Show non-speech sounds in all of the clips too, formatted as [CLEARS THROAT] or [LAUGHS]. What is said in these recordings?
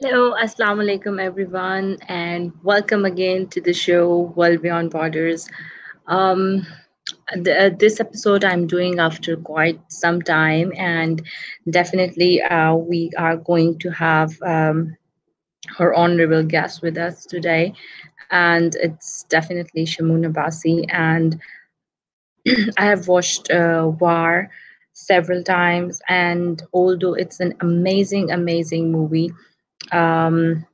Hello, Assalamu alaikum, everyone, and welcome again to the show World Beyond Borders. Um, the, uh, this episode I'm doing after quite some time, and definitely uh, we are going to have um, our honorable guest with us today, and it's definitely Shamoon Abbasi. And [CLEARS THROAT] I have watched uh, War several times, and although it's an amazing, amazing movie, um,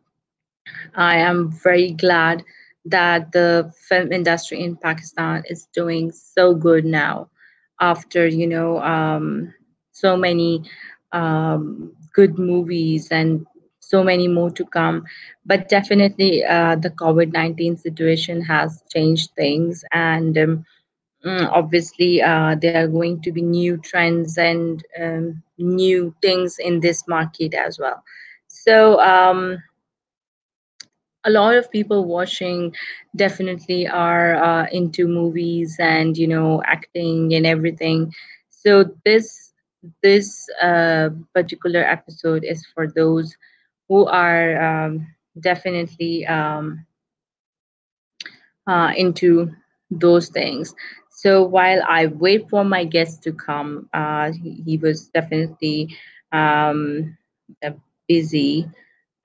I am very glad that the film industry in Pakistan is doing so good now after, you know, um, so many um, good movies and so many more to come. But definitely, uh, the COVID 19 situation has changed things. And um, mm, obviously, uh, there are going to be new trends and um, new things in this market as well. So, um, a lot of people watching definitely are uh, into movies and you know acting and everything. So this this uh, particular episode is for those who are um, definitely um, uh, into those things. So while i wait for my guest to come uh, he, he was definitely um, busy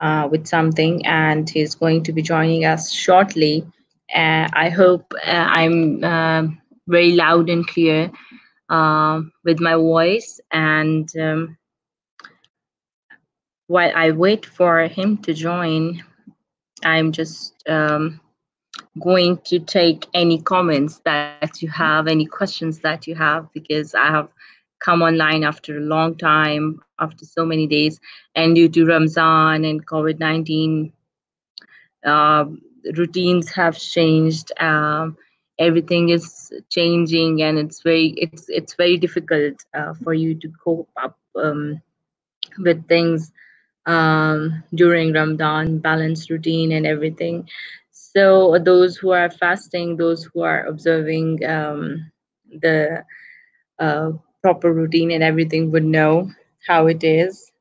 uh, with something, and he's going to be joining us shortly. Uh, I hope uh, I'm uh, very loud and clear uh, with my voice. And um, while I wait for him to join, I'm just um, going to take any comments that you have, any questions that you have, because I have come online after a long time, after so many days, and due to Ramzan and COVID 19, uh, routines have changed. Um, everything is changing, and it's very it's it's very difficult uh, for you to cope up um, with things um, during Ramadan, balanced routine, and everything. So those who are fasting, those who are observing um, the uh, proper routine and everything would know how it is.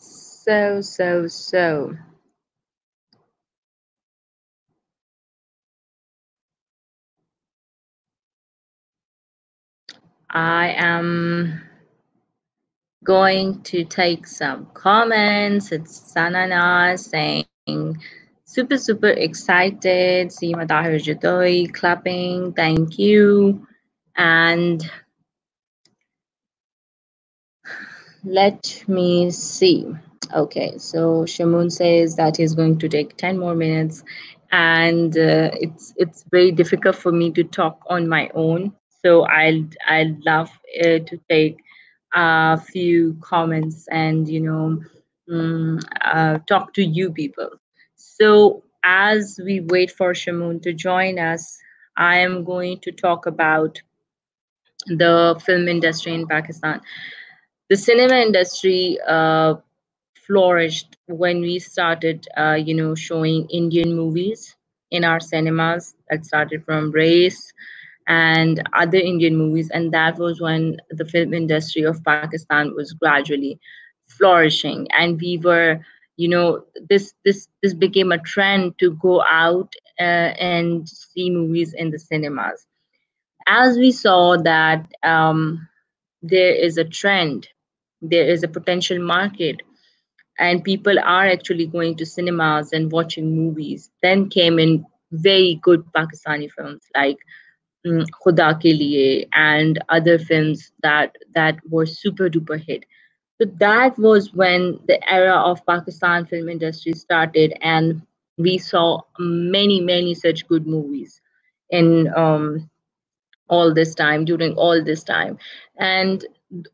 So, so, so. I am going to take some comments. It's Sanana saying, super, super excited. Seema Tahir Jadoi clapping. Thank you. And let me see. Okay, so Shamoon says that he's going to take 10 more minutes and uh, it's it's very difficult for me to talk on my own. So I'll I'd love uh, to take a few comments and you know um, uh, talk to you people. So as we wait for Shamoon to join us, I am going to talk about the film industry in Pakistan. The cinema industry uh, flourished when we started, uh, you know, showing Indian movies in our cinemas. That started from Race and other Indian movies, and that was when the film industry of Pakistan was gradually flourishing, and we were, you know, this this this became a trend to go out uh, and see movies in the cinemas. As we saw that um, there is a trend, there is a potential market and people are actually going to cinemas and watching movies. Then came in very good Pakistani films like mm, Khuda Ke Liye and other films that that were super duper hit. So that was when the era of Pakistan film industry started, and we saw many many such good movies in um, all this time during all this time. And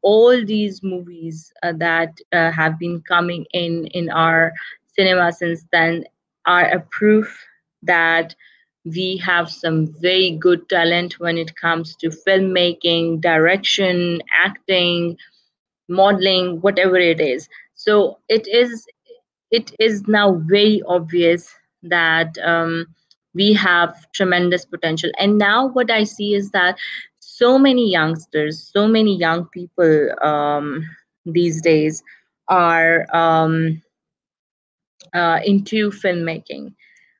all these movies uh, that uh, have been coming in in our cinema since then are a proof that we have some very good talent when it comes to filmmaking direction acting modeling whatever it is so it is it is now very obvious that um, we have tremendous potential and now what i see is that so many youngsters so many young people um, these days are um, uh, into filmmaking.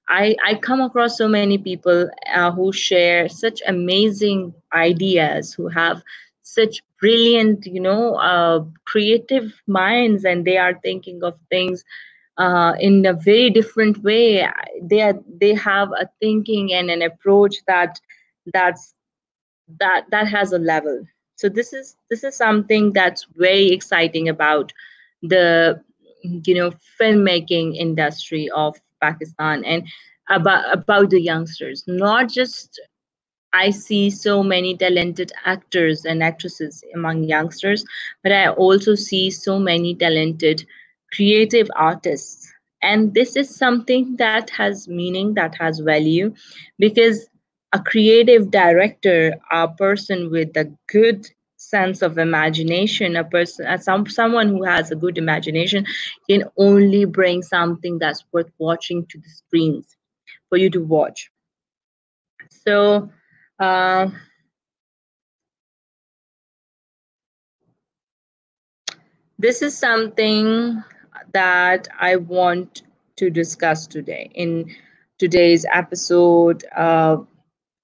I, I come across so many people uh, who share such amazing ideas, who have such brilliant, you know, uh, creative minds, and they are thinking of things uh, in a very different way. They are, they have a thinking and an approach that that's that that has a level. So this is this is something that's very exciting about the you know filmmaking industry of Pakistan and about about the youngsters. Not just I see so many talented actors and actresses among youngsters, but I also see so many talented creative artists. And this is something that has meaning, that has value, because a creative director, a person with a good sense of imagination a person as some someone who has a good imagination can only bring something that's worth watching to the screens for you to watch so uh, this is something that i want to discuss today in today's episode uh,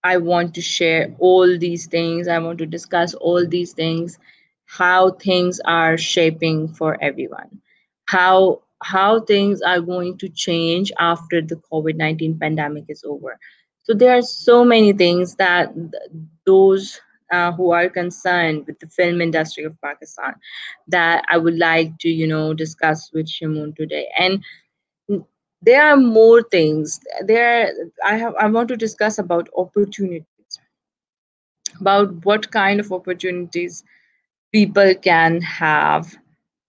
I want to share all these things. I want to discuss all these things, how things are shaping for everyone, how how things are going to change after the COVID-19 pandemic is over. So there are so many things that those uh, who are concerned with the film industry of Pakistan that I would like to, you know, discuss with Shamoon today. And there are more things there i have i want to discuss about opportunities about what kind of opportunities people can have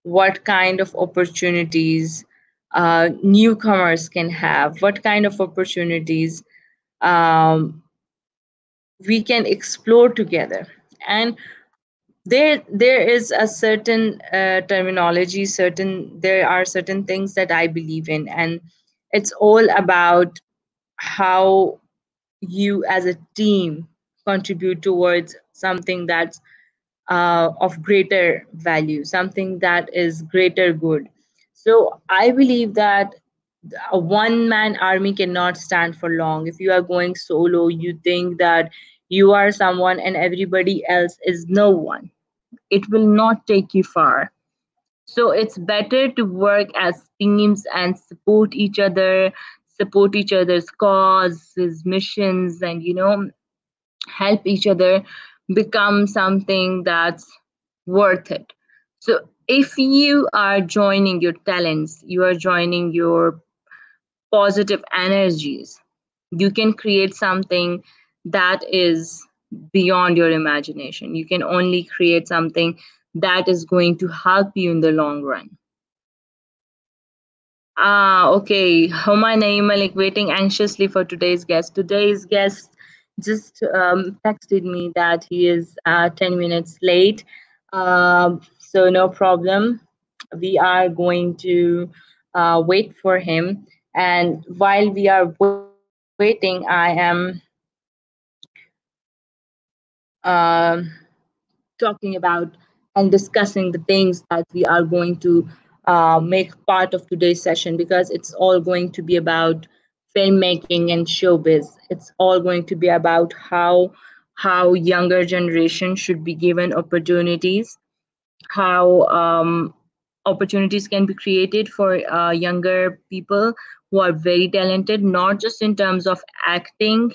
what kind of opportunities uh, newcomers can have what kind of opportunities um, we can explore together. And there there is a certain uh, terminology certain there are certain things that i believe in. And it's all about how you as a team contribute towards something that's uh, of greater value something that is greater good. So i believe that a one man army cannot stand for long. If you are going solo you think that you are someone and everybody else is no one. It will not take you far. So it's better to work as teams and support each other support each other's causes missions and you know help each other become something that's worth it. So if you are joining your talents you are joining your positive energies you can create something that is beyond your imagination you can only create something that is going to help you in the long run. Ah, okay. Homa Naeem Malik waiting anxiously for today's guest. Today's guest just um, texted me that he is uh, 10 minutes late. Um, so, no problem. We are going to uh, wait for him. And while we are waiting, I am uh, talking about and discussing the things that we are going to uh, make part of today's session because it's all going to be about filmmaking and showbiz. It's all going to be about how how younger generation should be given opportunities, how um, opportunities can be created for uh, younger people who are very talented, not just in terms of acting,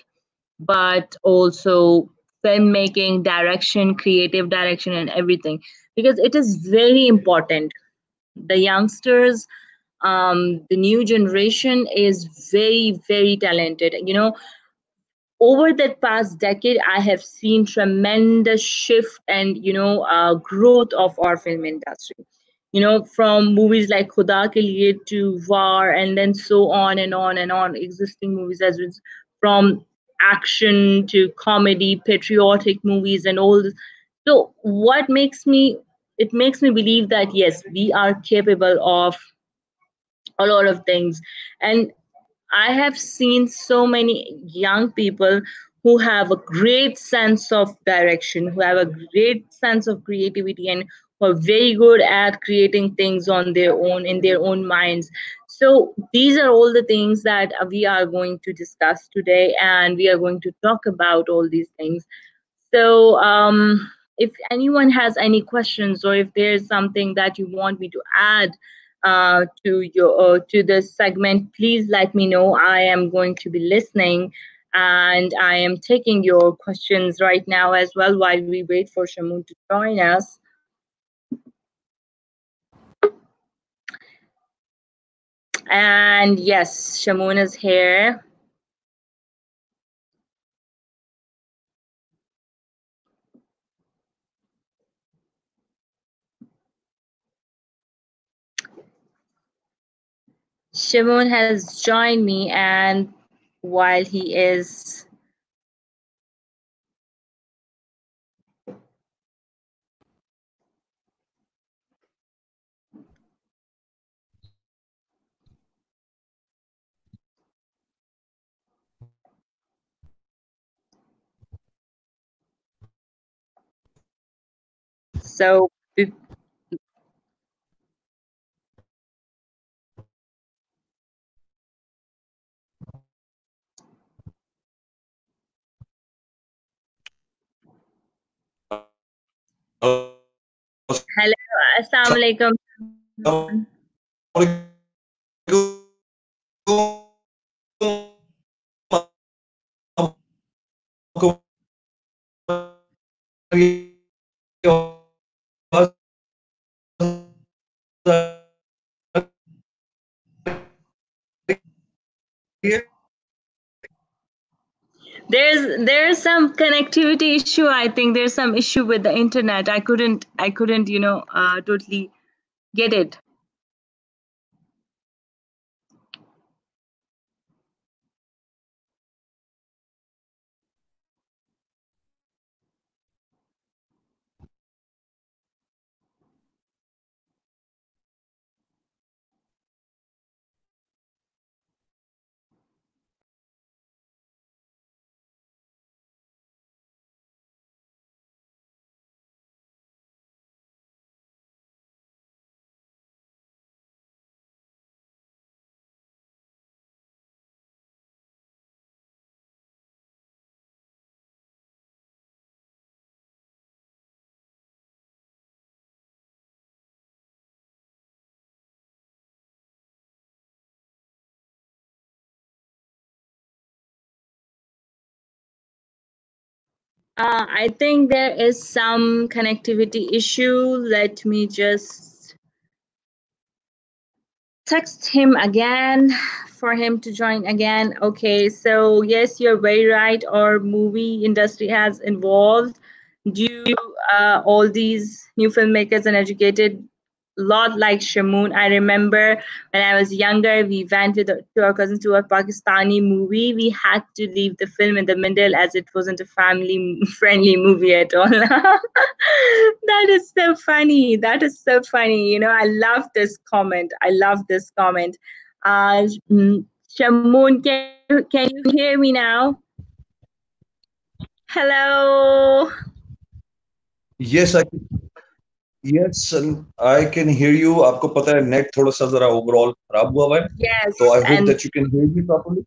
but also filmmaking, direction, creative direction, and everything, because it is very important. The youngsters, um, the new generation is very, very talented. You know, over that past decade, I have seen tremendous shift and you know uh, growth of our film industry. You know, from movies like Khuda Ke Liye to War, and then so on and on and on. Existing movies as well, from action to comedy, patriotic movies, and all this. So, what makes me it makes me believe that yes, we are capable of a lot of things. And I have seen so many young people who have a great sense of direction, who have a great sense of creativity, and are very good at creating things on their own in their own minds so these are all the things that we are going to discuss today and we are going to talk about all these things so um, if anyone has any questions or if there's something that you want me to add uh, to your uh, to this segment, please let me know. I am going to be listening and I am taking your questions right now as well while we wait for Shamoon to join us. And yes, Shamoon is here. Shimon has joined me and while he is So be- Hello, assalamu alaikum. Hello there's there's some connectivity issue i think. There's some issue with the internet. I couldn't i couldn't you know uh, totally get it Uh, I think there is some connectivity issue. Let me just text him again for him to join again. Okay, so yes, you're very right. Our movie industry has evolved due uh, all these new filmmakers and educated lot like Shamoon. I remember when I was younger, we went with, to our cousins to a Pakistani movie. We had to leave the film in the middle as it wasn't a family [LAUGHS] friendly movie at all. [LAUGHS] that is so funny. That is so funny. You know, I love this comment. I love this comment. Uh, mm, Shamoon, can, can you hear me now? Hello. Yes, I can. Yes, I can hear you. आपको पता है net थोड़ा सा जरा overall खराब हुआ है yes, so I hope that you can hear me properly.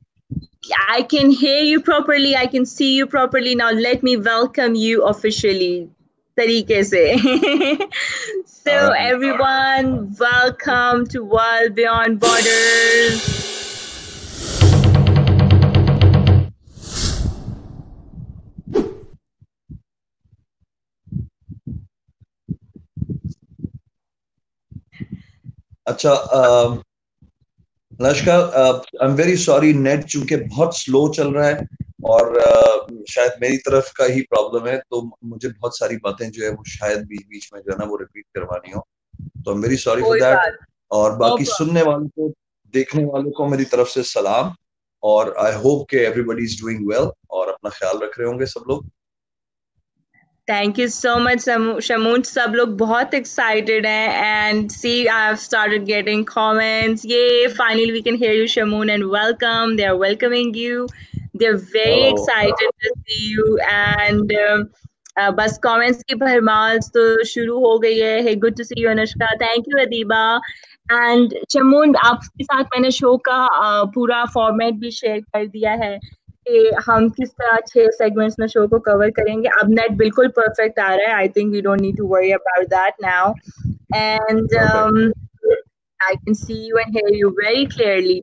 I can hear you properly. I can see you properly. Now let me welcome you officially. तरीके से. [LAUGHS] so everyone, welcome to World Beyond Borders. अच्छा लश्कर I am very sorry net चूँकि बहुत slow चल रहा है और uh, शायद मेरी तरफ़ का ही प्रॉब्लम है तो मुझे बहुत सारी बातें जो है वो शायद बीच बीच में जो है ना वो रिपीट करवानी हो। तो I am very sorry for that और बाकी सुनने वालों को देखने वालों को मेरी तरफ़ से सलाम और आई होप के एवरीबडी इज़ डूइंग वेल और अपना ख्याल रख रहे होंगे सब लोग। Thank you so much Shamoon सब लोग बहुत एक्साइटेड हैं and see I have started getting comments ये finally we can hear you Shamoon and welcome they are welcoming you they are very excited to see you and बस comments की भरमार तो शुरू हो गई है. Hey good to see you Anushka thank you Adiba and Shamoon आपके साथ मैंने शो का पूरा फॉर्मेट भी शेयर कर दिया है. कि हम किस तरह छह सेगमेंट्स में शो को कवर करेंगे अब नेट बिल्कुल परफेक्ट आ रहा है I think we don't need to worry about that now and I can see you and hear you very clearly.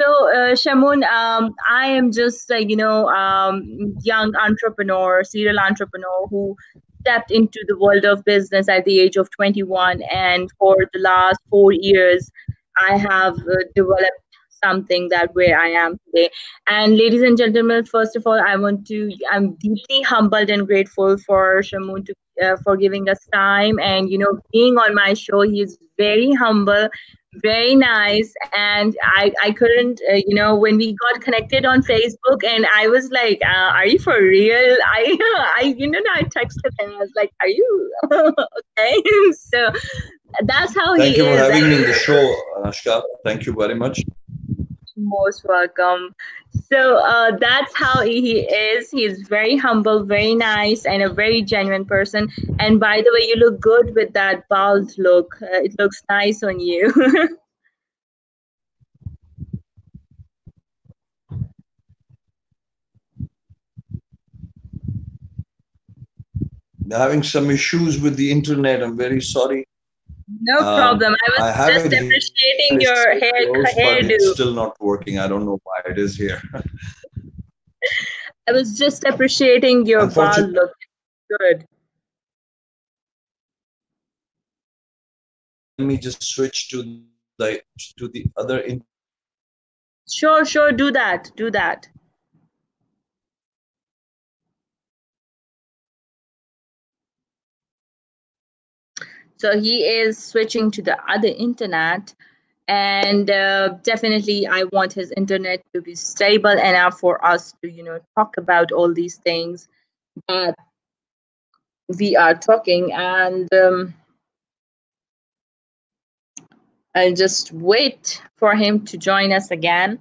So, uh, Shamun, um, I am just like, you know, um, young entrepreneur, serial entrepreneur who stepped into the world of business at the age of 21. And for the last four years, I have uh, developed something that where I am today. And ladies and gentlemen, first of all, I want to, I'm deeply humbled and grateful for Shamun to, uh, for giving us time and, you know, being on my show. He's very humble, very nice. And I, I couldn't, uh, you know, when we got connected on Facebook and I was like, uh, are you for real? [LAUGHS] I, I, you know, I texted him. I was like, are you [LAUGHS] okay? [LAUGHS] so that's how Thank he you for is. having me in the show, Anushka. Thank you very much most welcome. So uh, that's how he is. He's very humble, very nice, and a very genuine person. And by the way, you look good with that bald look. Uh, it looks nice on you. [LAUGHS] having some issues with the internet. I'm very sorry. No um, problem. I was I just appreciating your hair hairdo. It's still not working. I don't know why it is here. [LAUGHS] I was just appreciating your bald look. Good. Let me just switch to the to the other. In- sure, sure. Do that. Do that. So he is switching to the other internet. And uh, definitely, I want his internet to be stable enough for us to, you know, talk about all these things that we are talking. And um, I'll just wait for him to join us again.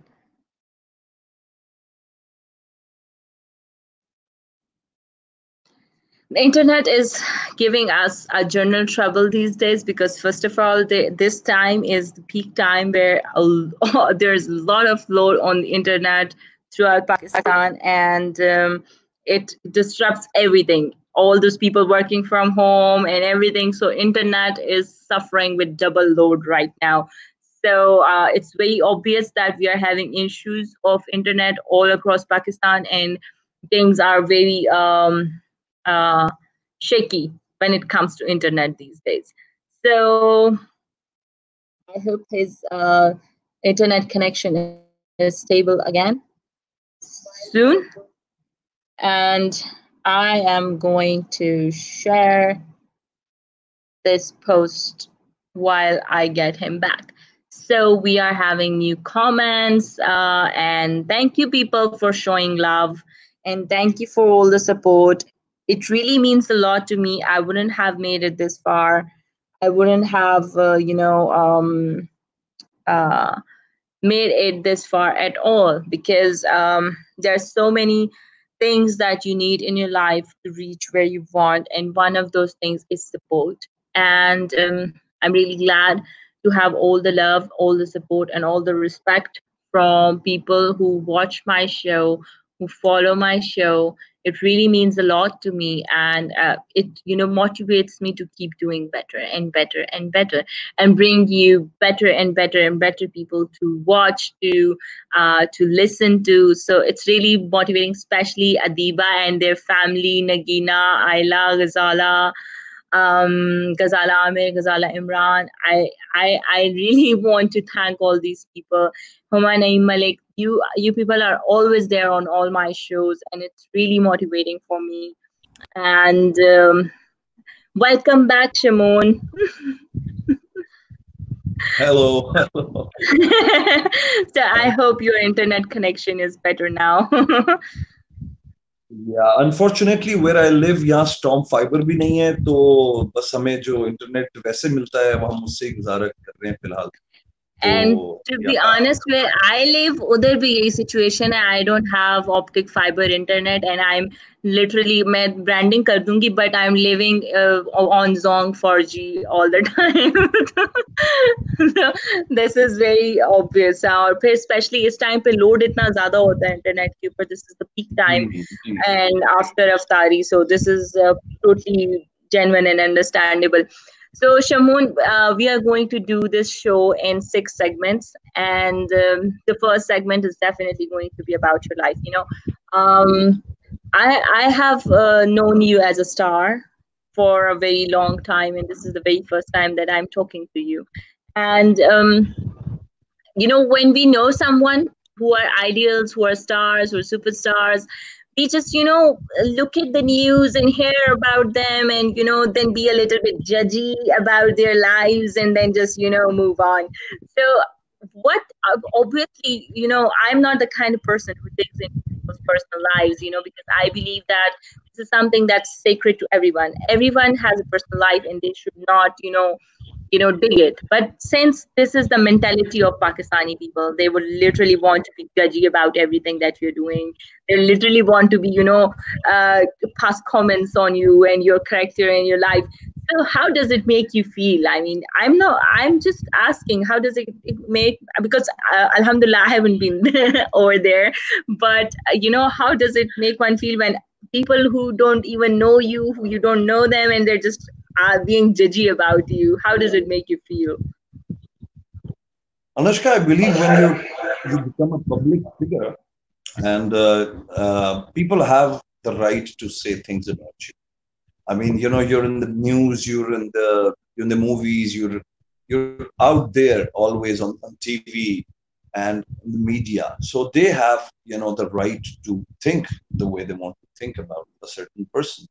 The internet is giving us a general trouble these days because first of all the, this time is the peak time where a, [LAUGHS] there's a lot of load on the internet throughout pakistan and um, it disrupts everything. All those people working from home and everything. So internet is suffering with double load right now. So uh, it's very obvious that we are having issues of internet all across pakistan and things are very um, uh, shaky when it comes to internet these days. So I hope his uh, internet connection is stable again soon. And I am going to share this post while I get him back. So we are having new comments uh, and thank you people for showing love and thank you for all the support it really means a lot to me. I wouldn't have made it this far. I wouldn't have, uh, you know, um, uh, made it this far at all because um, there's so many things that you need in your life to reach where you want, and one of those things is support. And um, I'm really glad to have all the love, all the support, and all the respect from people who watch my show, who follow my show, it really means a lot to me and uh, it you know motivates me to keep doing better and better and better and bring you better and better and better people to watch to uh, to listen to so it's really motivating especially adiba and their family nagina ayla ghazala um, Ghazala Amir, Ghazala Imran. I, I, I really [LAUGHS] want to thank all these people. Humayna Malik, you, you people are always there on all my shows, and it's really motivating for me. And um, welcome back, Shimon. Hello. Hello. [LAUGHS] so I hope your internet connection is better now. [LAUGHS] या unfortunately where I live यहाँ storm fibre भी नहीं है तो बस हमें जो internet वैसे मिलता है वो हम उससे गुजारा कर रहे हैं फिलहाल and to be honest way I live उधर भी यही सिचुएशन है. I don't have optic fibre internet and I am literally मैं ब्रांडिंग कर दूँगी but I am living on Jong four G all the time this is very obvious और फिर specially इस टाइम पे लोड इतना ज़्यादा होता है इंटरनेट के ऊपर. This is the peak time and after iftari so this is totally genuine and understandable so, Shamoon, uh, we are going to do this show in six segments, and um, the first segment is definitely going to be about your life. You know, um, I I have uh, known you as a star for a very long time, and this is the very first time that I'm talking to you. And um, you know, when we know someone who are ideals, who are stars, who are superstars, just you know look at the news and hear about them and you know then be a little bit judgy about their lives and then just you know move on. So what obviously you know i'm not the kind of person who digs into people's personal lives you know because i believe that this is something that's sacred to everyone. Everyone has a personal life and they should not you know you know dig it but since this is the mentality of pakistani people they would literally want to be judgy about everything that you're doing. They literally want to be you know uh, pass comments on you and your character and your life. So how does it make you feel? I mean i'm not i'm just asking how does it, it make because uh, alhamdulillah i haven't been [LAUGHS] over there. But uh, you know how does it make one feel when people who don't even know you who you don't know them and they're just are being judgy about you? How does it make you feel? Anushka, I believe when you, you become a public figure and uh, uh, people have the right to say things about you. I mean, you know, you're in the news, you're in the you're in the movies, you're you're out there always on, on TV and the media. So they have, you know, the right to think the way they want to think about a certain person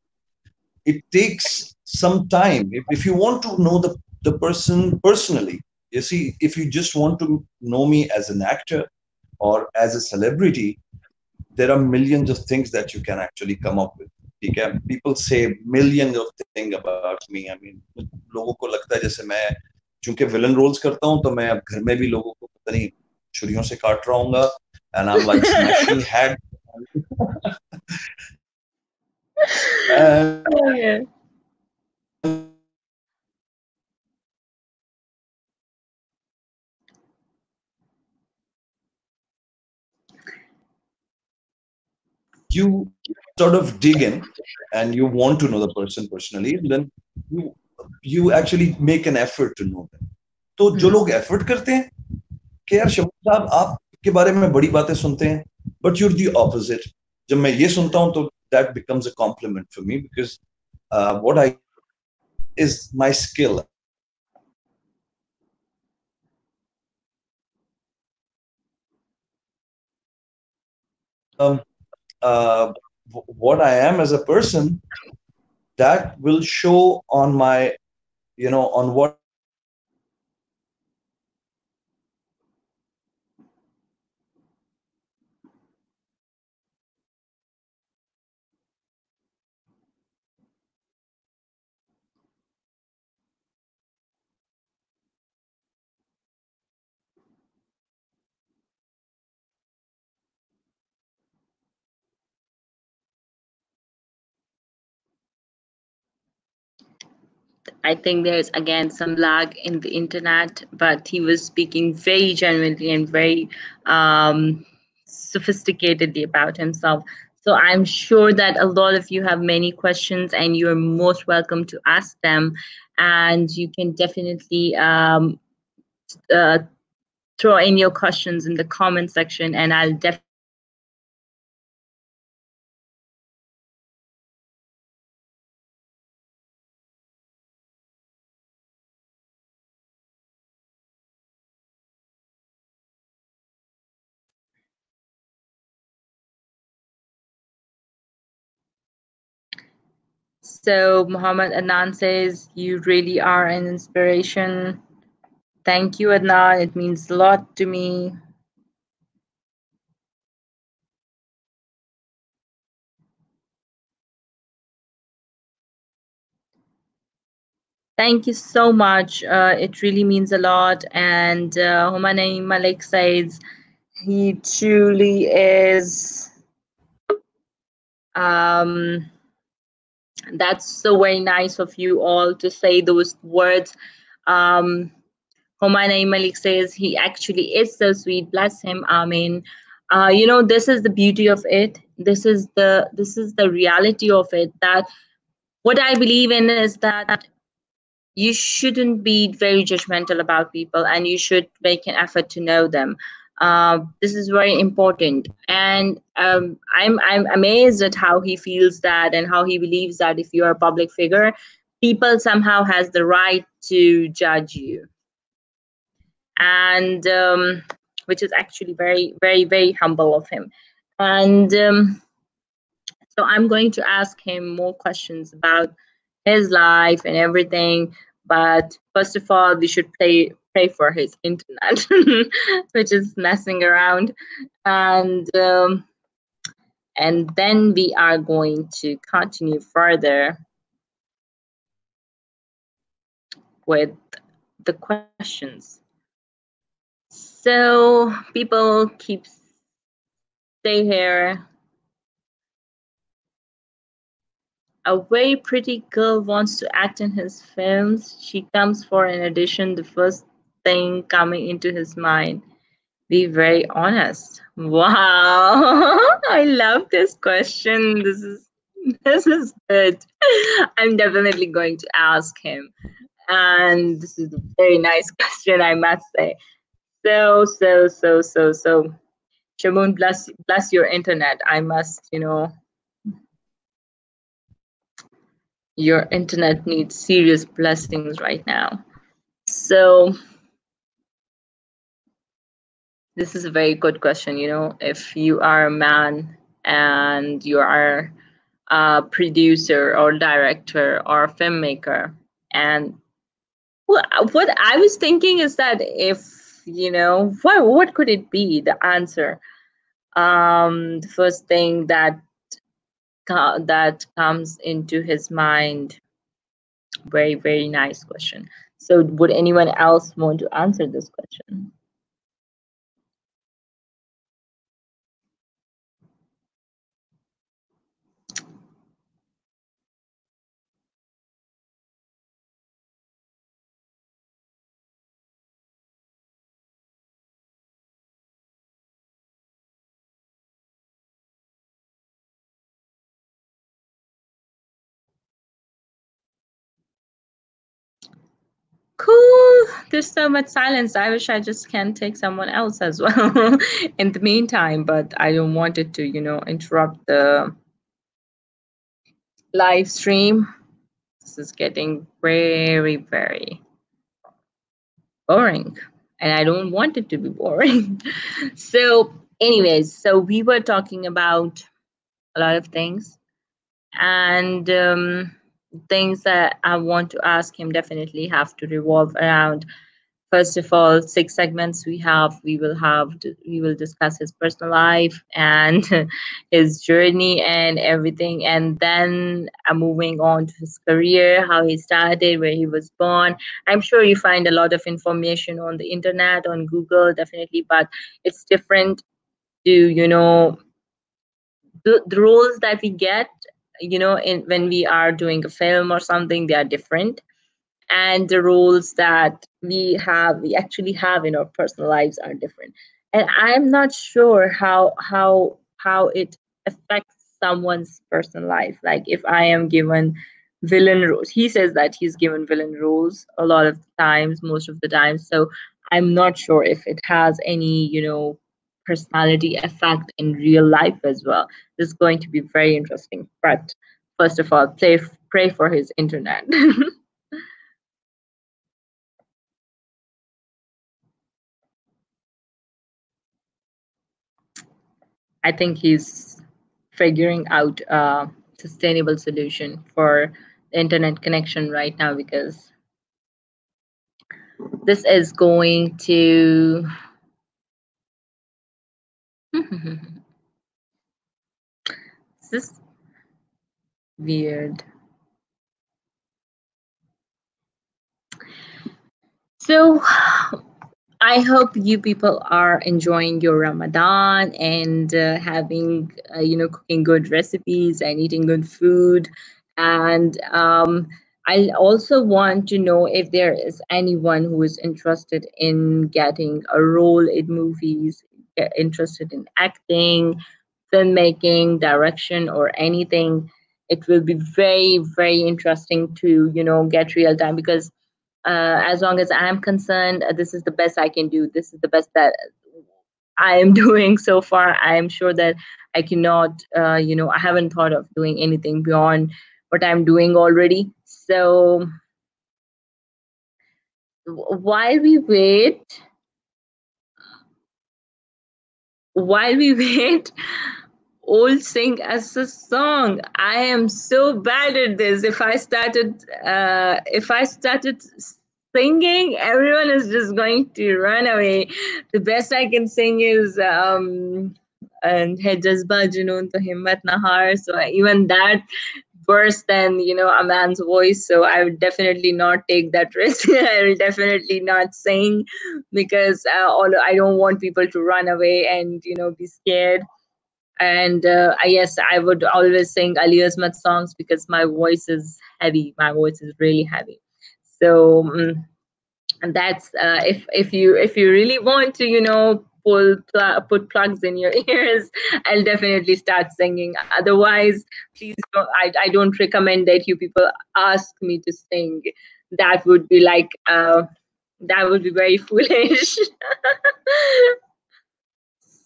it takes some time. If, if you want to know the, the person personally, you see, if you just want to know me as an actor or as a celebrity, there are millions of things that you can actually come up with. ठीक people say millions of things about me. I mean, लोगों को लगता है जैसे मैं चूंकि villain roles करता हूँ तो मैं अब घर में भी लोगों को पता नहीं छुरियों से काट रहा हूँ and I'm like smashing head uh, oh, yeah. you sort of dig in and you want to know the person personally then you you actually make an effort to know them तो जो लोग effort करते हैं कि यार शबीर साहब आपके बारे में बड़ी बातें सुनते हैं बट यूर दी ऑपोजिट जब मैं ये सुनता हूँ तो that becomes a compliment for me because uh, what I is my skill. Um, uh, what I am as a person, that will show on my, you know, on what I think there's again some lag in the internet, but he was speaking very genuinely and very um, sophisticatedly about himself. So I'm sure that a lot of you have many questions, and you're most welcome to ask them. And you can definitely um, uh, throw in your questions in the comment section, and I'll definitely So Muhammad Adnan says, You really are an inspiration. Thank you, Adnan. It means a lot to me. Thank you so much. Uh, it really means a lot. And uh, Humanay Malik says he truly is. Um, that's so very nice of you all to say those words. Um, Humanay Malik says he actually is so sweet. Bless him. I mean, uh, you know, this is the beauty of it. This is the this is the reality of it. That what I believe in is that you shouldn't be very judgmental about people and you should make an effort to know them uh, this is very important. And um, I'm, I'm amazed at how he feels that and how he believes that if you're a public figure people somehow has the right to judge you. And um, which is actually very very very humble of him. And um, so i'm going to ask him more questions about his life and everything. But first of all, we should pay pay for his internet, [LAUGHS] which is messing around, and um, and then we are going to continue further with the questions. So people keep stay here A very pretty girl wants to act in his films. She comes for an audition. The first thing coming into his mind. Be very honest. Wow, [LAUGHS] I love this question. This is [LAUGHS] this is good. I'm definitely going to ask him. And this is a very nice [LAUGHS] question, I must say. So, so, so, so, so. Shamoon, bless bless your internet. I must, you know, your internet needs serious blessings right now. So this is a very good question. You know, if you are a man and you are a producer or director or filmmaker, and well, what I was thinking is that if you know what what could it be the answer? Um, the first thing that that comes into his mind? Very, very nice question. So would anyone else want to answer this question? Cool. There's so much silence. I wish I just can take someone else as well [LAUGHS] in the meantime, but I don't want it to, you know, interrupt the live stream. This is getting very, very boring. And I don't want it to be boring. [LAUGHS] so, anyways, so we were talking about a lot of things. And um, things that I want to ask him definitely have to revolve around first of all six segments we have. We will have we will discuss his personal life and [LAUGHS] his journey and everything. And then uh, moving on to his career how he started where he was born. I'm sure you find a lot of information on the internet on google definitely but it's different to you know the, the roles that we get you know in when we are doing a film or something they are different. And the roles that we have we actually have in our personal lives are different. And i'm not sure how how how it affects someone's personal life. Like if i am given villain roles he says that he's given villain roles a lot of times most of the time. So i'm not sure if it has any you know personality effect in real life as well. This is going to be very interesting. But first of all, pray, pray for his internet. [LAUGHS] I think he's figuring out a sustainable solution for the internet connection right now because this is going to this is weird. So I hope you people are enjoying your Ramadan and uh, having, uh, you know, cooking good recipes and eating good food. And um, I also want to know if there is anyone who is interested in getting a role in movies, interested in acting, filmmaking, direction, or anything. It will be very, very interesting to, you know, get real time because uh, as long as I'm concerned, uh, this is the best I can do. This is the best that I am [LAUGHS] doing so far. I am sure that I cannot, uh, you know, I haven't thought of doing anything beyond what I'm doing already. So while we wait, while we [LAUGHS] wait, old sing as a song. I am so bad at this. If I started, uh, if I started singing, everyone is just going to run away. The best I can sing is um, and है जज्बा जुनून तो हिम्मत नहार so even that worse than you know a man's voice. So i would definitely not take that [LAUGHS] risk. I will definitely not sing because uh, all, i don't want people to run away and you know be scared. And uh, yes i would always sing ali azmat songs because my voice is heavy. My voice is really heavy. So um, and that's uh, if if you if you really want to you know pull pl- put plugs in your [LAUGHS] ears i'll definitely start singing. Otherwise please don't, I, I don't recommend that you people ask me to sing. That would be like uh, that would be very [LAUGHS] foolish [LAUGHS]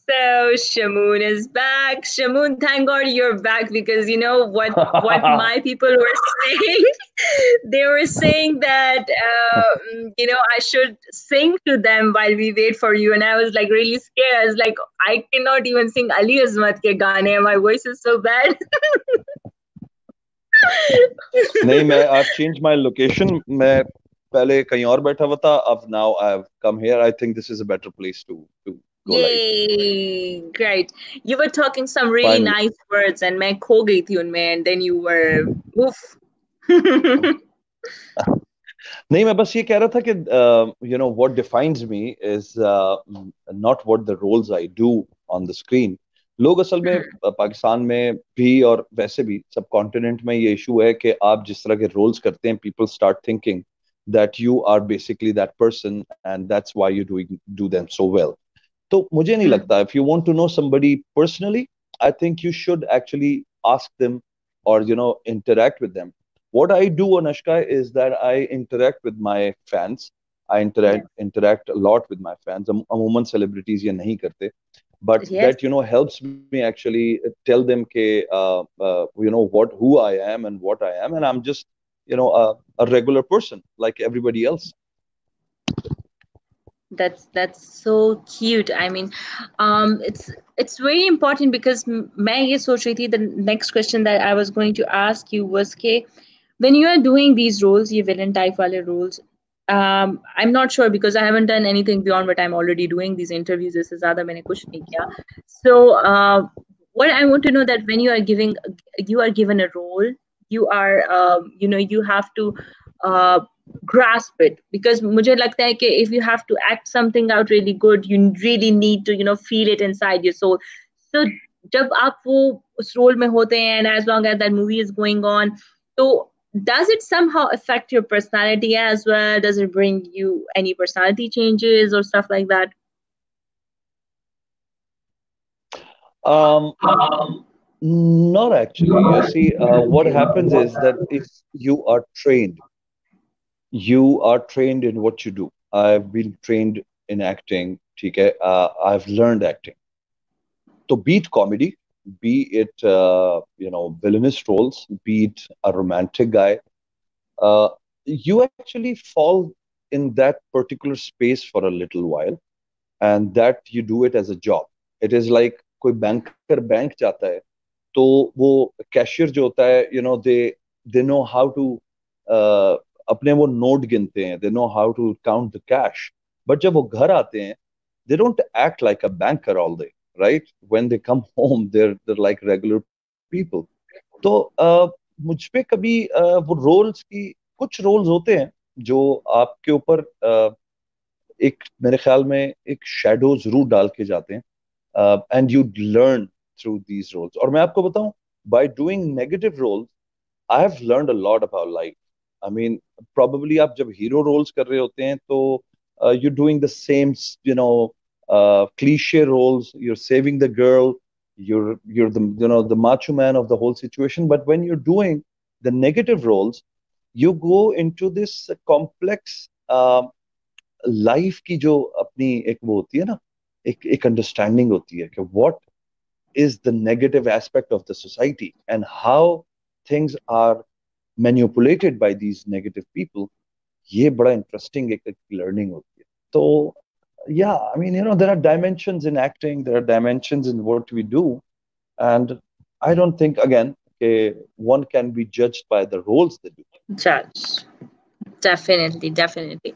So Shamoon is back. Shamoon, thank God you're back because you know what what [LAUGHS] my people were saying. [LAUGHS] they were saying that uh, you know I should sing to them while we wait for you, and I was like really scared. I was like, I cannot even sing Ali Azmat ke gaane. My voice is so bad. [LAUGHS] नहीं मैं I've changed my location मैं पहले कहीं और बैठा हुआ था अब now I've come here I think this is a better place to to Yay! Great. You were talking some really Fine. nice words and मैं खो गई थी उनमें and then you were oof. नहीं मैं बस ये कह रहा था कि you know what defines me is uh, not what the roles I do on the screen. लोग असल में पाकिस्तान में भी और वैसे भी सब कॉन्टिनेंट में ये इशू है कि आप जिस तरह के रोल्स करते हैं people start thinking that you are basically that person and that's why you doing do them so well तो मुझे नहीं लगता if you want to know somebody personally I think you should actually ask them और you know interact with them what I do, Anushka, is that I interact with my fans. I interact yeah. interact a lot with my fans. अमूमन celebrities ये नहीं करते, but yes. that you know helps me actually tell them के uh, uh, you know what who I am and what I am, and I'm just you know a, a regular person like everybody else that's that's so cute i mean um it's it's very important because मैं ये सोच रही थी the next question that I was going to ask you was के when you are doing these roles ये villain type वाले roles um, I'm not sure because I haven't done anything beyond what I'm already doing these interviews इससे ज़्यादा मैंने कुछ नहीं किया so uh, what I want to know that when you are giving you are given a role you are um, you know you have to uh, grasp it because मुझे लगता है कि if you have to act something out really good you really need to you know feel it inside your soul so जब आप वो उस role में होते हैं and as long as that movie is going on so does it somehow affect your personality as well does it bring you any personality changes or stuff like that um, um not actually you see uh, what happens is that if you are trained you are trained in what you do. I've been trained in acting. Okay, uh, I've learned acting. So be it comedy, be it uh, you know villainous roles, be it a romantic guy, uh, you actually fall in that particular space for a little while, and that you do it as a job. It is like कोई banker bank जाता है तो वो cashier जो होता है you know they they know how to अपने वो नोट गिनते हैं they know how to count the cash but जब वो घर आते हैं they don't act like a banker all day right when they come home they're they're like regular people तो uh, मुझ पे कभी uh, वो रोल्स की कुछ रोल्स होते हैं जो आपके ऊपर uh, एक मेरे ख्याल में एक शेडो ज़रूर डाल के जाते हैं and you learn through these roles और मैं आपको बताऊँ by doing negative roles I have learned a lot about life I mean probably आप जब हीरो रोल्स कर रहे होते हैं तो you doing the same you know cliche roles you're saving the girl you're you're the you know the macho man of the whole situation but when you're doing the negative roles you go into this complex uh, life की जो अपनी एक वो होती है ना एक एक अंडरस्टैंडिंग होती है कि what is the negative aspect of the society and how things are manipulated by these negative people ये बड़ा इंटरेस्टिंग एक, एक लर्निंग होती है तो yeah i mean you know there are dimensions in acting there are dimensions in what we do and i don't think again okay, one can be judged by the roles they do judge definitely definitely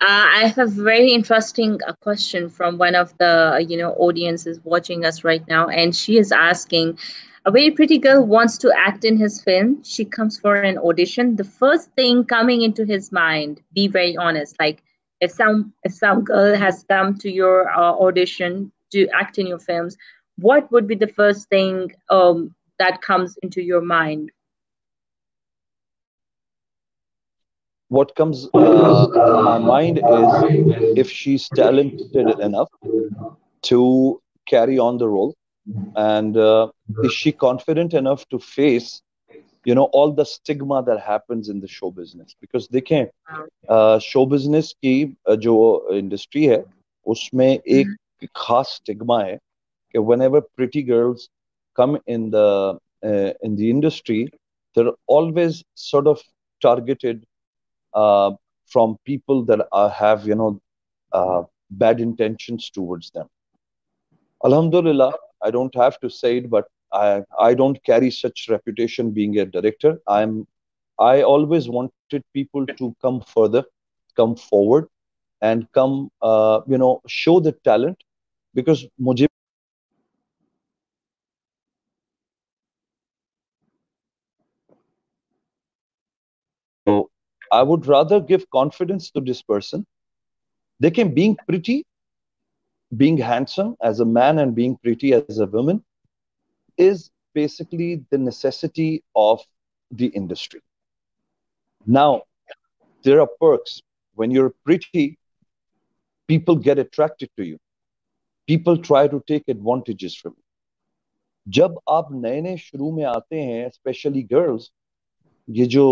uh, I have a very interesting uh, question from one of the you know audiences watching us right now, and she is asking, a very pretty girl wants to act in his film. She comes for an audition. The first thing coming into his mind, be very honest, like if some if some girl has come to your uh, audition to act in your films, what would be the first thing um, that comes into your mind? what comes uh, to my mind is if she's talented enough to carry on the role and uh, is she confident enough to face you know all the stigma that happens in the show business because they can't uh, show business की uh, जो industry है उसमें एक खास stigma है कि whenever pretty girls come in the uh, in the industry they're always sort of targeted uh, from people that are, have you know uh, bad intentions towards them alhamdulillah i don't have to say it but i i don't carry such reputation being a director i'm i always wanted people to come further come forward and come uh, you know show the talent because mujhe I would rather give confidence to this person. They can being pretty, being handsome as a man and being pretty as a woman is basically the necessity of the industry. Now, there are perks. When you're pretty, people get attracted to you. People try to take advantages from you. जब आप नए नए शुरू में आते हैं specially girls ये जो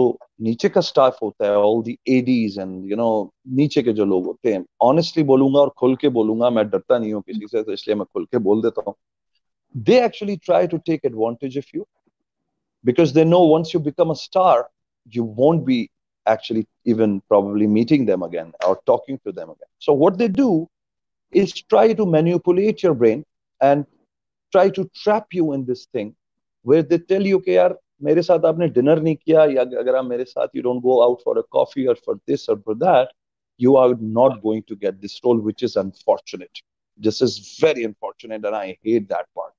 नीचे का स्टाफ होता है all the ADs and you know नीचे के जो लोग होते हैं ऑनेस्टली बोलूंगा और खुल के बोलूंगा मैं डरता नहीं हूँ किसी से तो इसलिए मैं खुल के बोल देता हूँ they actually try to take advantage of you because they know once you become a star you won't be actually even probably meeting them again or talking to them again so what they do is try to manipulate your brain and try to trap you in this thing where they tell you कि यार मेरे साथ आपने dinner नहीं किया या अगर आप मेरे साथ you don't go out for a coffee और फॉर दिस और for that you are not going to get this role, which is unfortunate. This is very unfortunate, and I hate that part.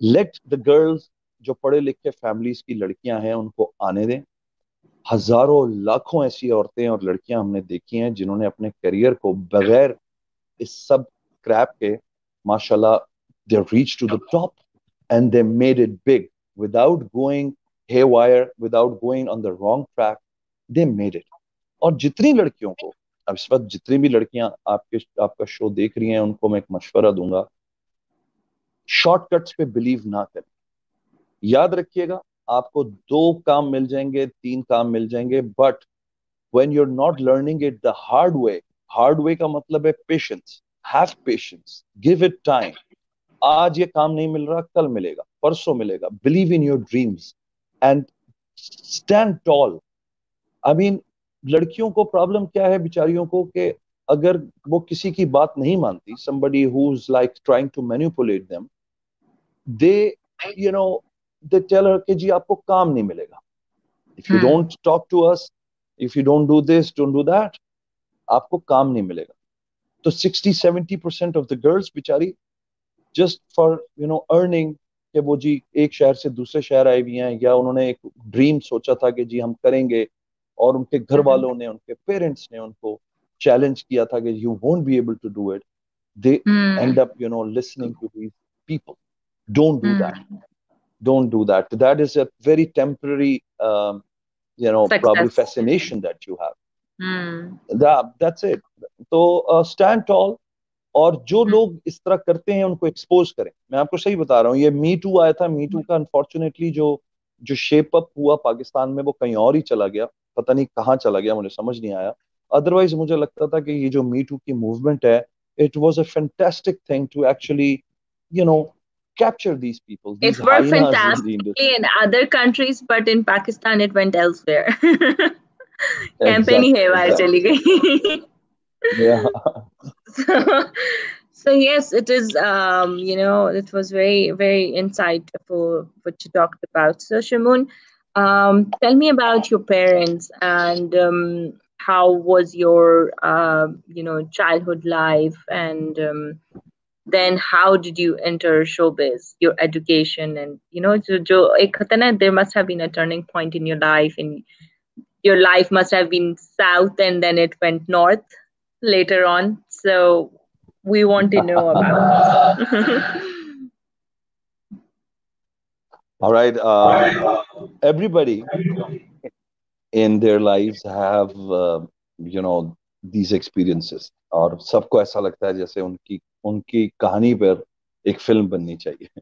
Let the girls जो पढ़े लिखे families की लड़कियाँ हैं उनको आने दें हज़ारों लाखों ऐसी औरतें और लड़कियाँ हमने देखी हैं जिन्होंने अपने करियर को बगैर इस सब क्रैप के माशाल्लाह they reach to the top and they made it big without going haywire, without going on the wrong track, they made it. और जितनी लड़कियों को अब इस वक्त जितनी भी लड़कियाँ आपके आपका शो देख रही हैं उनको मैं एक मशवरा दूँगा शॉर्टकट्स पे बिलीव ना करें। याद रखिएगा आपको दो काम मिल जाएँगे तीन काम मिल जाएँगे but when you're not learning it the hard way hard way का मतलब है patience have patience give it time आज ये काम नहीं मिल रहा कल मिलेगा। परसों मिलेगा। Believe in your dreams and stand tall I mean लड़कियों को प्रॉब्लम क्या है? बिचारियों को कि अगर वो किसी की बात नहीं मानती somebody who's like trying to manipulate them they you know they tell her कि जी आपको काम नहीं मिलेगा। If you don't talk to us if you don't do this don't do that आपको काम नहीं मिलेगा। तो 60 70 परसेंट ऑफ़ द गर्ल्स बिचारी just for you know earning कि वो जी एक शहर से दूसरे शहर आई हुई हैं या उन्होंने एक ड्रीम सोचा था कि जी हम करेंगे और उनके घर हम्म। वालों ने उनके पेरेंट्स ने उनको चैलेंज किया था कि you won't be able to do it they end up you know listening to these people don't do that don't do that that is a very temporary you know probably fascination that you have that's it तो uh, stand tall और जो hmm. लोग इस तरह करते हैं उनको expose करें मैं आपको सही बता रहा हूँ ये मी टू आया था मी टू का अनफॉर्चुनेटली जो जो शेप अप हुआ पाकिस्तान में वो कहीं और ही चला गया पता नहीं कहाँ चला गया मुझे समझ नहीं आया अदरवाइज़ मुझे लगता था कि ये जो मी टू की मूवमेंट है it was a fantastic thing to actually you know capture these people. These it worked fantastically in, in other countries, but in Pakistan it went elsewhere. [LAUGHS] Campaign exactly. yeah. [LAUGHS] So, yes, it is. Um, you know, it was very very insightful what you talked about. So Shamoon, um, tell me about your parents and um, how was your uh, you know childhood life and um, then how did you enter showbiz your education and you know there must have been a turning point in your life and your life must have been south and then it went north later on so we want to know about [LAUGHS] all right uh, everybody in their lives have uh, you know these experiences और सबको ऐसा लगता है जैसे उनकी उनकी कहानी पर एक फिल्म बननी चाहिए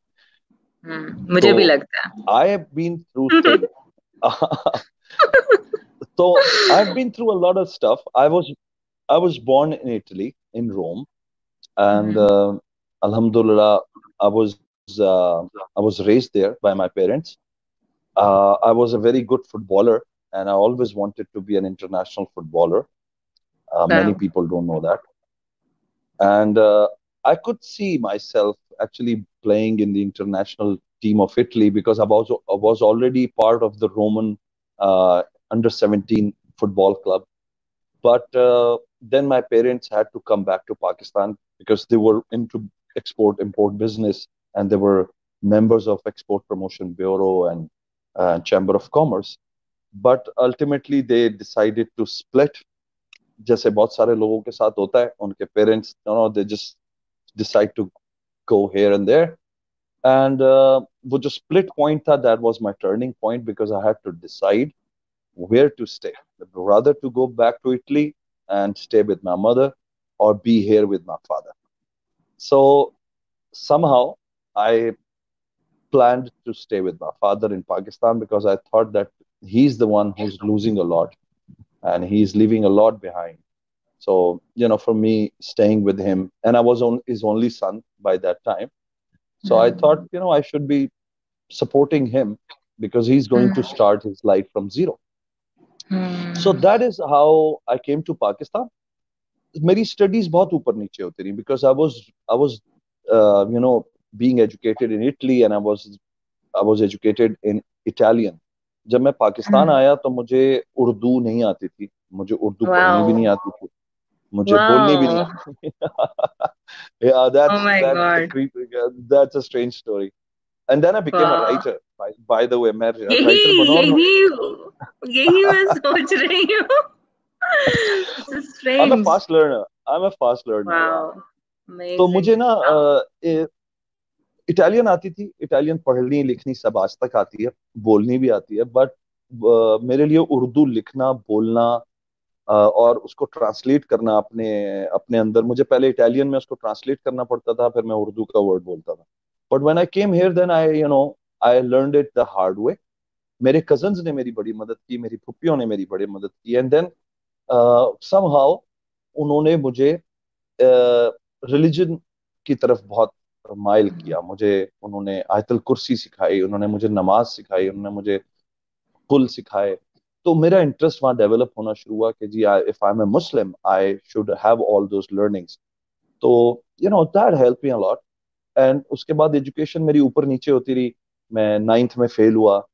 हम्म, मुझे तो, भी लगता है I have been through so I've been through a lot of stuff. I was I was born in Italy in Rome, and mm-hmm. uh, Alhamdulillah, I was uh, I was raised there by my parents. Uh, I was a very good footballer, and I always wanted to be an international footballer. Uh, Many people don't know that, and uh, I could see myself actually playing in the international team of Italy because I was, I was already part of the Roman uh, under 17 football club. But uh, then my parents had to come back to Pakistan because they were into export import business and they were members of Export Promotion Bureau and uh, Chamber of Commerce. But ultimately they decided to split. जैसे बहुत सारे लोगों के साथ होता है उनके parents you know, they just decide to go here and there. And uh, वो जो split point था, that was my turning point because I had to decide where to stay. Rather to go back to Italy and stay with my mother or be here with my father. So somehow I planned to stay with my father in Pakistan because I thought that he's the one who's losing a lot and he's leaving a lot behind. So, you know, for me, staying with him, and I was on, his only son by that time. So mm-hmm. I thought, you know, I should be supporting him because he's going mm-hmm. to start his life from 0 So that is how I came to Pakistan. मेरी studies बहुत ऊपर नीचे होती रही because I was I was you know being educated in Italy and I was I was educated in Italian जब मैं Pakistan hmm. आया तो मुझे उर्दू नहीं आती थी मुझे उर्दू wow. पढ़नी भी नहीं आती थी मुझे wow. बोलनी भी नहीं आती [LAUGHS] yeah that's oh that's. That's a strange story and then I became wow. a writer by, by the way मैं यही यही यही मैं सोच रही हूँ I'm a fast learner. I'm a fast learner wow. तो मुझे ना इटालियन आती थी इटालियन पढ़नी लिखनी सब आज तक आती है बोलनी भी आती है बट मेरे लिए उर्दू लिखना बोलना और उसको ट्रांसलेट करना अपने अपने अंदर मुझे पहले इटालियन में उसको ट्रांसलेट करना पड़ता था फिर मैं उर्दू का वर्ड बोलता था। But when I came here then I you know I learned it the hard way मेरे कजन्स ने मेरी बड़ी मदद की मेरी फुप्पियों ने मेरी बड़ी मदद की। एंड देन समहाउ उन्होंने मुझे रिलीजन uh, की तरफ़ बहुत माइल किया। मुझे उन्होंने आयतल कुर्सी सिखाई उन्होंने मुझे नमाज़ सिखाई उन्होंने मुझे कुल सिखाए। तो मेरा इंटरेस्ट वहाँ डेवलप होना शुरू हुआ कि जी if I am a Muslim I should have all those learnings so you know that help me a lot and उसके बाद एजुकेशन मेरी ऊपर नीचे होती रही। मैं नाइन्थ में फेल हुआ।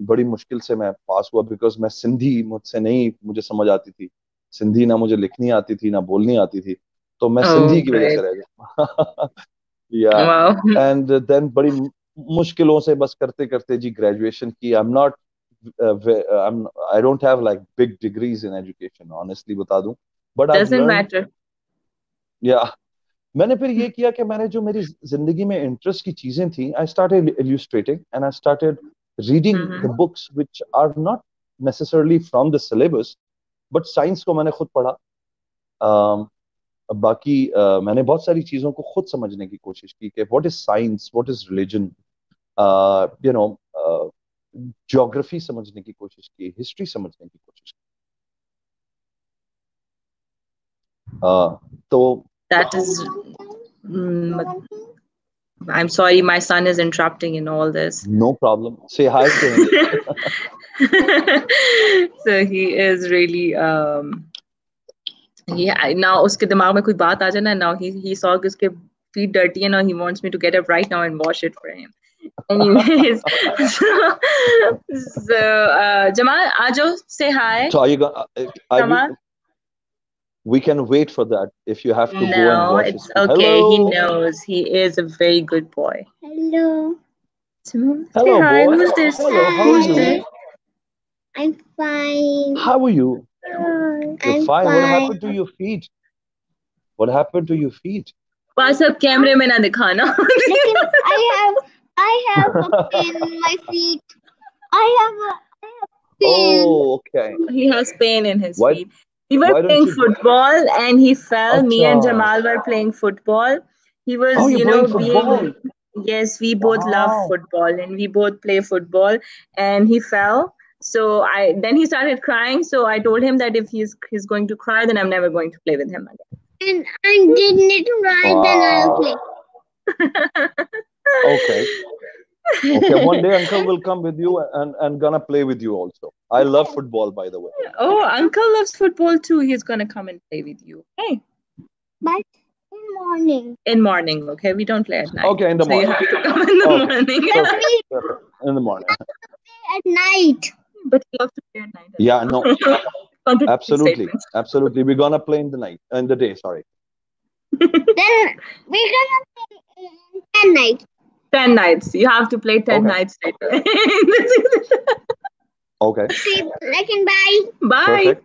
बड़ी मुश्किल से मैं पास हुआ बिकॉज़ मैं सिंधी मुझसे नहीं मुझे समझ आती थी। सिंधी ना मुझे लिखनी आती थी ना बोलनी आती थी। तो मैं oh, सिंधी की वजह से रह गया। या एंड देन बड़ी मुश्किलों से बस करते करते जी ग्रेजुएशन की। I am not I don't have like big degrees in education, honestly बता दूँ. But doesn't learned, matter. मैंने फिर ये किया कि मैंने जो मेरी ज़िंदगी में इंटरेस्ट की चीज़ें थी I started illustrating and I started reading the books which are not necessarily from the syllabus but science को मैंने खुद पढ़ा। Um, बाकी uh, मैंने बहुत सारी चीज़ों को खुद समझने की कोशिश की कि what is science what is religion you know geography समझने की कोशिश की हिस्ट्री समझने की कोशिश की। uh, तो that is mm, i'm sorry my son is interrupting in all this no problem say hi to him [LAUGHS] so he is really um yeah now uske dimag mein koi baat aa jaye na now he he saw uske feet dirty and now he wants me to get up right now and wash it for him Anyways, [LAUGHS] so, so uh, Jamal, Ajo, say hi. So are you going? Uh, Jamal, you, we can wait for that if you have to no, go and watch it's okay Hello. he knows he is a very good boy hello hello hi. boy who's this hello how are you i'm fine how are you You're I'm fine. fine what happened to your feet what happened to your feet बस अब कैमरे में ना दिखाना I have I have a pain in my feet I have a I have pain. Oh, okay. He has pain in his Why? feet. We were playing you... football and he fell. Achha. Me and Jamal were playing football. He was, oh, you know, being. Yes, we both wow. love football and we both play football. And he fell. So I then he started crying. So I told him that if he's he's going to cry, then I'm never going to play with him again. And I didn't cry, wow. then I'll play. [LAUGHS] okay. Okay, one day [LAUGHS] uncle will come with you and, and gonna play with you also. I love football, by the way. Oh, uncle loves football too. He's gonna come and play with you. Hey. But in morning. In morning, okay. We don't play at night. Okay, in the so morning. you have to come in the okay. morning. Perfect. Perfect. In the morning. At night. But he loves to play at night. Yeah, no. [LAUGHS] absolutely, absolutely. We're gonna play in the night, in the day. Sorry. then we're gonna play in ten nights. 10 nights. You have to play 10 okay. nights later. [LAUGHS] okay. Second, bye. Bye.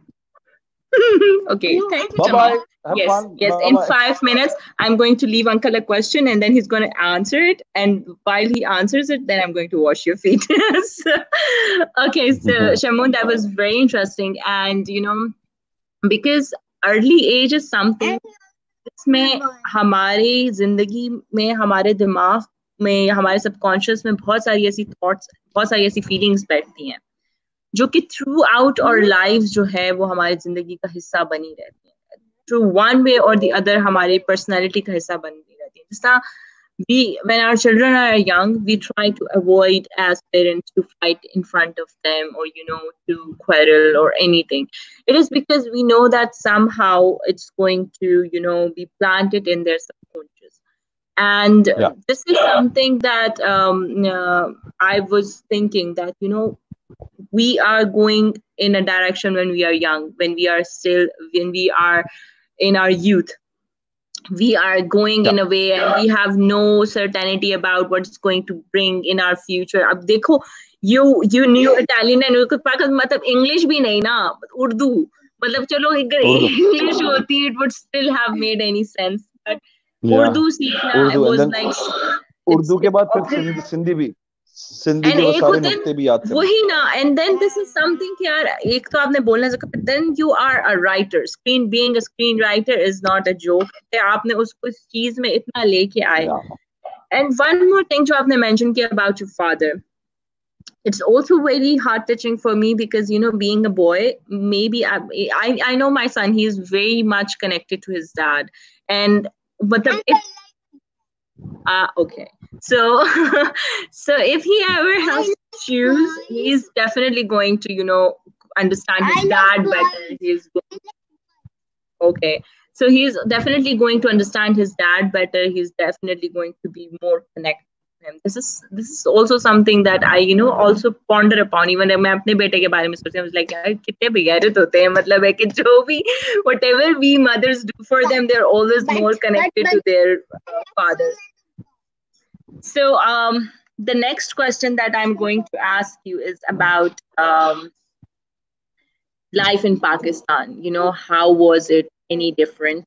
[LAUGHS] okay, thank you. Bye bye. yes, fun. yes. Bye in bye. five minutes, I'm going to leave Uncle a question and then he's going to answer it. And while he answers it, then I'm going to wash your feet. [LAUGHS] so, okay, so Shamun, that was very interesting. And, you know, because early age is something इसमें हमारी जिंदगी में हमारे दिमाग में, हमारे subconscious में बहुत सारी ऐसी थॉट्स बहुत सारी ऐसी फीलिंग्स बैठती हैं, जो कि थ्रू आउट और लाइफ जो है, वो हमारी ज़िंदगी का हिस्सा बनी रहती है। थ्रू वन वे और द अदर हमारे पर्सनैलिटी का हिस्सा बनी रहती है। जिस तरह we when are children are young we try to avoid as parents to fight in front of them और यू नो टू क्वेरल और anything it is because we know that somehow it's going to you know be planted in there and yeah. this is something that um, uh, i was thinking that you know we are going in a direction when we are young when we are still when we are in our youth we are going yeah. in a way and yeah. we have no certainty about what's going to bring in our future ab dekho you you knew italian and matlab english bhi nahi na urdu matlab chalo english hoti it would still have made any sense but Urdu सीखना was like Urdu के बाद फिर सिंधी भी सिंधी के सारे नुक्ते भी याद वही ना and then this is something कि यार एक तो आपने बोलना चाहिए then you are a writer screen being a screen writer is not a joke आपने उसको इस चीज में इतना लेके आए एंड वन मोर थिंग जो आपने मेंशन किया about your father it's also very heart touching for me because you know being a boy maybe I, I i know my son he's very much connected to his dad and but the if, uh, okay. So [LAUGHS] so if he ever has to choose he's definitely going to you know understand his dad better. He's okay. So he's definitely going to understand his dad better. He's definitely going to be more connected him this is this is also something that i you know also ponder upon even मैं अपने बेटे के बारे में सोचती हूँ like यार कितने बेगैरत होते हैं मतलब है कि जो भी whatever we mothers do for them they're always more connected to their uh, fathers so um the next question that I'm going to ask you is about um, life in Pakistan. You know, how was it any different?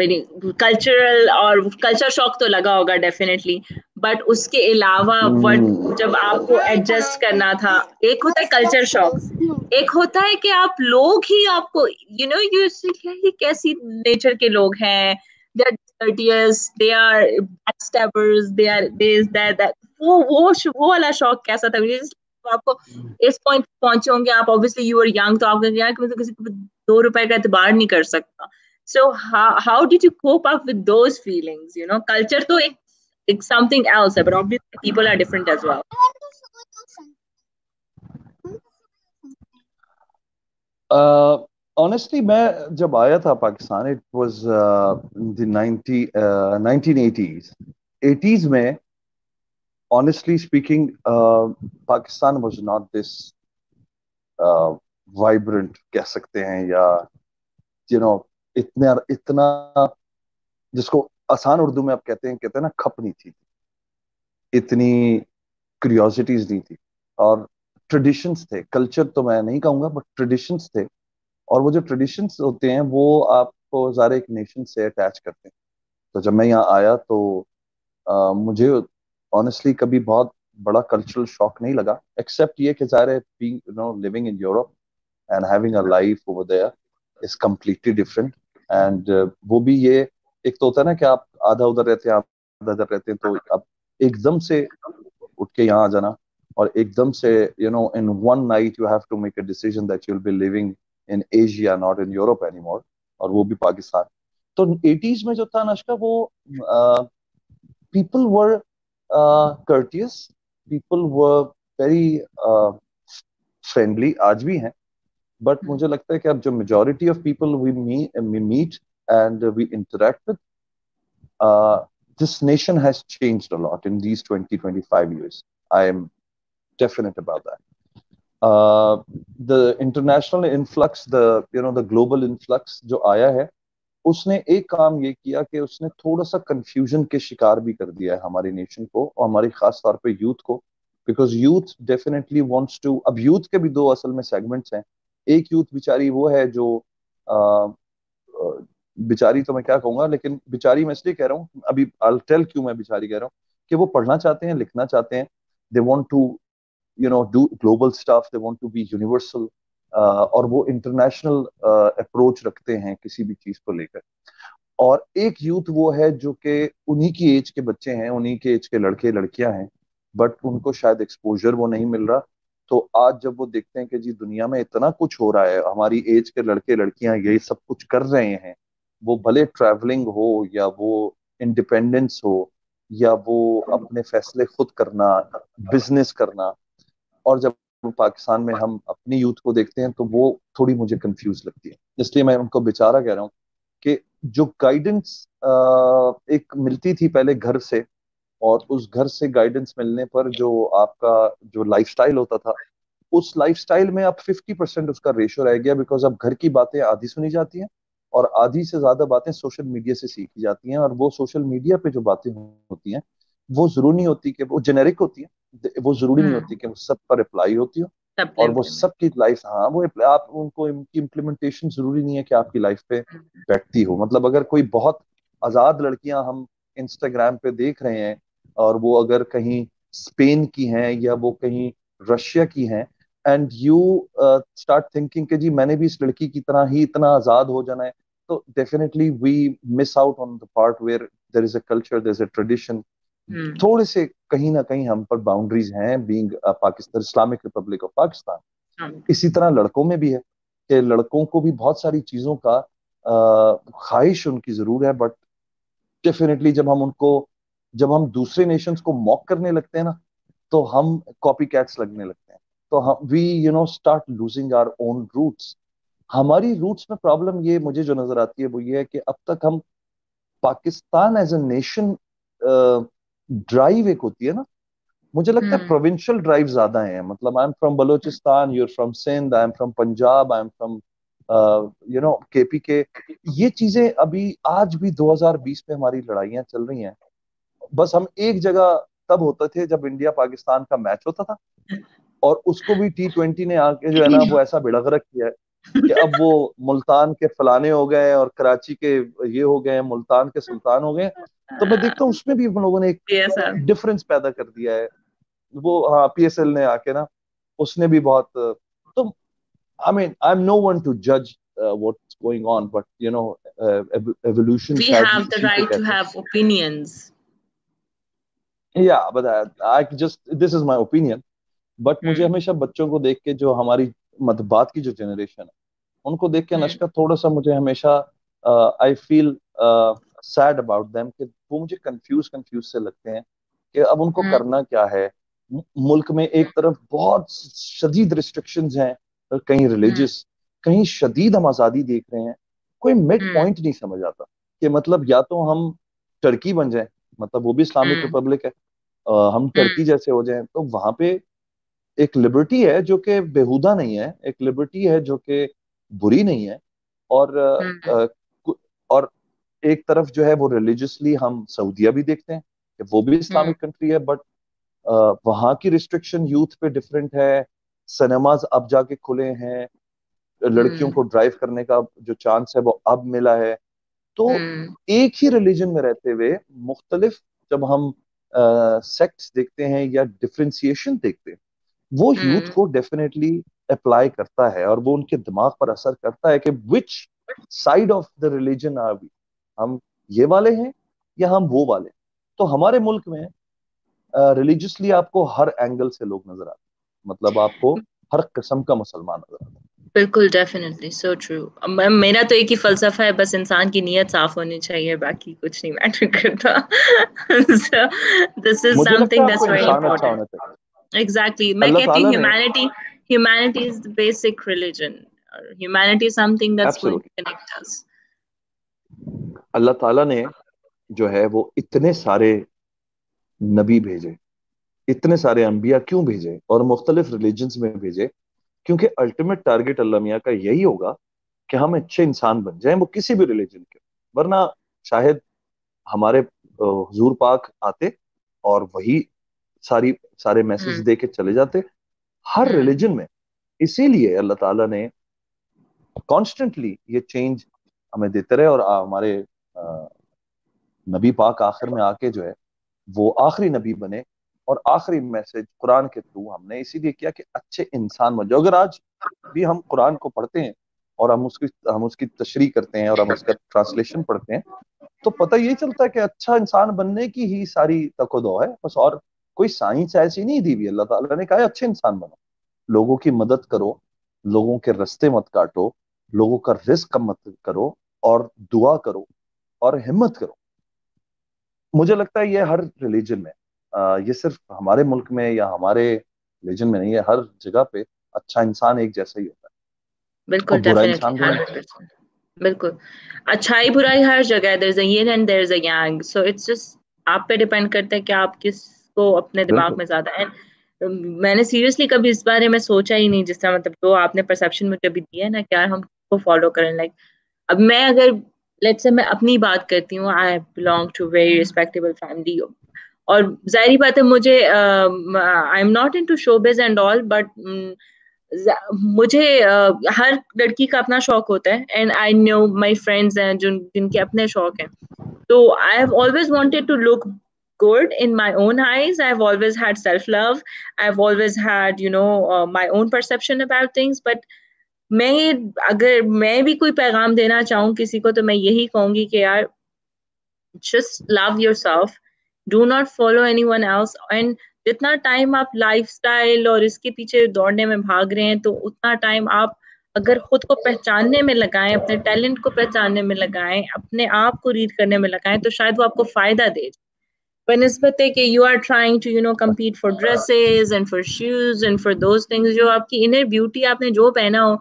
Cultural और culture shock तो लगा होगा definitely but उसके अलावा word hmm. जब आपको adjust करना था। एक होता है कल्चर शॉक एक होता है कि आप लोग ही आपको यू नो यू कैसी नेचर के लोग हैं। They are courteous they are backstabbers they are this that that. वो वो वो वाला शौक कैसा था? मुझे आपको इस पॉइंट पहुँचे होंगे आप ऑब्वियसली यू आर यंग तो आपको यार मैं तो किसी को दो रुपए का एतबार नहीं कर सकता। so how did you cope up with those feelings you know culture तो एक एक समथिंग एल्स है but obviously people are different as well Uh, honestly मैं जब आया था Pakistan it was the 90 1980s 80s में honestly speaking uh, Pakistan was not this uh, vibrant कह सकते हैं या you know इतना इतना जिसको आसान उर्दू में आप कहते हैं कहते हैं ना खप नहीं थी। इतनी क्यूरियोसिटीज नहीं थी। और ट्रेडिशंस थे। कल्चर तो मैं नहीं कहूँगा बट ट्रेडिशंस थे। और वो जो ट्रेडिशंस होते हैं वो आपको ज़ारे एक नेशन से अटैच करते हैं। तो जब मैं यहाँ आया तो आ, मुझे ऑनेस्टली कभी बहुत बड़ा कल्चरल शॉक नहीं लगा एक्सेप्ट ये कि ज़ाहिर being you know living in Europe and having a life over there is completely different and वो भी ये एक तो होता है ना कि आप आधा उधर रहते हैं, आधा उधर रहते हैं तो आप एकदम से उठ के यहाँ आ जाना और एकदम से you know in one night you have to make a decision that you will be living in Asia not in Europe anymore और वो भी पाकिस्तान। तो एटीज में जो था नशका वो people were courteous people were very friendly आज भी हैं। बट मुझे लगता है कि अब जो majority of people we meet and we interact with this nation has changed a lot in these 20 25 years. I am definite about that. Uh, the international influx the you know the global influx जो आया है उसने एक काम ये किया कि उसने थोड़ा सा कंफ्यूजन के शिकार भी कर दिया है हमारी नेशन को और हमारी खास तौर पे यूथ को because youth definitely wants to अब यूथ के भी दो असल में सेगमेंट्स हैं। एक यूथ बिचारी वो है जो बिचारी तो मैं क्या कहूँगा लेकिन बिचारी मैं इसलिए कह रहा हूँ अभी अल टेल क्यों मैं बिचारी कह रहा हूँ कि वो पढ़ना चाहते हैं लिखना चाहते हैं they want to know do global stuff they want to be universal uh, और वो इंटरनेशनल अप्रोच uh, रखते हैं किसी भी चीज़ को लेकर। और एक यूथ वो है जो कि उन्हीं की एज के बच्चे हैं उन्हीं के एज के लड़के लड़कियाँ हैं बट उनको शायद एक्सपोजर वो नहीं मिल रहा तो आज जब वो देखते हैं कि जी दुनिया में इतना कुछ हो रहा है, हमारी एज के लड़के लड़कियाँ ये सब कुछ कर रहे हैं, वो भले ट्रैवलिंग हो या वो इंडिपेंडेंस हो या वो अपने फैसले खुद करना बिज़नेस करना, और जब पाकिस्तान में हम अपनी यूथ को देखते हैं तो वो थोड़ी मुझे कंफ्यूज लगती है। इसलिए मैं उनको बेचारा कह रहा हूँ कि जो गाइडेंस एक मिलती थी पहले घर से और उस घर से गाइडेंस मिलने पर जो आपका जो लाइफस्टाइल होता था उस लाइफस्टाइल में अब 50 परसेंट उसका रेशो रह गया बिकॉज़ अब घर की बातें आधी सुनी जाती हैं और आधी से ज़्यादा बातें सोशल मीडिया से सीखी जाती हैं और वो सोशल मीडिया पे जो बातें होती हैं वो ज़रूरी नहीं होती कि वो जेनेरिक होती है वो ज़रूरी नहीं हम्म। होती कि वो सब पर अप्लाई होती हो और वो सबकी लाइफ हाँ वो आप उनको इम्प्लीमेंटेशन ज़रूरी नहीं है कि आपकी लाइफ पे बैठती हो मतलब अगर कोई बहुत आज़ाद लड़कियाँ हम इंस्टाग्राम पे देख रहे हैं और वो अगर कहीं स्पेन की हैं या वो कहीं रशिया की हैं एंड यू स्टार्ट थिंकिंग कि जी मैंने भी इस लड़की की तरह ही इतना आज़ाद हो जाना है। तो definitely we miss out on the part where there is a culture there is a tradition. थोड़े से कहीं ना कहीं हम पर बाउंड्रीज हैं being Pakistan Islamic republic of Pakistan इसी तरह लड़कों में भी है कि लड़कों को भी बहुत सारी चीज़ों का ख्वाहिश उनकी ज़रूर है बट डेफिनेटली जब हम उनको जब हम दूसरे नेशंस को मॉक करने लगते हैं ना तो हम कॉपी कैट्स लगने लगते हैं। तो हम we you know start losing our own roots हमारी रूट्स में प्रॉब्लम ये मुझे जो नज़र आती है वो ये है कि अब तक हम Pakistan as a nation drive एक होती है ना। मुझे लगता है प्रोविंशियल ड्राइव ज़्यादा है। मतलब I am from Balochistan you're from Sindh I am from Punjab I am from you know KP के ये चीज़ें अभी आज भी 2020 में हमारी लड़ाइयाँ चल रही हैं। बस हम एक जगह तब होते थे जब इंडिया पाकिस्तान का मैच होता था। और उसको भी टी ट्वेंटी ने आके जो है ना वो ऐसा बेड़गरक किया है कि अब वो मुल्तान के फलाने हो गए और कराची के ये हो गए मुल्तान के सुल्तान हो गए। तो मैं देखता हूँ उसमें भी हम लोगों ने एक डिफरेंस पैदा कर दिया है। वो हाँ पीएसएल ने आके ना उसने भी बहुत तो I mean I am no one to जज what's going on but you know uh, evolution we have the right to have opinions. But I, I just this is my opinion but मुझे hmm. हमेशा बच्चों को देख के जो हमारी मतबात की जो जनरेशन है उनको देख के hmm. नशका थोड़ा सा मुझे हमेशा I feel sad about them कि वो मुझे कंफ्यूज कंफ्यूज से लगते हैं कि अब उनको hmm. करना क्या है मुल्क में एक तरफ़ बहुत शदीद रिस्ट्रिक्शंस हैं कहीं रिलीजियस कहीं शदीद हम आज़ादी देख रहे हैं कोई मिड पॉइंट नहीं समझ आता कि मतलब या तो हम टर्की बन जाए मतलब वो भी इस्लामिक रिपब्लिक है आ, हम टर्की जैसे हो जाएँ तो वहाँ पे एक लिबर्टी है जो कि बेहुदा नहीं है एक लिबर्टी है जो कि बुरी नहीं है और हम्म। और एक तरफ़ जो है वो रिलीजियसली हम सऊदिया भी देखते हैं कि वो भी इस्लामिक कंट्री हम्म। है बट वहाँ की रिस्ट्रिक्शन यूथ पे डिफरेंट है सिनेमाज अब जाके खुले हैं लड़कियों को ड्राइव हम्म। करने का जो चांस है वो अब मिला है तो एक ही रिलीजन में रहते हुए मुख्तलिफ़ जब हम सेक्ट्स देखते हैं या डिफ्रेंसिएशन देखते हैं वो यूथ हम्म। को डेफिनेटली अप्लाई करता है और वो उनके दिमाग पर असर करता है कि which side of the religion are we हम ये वाले हैं या हम वो वाले तो हमारे मुल्क में रिलीजियसली uh, आपको हर एंगल से लोग नज़र आते हैं। मतलब आपको हर किस्म का मुसलमान नज़र आता है। बिल्कुल डेफिनेटली सो ट्रू मेरा तो एक ही फलसफा है बस इंसान की नीयत साफ़ होनी चाहिए बाकी कुछ नहीं मैटर करता। This is something that's very important exactly. मैं कहती हूँ is the basic religion. humanity is something that's Absolutely. going to connect अल्लाह ताला ने जो है वो इतने सारे नबी भेजे इतने सारे अम्बिया क्यों भेजे और मुख्तलिफ़ रिलीजन्स में भेजे? क्योंकि अल्टीमेट टारगेट अल्लाह मियाँ का यही होगा कि हम अच्छे इंसान बन जाएँ वो किसी भी रिलीजन के वरना शायद हमारे हजूर पाक आते और वही सारी सारे मैसेज। दे के चले जाते हर रिलीजन हम्म। में इसीलिए अल्लाह ताला ने कॉन्स्टेंटली ये चेंज हमें देते रहे और हमारे नबी पाक आखिर में आके जो है वो आखिरी नबी बने और आखिरी मैसेज कुरान के थ्रू हमने इसीलिए किया कि अच्छे इंसान बन जाओ। अगर आज भी हम कुरान को पढ़ते हैं और हम उसकी हम उसकी तशरी करते हैं और हम उसका ट्रांसलेशन पढ़ते हैं तो पता यही चलता है कि अच्छा इंसान बनने की ही सारी तकोदो है। बस और कोई साइंस ऐसी नहीं दी हुई अल्लाह ताला ने कहा अच्छे इंसान बनो। लोगों की मदद करो, लोगों के रस्ते मत काटो, लोगों का रिस्क मत करो और दुआ करो और हिम्मत करो। मुझे लगता है ये हर रिलीजन में ये सिर्फ़ हमारे मुल्क में या हमारे रिलीजन में नहीं है हर जगह पे अच्छा इंसान एक जैसा ही होता है। बिल्कुल बुरा बिल्कुल। अच्छाई बुराई हर जगह there is a yin and there is a yang so it's just आप पे डिपेंड करता है कि आप किस को अपने दिमाग में ज़्यादा है मैंने सीरियसली कभी इस बारे में सोचा ही नहीं जिस तरह मतलब तो आपने परसेप्शन मुझे अभी दिया ना क्या हम को फॉलो करें लाइक अब मैं अगर लेट्स से मैं अपनी बात करती हूँ I belong to very respectable family और जाहरी बात है मुझे I am not into showbiz and all but मुझे uh, हर लड़की का अपना शौक होता है and I know my friends हैं जो जिनके अपने शौक हैं। तो I have always wanted to look good in my own eyes. I've always had self love i've always had you know uh, my own perception about things but मैं अगर मैं भी कोई पैगाम देना चाहूँ किसी को तो मैं यही कहूँगी कि यार just love your love yourself not follow anyone else. And जितना टाइम आप लाइफस्टाइल और इसके पीछे दौड़ने में भाग रहे हैं तो उतना टाइम आप अगर खुद को पहचानने में लगाएँ, अपने टैलेंट को पहचानने में लगाएँ, अपने आप को रीड करने में लगाएँ तो शायद वो आपको फ़ायदा दे। बनस्बत है कि you are trying to you know compete for dresses and for shoes and for those things जो आपकी इनर ब्यूटी आपने जो पहना हो,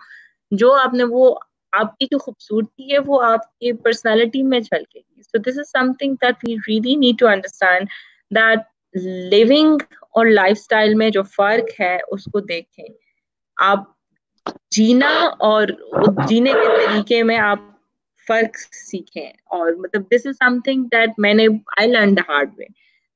जो आपने वो आपकी जो खूबसूरती है, वो आपकी पर्सनैलिटी में झलकेगी so this is something that we really need to understand that living और लाइफस्टाइल में जो फ़र्क है, उसको देखें। आप जीना और जीने के तरीके में आप फ़र्क सीखें और मतलब दिस इज़ समथिंग दैट मैंने I learn the hard way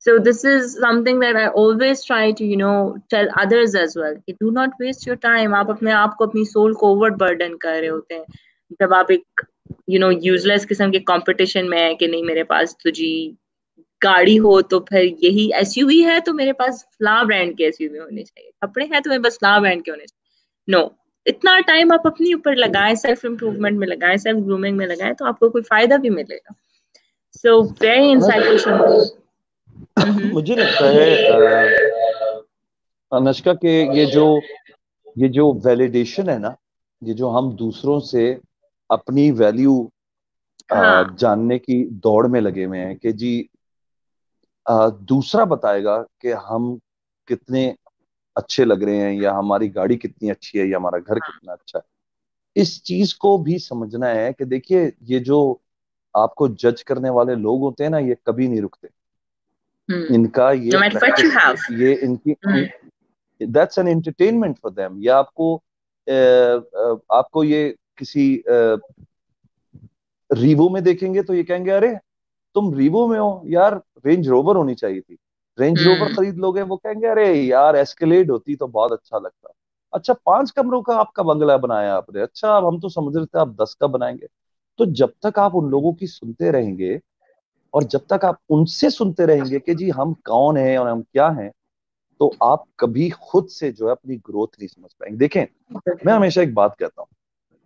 so this is something that i always try to, you know, tell others as well do not waste your time. आप अपने आप को अपनी सोल को ओवर बर्डन कर रहे होते हैं। जब आप एक यू नो यूजलेस किस्म के कंपटीशन में है कि नहीं मेरे पास तो जी गाड़ी हो तो फिर यही एसयूवी है तो मेरे पास फ्ला ब्रांड के एस होने चाहिए। कपड़े हैं तो मेरे पास फ्ला ब्रांड के होने चाहिए। नो इतना टाइम आप अपने ऊपर लगाएँ सेल्फ इम्प्रूवमेंट में लगाएँ सेल्फ ग्रूमिंग में लगाएँ तो आपको कोई फ़ायदा भी मिलेगा। सो वेरी इंसाइटफुल मुझे लगता है अनुष्का के ये जो ये जो वैलिडेशन है ना, ये जो हम दूसरों से अपनी वैल्यू हाँ. जानने की दौड़ में लगे हुए हैं कि जी आ, दूसरा बताएगा कि हम कितने अच्छे लग रहे हैं या हमारी गाड़ी कितनी अच्छी है या हमारा घर कितना अच्छा है। इस चीज़ को भी समझना है कि देखिए ये जो आपको जज करने वाले लोग होते हैं ना ये कभी नहीं रुकते। hmm. इनका ये no ये इनकी that's an entertainment for them या आपको आपको ये किसी रीवो में देखेंगे तो ये कहेंगे अरे तुम रीवो में हो यार रेंज रोवर होनी चाहिए थी। रेंज रोवर हम्म। खरीद लोगे वो कहेंगे अरे यार एस्केलेड होती तो बहुत अच्छा लगता। अच्छा पाँच कमरों का आपका बंगला बनाया आपने। अच्छा अब हम तो समझ रहे थे आप दस का बनाएँगे। तो जब तक आप उन लोगों की सुनते रहेंगे और जब तक आप उनसे सुनते रहेंगे कि जी हम कौन हैं और हम क्या हैं? तो आप कभी खुद से जो है अपनी ग्रोथ नहीं समझ पाएँगे। देखें मैं हमेशा एक बात कहता हूँ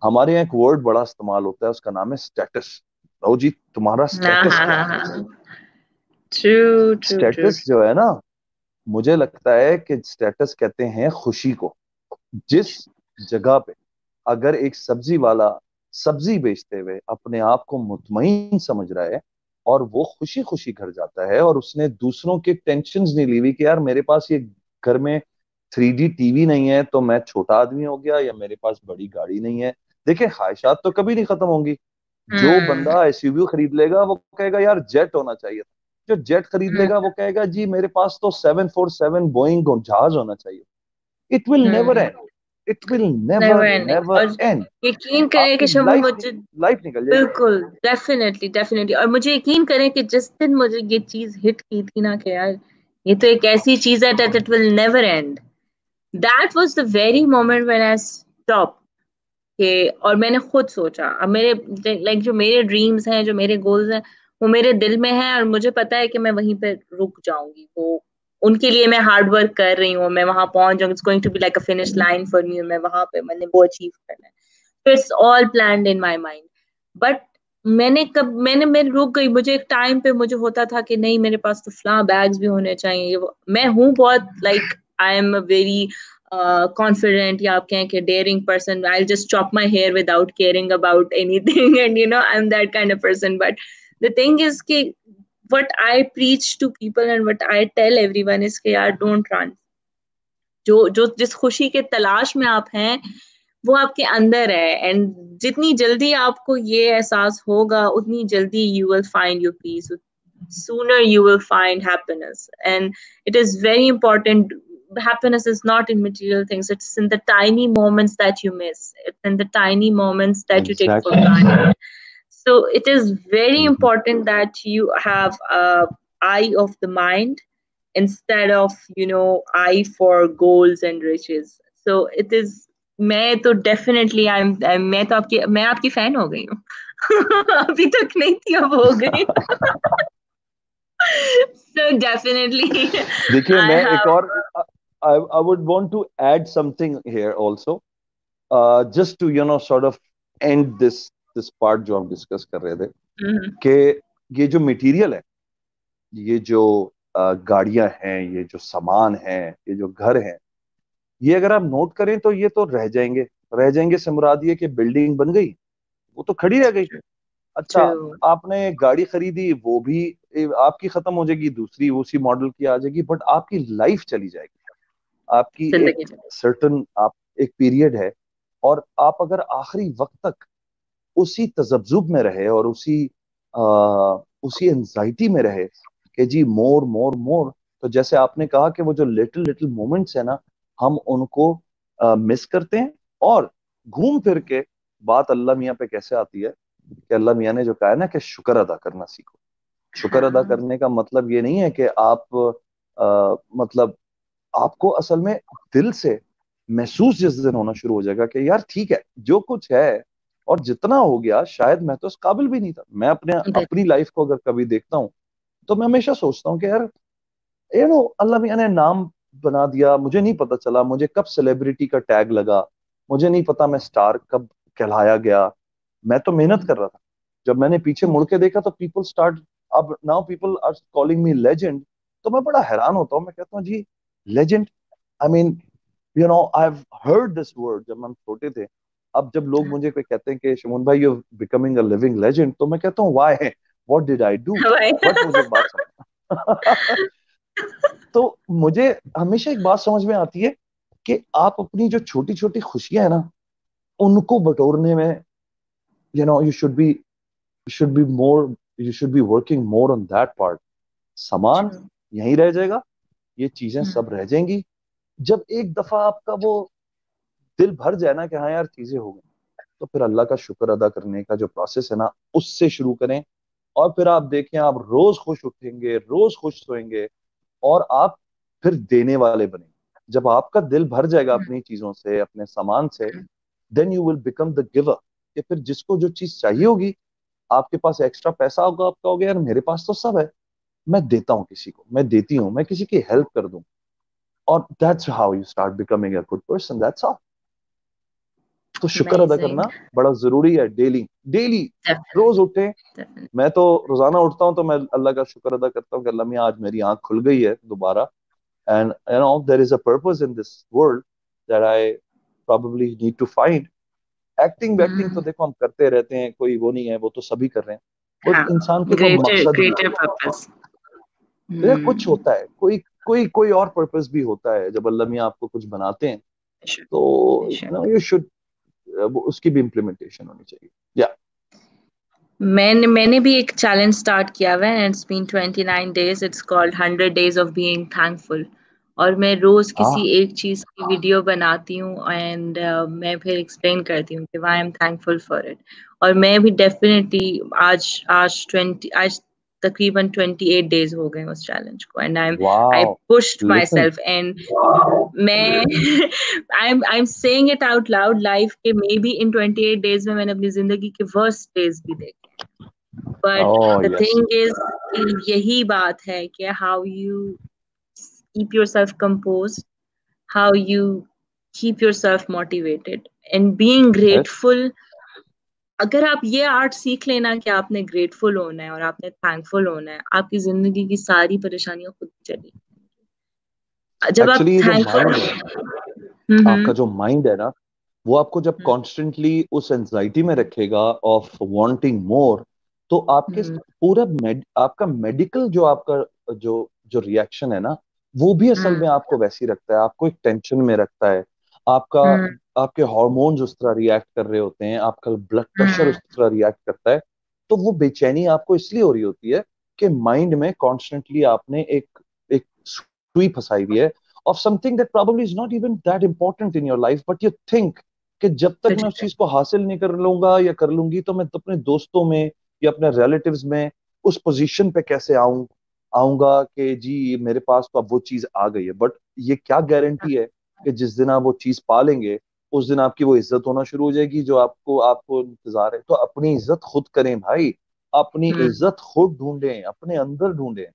हमारे यहाँ एक वर्ड बड़ा इस्तेमाल होता है उसका नाम है स्टेटस राहुल जी तुम्हारा स्टेटस स्टेटस जो है ना मुझे लगता है कि स्टेटस कहते हैं खुशी को। जिस जगह पे अगर एक सब्ज़ी वाला सब्ज़ी बेचते हुए अपने आप को मुतमिन समझ रहा है और वो खुशी खुशी घर जाता है और उसने दूसरों के टेंशन नहीं ली हुई कि यार मेरे पास ये घर में थ्री टीवी नहीं है तो मैं छोटा आदमी हो गया या मेरे पास बड़ी गाड़ी नहीं है देखिए ख्वाहिशात तो कभी नहीं खत्म होंगी। जो हम्म। बंदा एस खरीद लेगा वो कहेगा यार जेट होना चाहिए जो जेट खरीद हम्म। लेगा वो कहेगा जी मेरे पास तो सेवन फोर सेवन बोइंग जहाज़ होना चाहिए। It will never end it will never never end यकीन करें कि शम्भू मुझे लाइफ निकल जाएगी। बिल्कुल डेफिनेटली डेफिनेटली और मुझे यकीन करें कि जिस दिन मुझे ये चीज़ हिट की थी ना कि यार ये तो एक ऐसी चीज़ है that it will never end that was the very moment when I stop कि, और मैंने खुद सोचा। अब मेरे लाइक जो मेरे ड्रीम्स हैं, जो मेरे गोल्स हैं, वो मेरे दिल में है और मुझे पता है कि मैं वहीं पे रुक जाऊँगी। वो, उनके लिए मैं हार्ड वर्क कर रही हूँ, मैं वहाँ पहुँच जाऊँगी। It's going to be like a finish line for me मैं वहाँ पे, मैंने वो अचीव करना है। तो it's all plan in my mind but मैंने कब, मैंने, मैं रुक गई। मुझे एक टाइम पे मुझे होता था कि नहीं, मेरे पास तो फ्ला बैग्स भी होने चाहिए। मैं हूँ बहुत like I am a very confident या आप कहें कि daring person I just chop my hair without caring about [LAUGHS] anything and you know I am that kind of person but the thing is कि what I preach to people and what I tell everyone is कि यार don't run जो जो जिस खुशी के तलाश में आप हैं वो आपके अंदर है एंड जितनी जल्दी आपको ये एहसास होगा उतनी जल्दी you will find your peace sooner you will find happiness and it is very important happiness is not in material things it's in the tiny moments that you miss it's in the tiny moments that exactly. you take for granted so it is very mm-hmm. important that you have a eye of the mind instead of you know eye for goals and riches so it is मैं तो definitely I am मैं तो आपकी मैं आपकी fan हो गई हूँ [LAUGHS] अभी तक नहीं थी अब हो गई [LAUGHS] so definitely देखिए मैं have... एक और I, I would want to add something here also, uh, just to you know sort of end this this part जो हम डिस्कस कर रहे थे mm-hmm. कि ये जो मटेरियल है ये जो गाड़ियाँ हैं ये जो सामान है ये जो घर है ये अगर आप नोट करें तो ये तो रह जाएँगे। रह जाएँगे से मुराद ये कि बिल्डिंग बन गई वो तो खड़ी रह गई। अच्छा आपने गाड़ी खरीदी वो भी आपकी खत्म हो जाएगी दूसरी उसी मॉडल की आ जाएगी बट आपकी लाइफ चली जाएगी। आपकी एक सर्टन आप एक पीरियड है और आप अगर आखिरी वक्त तक उसी तजब्जुब में रहे और उसी आ, उसी एंजाइटी में रहे कि जी मोर मोर मोर तो जैसे आपने कहा कि वो जो लिटिल लिटिल मोमेंट्स है ना हम उनको आ, मिस करते हैं और घूम फिर के बात अल्लाह मियाँ पे कैसे आती है कि अल्लाह मियाँ ने जो कहा है ना कि शुक्र अदा करना सीखो शुक्र अदा हाँ। करने का मतलब ये नहीं है कि आप आ, मतलब आपको असल में दिल से महसूस जिस दिन होना शुरू हो जाएगा कि यार ठीक है जो कुछ है और जितना हो गया शायद मैं तो इस काबिल भी नहीं था। मैं अपने अपनी लाइफ को अगर कभी देखता हूँ तो मैं हमेशा सोचता हूँ कि यार यू नो अल्लाह मियाँ ने नाम बना दिया मुझे नहीं पता चला मुझे कब सेलिब्रिटी का टैग लगा मुझे नहीं पता मैं स्टार कब कहलाया गया। मैं तो मेहनत कर रहा था। जब मैंने पीछे मुड़ के देखा तो पीपल स्टार्ट अब now people are calling me legend तो मैं बड़ा हैरान होता हूँ मैं कहता हूँ जी legend I mean you know I heard this word जब हम छोटे थे। अब जब लोग मुझे कोई कहते हैं कि शमून भाई you becoming a living legend तो मैं कहता हूँ why what did I do but मुझे बात समझ तो मुझे हमेशा एक बात समझ में आती है कि आप अपनी जो छोटी छोटी खुशियाँ है ना उनको बटोरने में you know you should be should be more you should be working more on that part सामान यहीं रह जाएगा ये चीज़ें सब रह जाएँगी। जब एक दफ़ा आपका वो दिल भर जाए ना कि हाँ यार चीज़ें हो गई तो फिर अल्लाह का शुक्र अदा करने का जो प्रोसेस है ना उससे शुरू करें। और फिर आप देखें आप रोज खुश उठेंगे रोज खुश सोएँगे और आप फिर देने वाले बनेंगे। जब आपका दिल भर जाएगा अपनी चीज़ों से अपने सामान से then you will become the giver कि फिर जिसको जो चीज़ चाहिए होगी आपके पास एक्स्ट्रा पैसा होगा आपका हो गया यार मेरे पास तो सब है। मैं देता हूँ किसी को मैं देती हूँ मैं किसी की हेल्प कर दूँ। और that's how you start becoming a good person that's all तो शुक्र अदा करना बड़ा ज़रूरी है डेली डेली रोज उठे। मैं तो रोज़ाना उठता हूँ तो मैं अल्लाह का शुक्र अदा करता हूँ कि अल्लाह मियाँ आज मेरी आँख खुल गई है दोबारा। And you know there is a purpose in this world that I probably need to find acting वैक्टिंग तो देखो हम करते रहते हैं कोई वो नहीं है वो तो सभी कर रहे हैं। हाँ, इंसान के कोई मकसद hmm. कुछ होता है कोई कोई कोई और पर्पस भी होता है जब अल्लाह मियाँ आपको कुछ बनाते हैं तो यू शुड उसकी भी इम्प्लीमेंटेशन होनी चाहिए। या मैंने मैंने भी एक चैलेंज स्टार्ट किया हुआ है it's been 29 days it's called 100 days of being thankful और मैं रोज किसी हाँ। एक चीज़ की वीडियो बनाती हूँ एंड uh, मैं फिर एक्सप्लेन करती हूँ कि why am thankful for it और मैं भी डेफिनेटली आज आज 20 आज तकरीबन 28 डेज़ हो गए उस चैलेंज को। And I am I pushed myself and मैं I am I am saying it out loud life के मे बी इन 28 डेज़ में मैंने अपनी ज़िंदगी के वर्स्ट डेज़ भी देखे। बट द थिंग इज़ यही बात है कि how you keep yourself composed how you keep yourself motivated and being grateful yes. अगर आप ये आर्ट सीख लेना कि आपने ग्रेटफुल होना है और आपने थैंकफुल होना है आपकी ज़िंदगी की सारी परेशानियाँ खुद चली जब Actually, आप थैंकफुल हम्म, आपका हम्म। जो माइंड है ना वो आपको जब कॉन्स्टेंटली हम्म। उस एंजाइटी में रखेगा ऑफ़ वांटिंग मोर तो आपके पूरा med, आपका मेडिकल जो आपका जो जो रिएक्शन है ना वो भी असल में आपको वैसी रखता है आपको एक टेंशन में रखता है आपका आपके हार्मोन्स उस तरह रिएक्ट कर रहे होते हैं आपका ब्लड प्रेशर उस तरह रिएक्ट करता है तो वो बेचैनी आपको इसलिए हो रही होती है कि माइंड में कॉन्स्टेंटली आपने एक एक सुई फंसाई हुई है of something that probably is not even that important in your life but you think कि जब तक मैं उस चीज़ को हासिल नहीं कर लूँगा या कर लूँगी तो मैं अपने दोस्तों में या अपने रिलेटिव्स में उस पोजीशन पे कैसे आऊँ आऊँगा कि जी मेरे पास तो अब वो चीज़ आ गई है बट ये क्या गारंटी है कि जिस दिन आप वो चीज़ पा लेंगे उस दिन आपकी वो इज़्ज़त होना शुरू हो जाएगी जो आपको आपको इंतज़ार है। तो अपनी इज़्ज़त खुद करें भाई। अपनी हम्म। इज़्ज़त खुद ढूंढें अपने अंदर ढूंढें।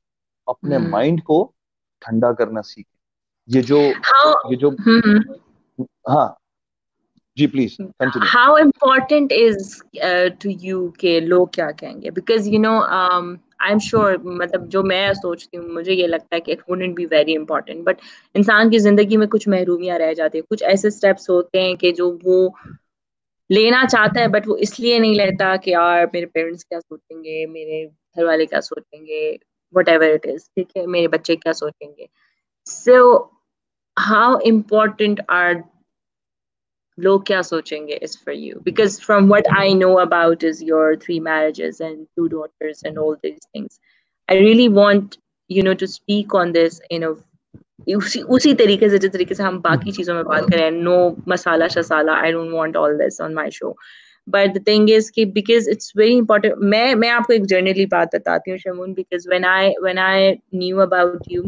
अपने माइंड हम्म। को ठंडा करना सीखें। ये जो ये जो हम्म, हाँ। जी please continue how important is to you के लोग क्या कहेंगे? Because you know I am sure मतलब जो मैं सोचती हूँ, मुझे ये लगता है कि it wouldn't be very important but इंसान की ज़िंदगी में कुछ महरूमियाँ रह जाती है। कुछ ऐसे स्टेप्स होते हैं कि जो वो लेना चाहता है बट वो इसलिए नहीं लेता कि यार, मेरे पेरेंट्स क्या सोचेंगे, मेरे घर वाले क्या सोचेंगे वट एवर इट इज़ ठीक है, मेरे बच्चे क्या सोचेंगे। सो हाउ इम्पोर्टेंट आर लोग क्या सोचेंगे is for you because from what I know about is your three marriages and two daughters and all these things I really want you know to speak on this in a उसी उसी तरीके से जिस तरीके से हम बाकी चीजों में बात करें no masala शसाला I don't want all this on my show but the thing is कि बिकॉज इट्स वेरी इंपॉर्टेंट मैं मैं आपको एक जर्नली बात बताती हूँ Shamun because when I when I knew about you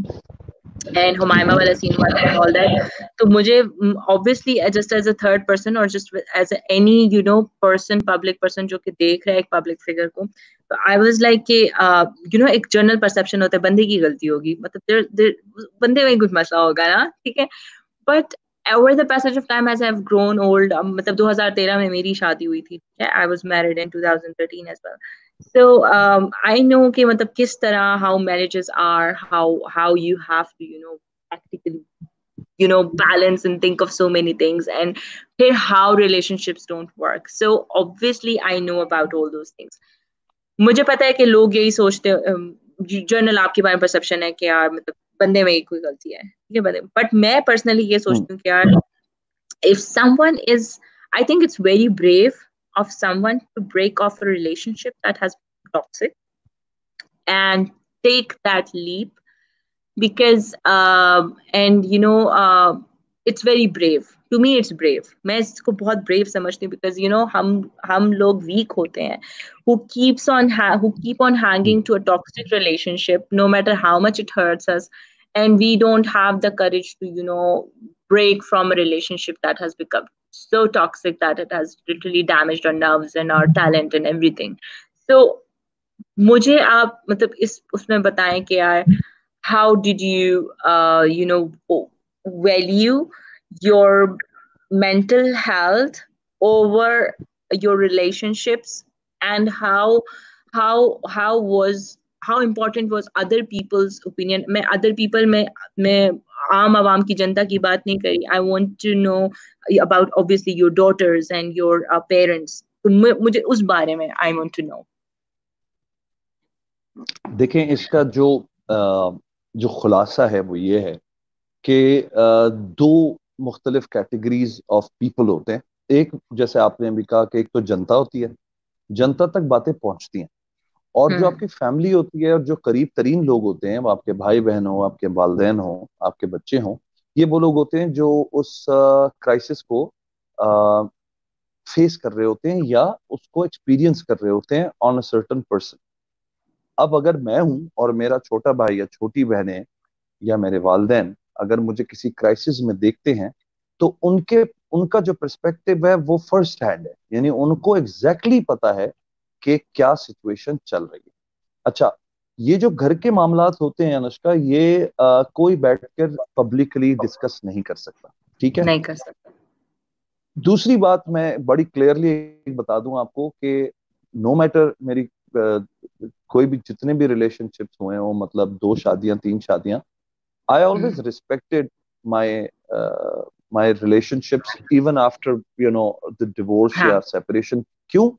and Humaima wala scene and all that. So mujhe mm, obviously just as a third person or just as a, any you know person, public person जो कि देख रहा है एक public figure को, तो I was like कि uh, you know एक general perception होता है बंदे की गलती होगी मतलब there, there, बंदे में कुछ मसला होगा ना ठीक है but over the passage of time as I've grown old um, मतलब 2013 में मेरी शादी हुई थी I was married in 2013 as well so um, I know कि मतलब किस तरह how marriages are, how how you have to you know practically you know balance and think of so many things and here how relationships don't work. So obviously I know about all those things. मुझे पता है कि लोग यही सोचते journal आपके बारे में परसेप्शन है कि यार मतलब बंदे में कोई गलती है ठीक है बंदे बट मैं पर्सनली ये सोचती हूँ कि यार if someone is I think it's very brave of someone to break off a relationship that has been toxic and take that leap because um, and you know uh, it's very brave to me it's brave मैं इसको बहुत brave समझती हूँ because you know हम हम लोग weak होते हैं who keeps on who keep on hanging to a toxic relationship no matter how much it hurts us and we don't have the courage to you know break from a relationship that has become so toxic that it has literally damaged our nerves and our talent and everything so मुझे आप मतलब इस उसमें बताएं कि यार how did you uh, you know value your mental health over your relationships and how how how was how important was other people's opinion मैं other people में मैं आम आवाम की जनता की बात नहीं करी। I want to know about obviously your daughters and your parents तो मुझे उस बारे में आई वॉन्ट टू नो देखें, इसका जो जो खुलासा है, वो ये है कि दो मुख्तलिफ़ कैटेगरीज ऑफ़ पीपल होते हैं। एक, जैसे आपने अभी कहा कि एक तो जनता होती है। जनता तक बातें पहुँचती हैं। और जो हम्म। आपकी फैमिली होती है और जो करीब तरीन लोग होते हैं वो आपके भाई बहन हो आपके वालदेन हो आपके बच्चे हों ये वो लोग होते हैं जो उस क्राइसिस को आ, फेस कर रहे होते हैं या उसको एक्सपीरियंस कर रहे होते हैं ऑन अ सर्टन पर्सन अब अगर मैं हूँ और मेरा छोटा भाई या छोटी बहनें या मेरे वालदेन अगर मुझे किसी क्राइसिस में देखते हैं तो उनके उनका जो परस्पेक्टिव है वो फ़र्स्ट हैंड है यानी उनको एग्जैक्टली exactly पता है कि क्या सिचुएशन चल रही है। अच्छा ये जो घर के मामला होते हैं अनुष्का ये आ, कोई बैठकर पब्लिकली डिस्कस नहीं कर सकता ठीक है? नहीं कर सकता। दूसरी बात मैं बड़ी क्लियरली बता दूँ आपको कि नो मैटर मेरी आ, कोई भी जितने भी रिलेशनशिप्स हुए हो मतलब दो शादियाँ तीन शादियाँ I always respected my my relationships even after you know the divorce या सेपरेशन क्यों?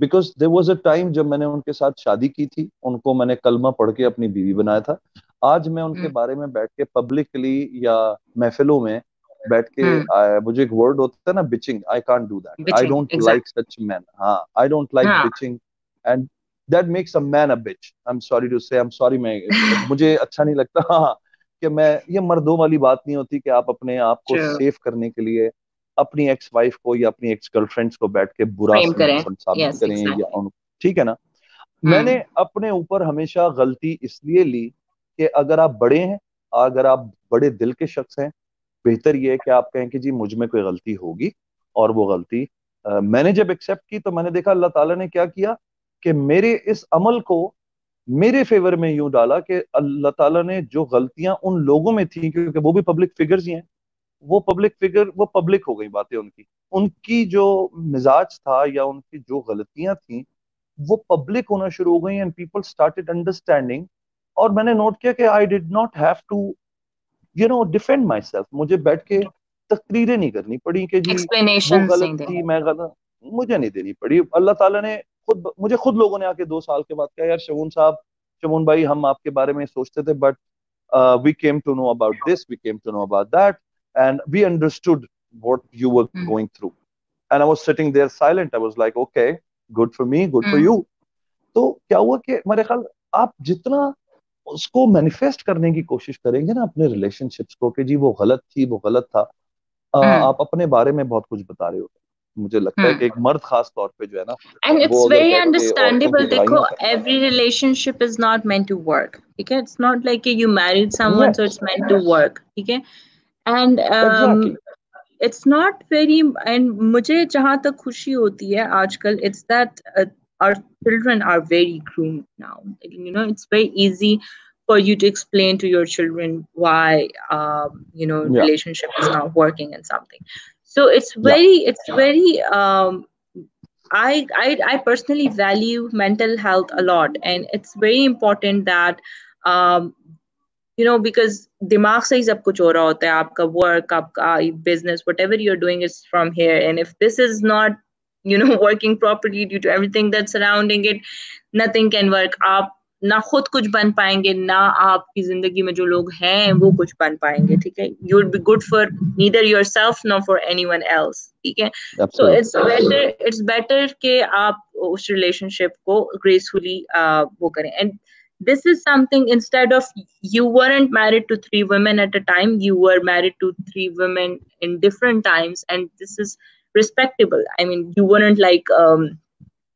Because there was a time जब मैंने उनके साथ शादी की थी उनको मैंने कलमा पढ़ के अपनी बीवी बनाया था। आज मैं उनके hmm. बारे में बैठ के पब्लिकली या महफिलों में बैठ के hmm. मुझे एक वर्ड होता है ना bitching I can't do that I don't like such man हाँ I don't like bitching and that makes a man a bitch I am sorry to say I am sorry मैं [LAUGHS] मुझे अच्छा नहीं लगता। हाँ कि मैं ये मर्दों वाली बात नहीं होती कि आप अपने आप को सेफ़ करने के लिए अपनी एक्स वाइफ को या अपनी एक्स गर्लफ्रेंड्स को बैठ के बुरा साबित करें। या ठीक है ना? hmm. मैंने अपने ऊपर हमेशा गलती इसलिए ली कि अगर आप बड़े हैं अगर आप बड़े दिल के शख्स हैं बेहतर ये है कि आप कहें कि जी मुझमें कोई गलती होगी और वो गलती आ, मैंने जब एक्सेप्ट की तो मैंने देखा अल्लाह ताला ने क्या किया कि मेरे इस अमल को मेरे फेवर में यूँ डाला कि अल्लाह ताला ने जो गलतियाँ उन लोगों में थी क्योंकि वो भी पब्लिक फिगर्स ही हैं वो पब्लिक फिगर वो पब्लिक हो गई बातें उनकी। उनकी जो मिजाज था या उनकी जो गलतियाँ थी वो पब्लिक होना शुरू हो गई एंड पीपल स्टार्टेड अंडरस्टैंडिंग और मैंने नोट किया कि I did not have to you know defend myself मुझे बैठ के तकरीरें नहीं करनी पड़ी कि जी वो गलत थी मैं गलत मुझे नहीं देनी पड़ी। अल्लाह ताला ने खुद मुझे खुद लोगों ने आके दो साल के बाद कहा यार शमून साहब शमून भाई हम आपके बारे में सोचते थे but we came to know about this we came to know about that and we understood what you were mm. going through. And i was sitting there silent. I was like okay good for me good mm. for you. तो क्या हुआ कि मेरे ख्याल आप जितना उसको manifest करने की कोशिश करेंगे ना अपने रिलेशनशिप्स को कि जी वो गलत थी वो गलत था आ, mm. आप अपने बारे में बहुत कुछ बता रहे हो। मुझे लगता है कि एक मर्द खास तौर पे जो है ना एंड इट्स वेरी अंडरस्टैंडेबल देखो every relationship is not meant to work ठीक है? It's not like you married someone so it's meant to work ठीक है? and exactly it's not very and मुझे जहां तक खुशी होती है आजकल it's that our children are very groomed now you know it's very easy for you to explain to your children why um, you know या relationship is not working and something so it's या very it's very um, I, I I personally value mental health a lot, and it's very important that um, you know because दिमाग से ही सब कुछ हो रहा होता है आपका work आपका business business whatever you're doing is from here and if this is not you know working properly due to everything that's surrounding it nothing can work आप ना खुद कुछ बन पाएँगे ना आपकी ज़िंदगी में जो लोग हैं वो कुछ बन पाएँगे ठीक है you will be good for neither yourself no for anyone else ठीक है so absolutely it's better it's better कि आप उस relationship को gracefully uh, वो करें and this is something instead of you weren't married to three women at a time you were married to three women in different times and this is respectable i mean you weren't like um,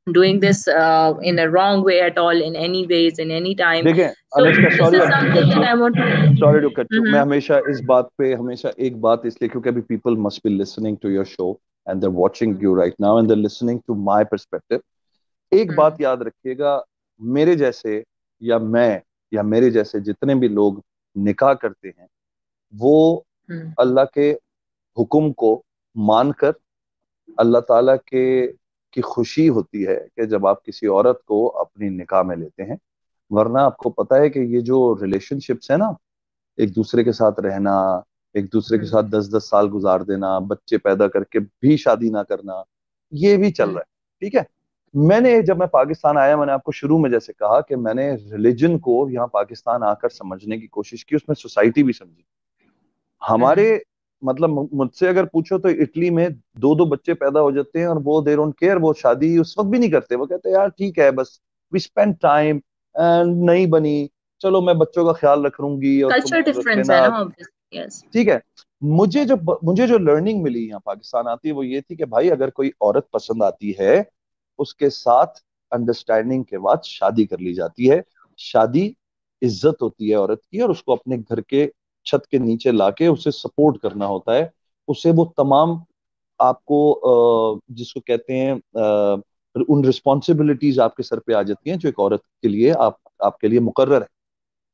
doing this uh, in a wrong way at all in any ways in any time देखें so Anushka this sorry is something that i want to sorry to cut you मैं Mhm. हमेशा इस बात पे हमेशा एक बात इसलिए क्योंकि अभी people must be listening to your show and they watching you right now and they listening to my perspective एक हम्म। बात याद रखिएगा मेरे जैसे या मैं या मेरे जैसे जितने भी लोग निकाह करते हैं वो हम्म, अल्लाह के हुक्म को मानकर अल्लाह ताला के की खुशी होती है कि जब आप किसी औरत को अपनी निकाह में लेते हैं वरना आपको पता है कि ये जो रिलेशनशिप्स है ना एक दूसरे के साथ रहना एक दूसरे के हम्म। साथ दस दस साल गुजार देना बच्चे पैदा करके भी शादी ना करना ये भी चल रहा है ठीक है? मैंने जब मैं पाकिस्तान आया मैंने आपको शुरू में जैसे कहा कि मैंने रिलीजन को यहाँ पाकिस्तान आकर समझने की कोशिश की उसमें सोसाइटी भी समझी। हमारे मतलब मुझसे अगर पूछो तो इटली में दो दो बच्चे पैदा हो जाते हैं और वो देर डोंट केयर वो शादी उस वक्त भी नहीं करते। वो कहते हैं यार ठीक है बस वी स्पेंड टाइम एंड नहीं बनी। चलो मैं बच्चों का ख्याल रख लूँगी और है ना ठीक है। मुझे जो मुझे जो लर्निंग मिली यहाँ पाकिस्तान आती है वो ये थी कि भाई अगर कोई औरत पसंद आती है उसके साथ अंडरस्टैंडिंग के बाद शादी कर ली जाती है। शादी इज़्ज़त होती है औरत की और उसको अपने घर के छत के नीचे लाके उसे सपोर्ट करना होता है। उसे वो तमाम आपको जिसको कहते हैं उन रिस्पॉन्सिबिलिटीज आपके सर पे आ जाती हैं जो एक औरत के लिए आप, आपके लिए मुकर्रर है।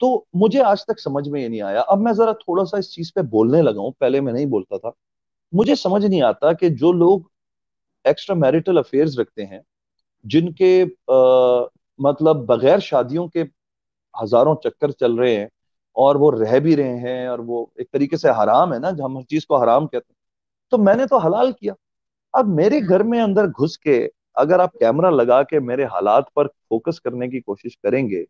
तो मुझे आज तक समझ में ये नहीं आया। अब मैं जरा थोड़ा सा इस चीज़ पे बोलने लगा हूँ। पहले मैं नहीं बोलता था। मुझे समझ नहीं आता कि जो लोग एक्स्ट्रा मैरिटल अफेयर्स रखते हैं जिनके आ, मतलब बगैर शादियों के हज़ारों चक्कर चल रहे हैं और वो रह भी रहे हैं और वो एक तरीके से हराम है ना हम हर चीज़ को हराम कहते हैं। तो मैंने तो हलाल किया। अब मेरे घर में अंदर घुस के अगर आप कैमरा लगा के मेरे हालात पर फोकस करने की कोशिश करेंगे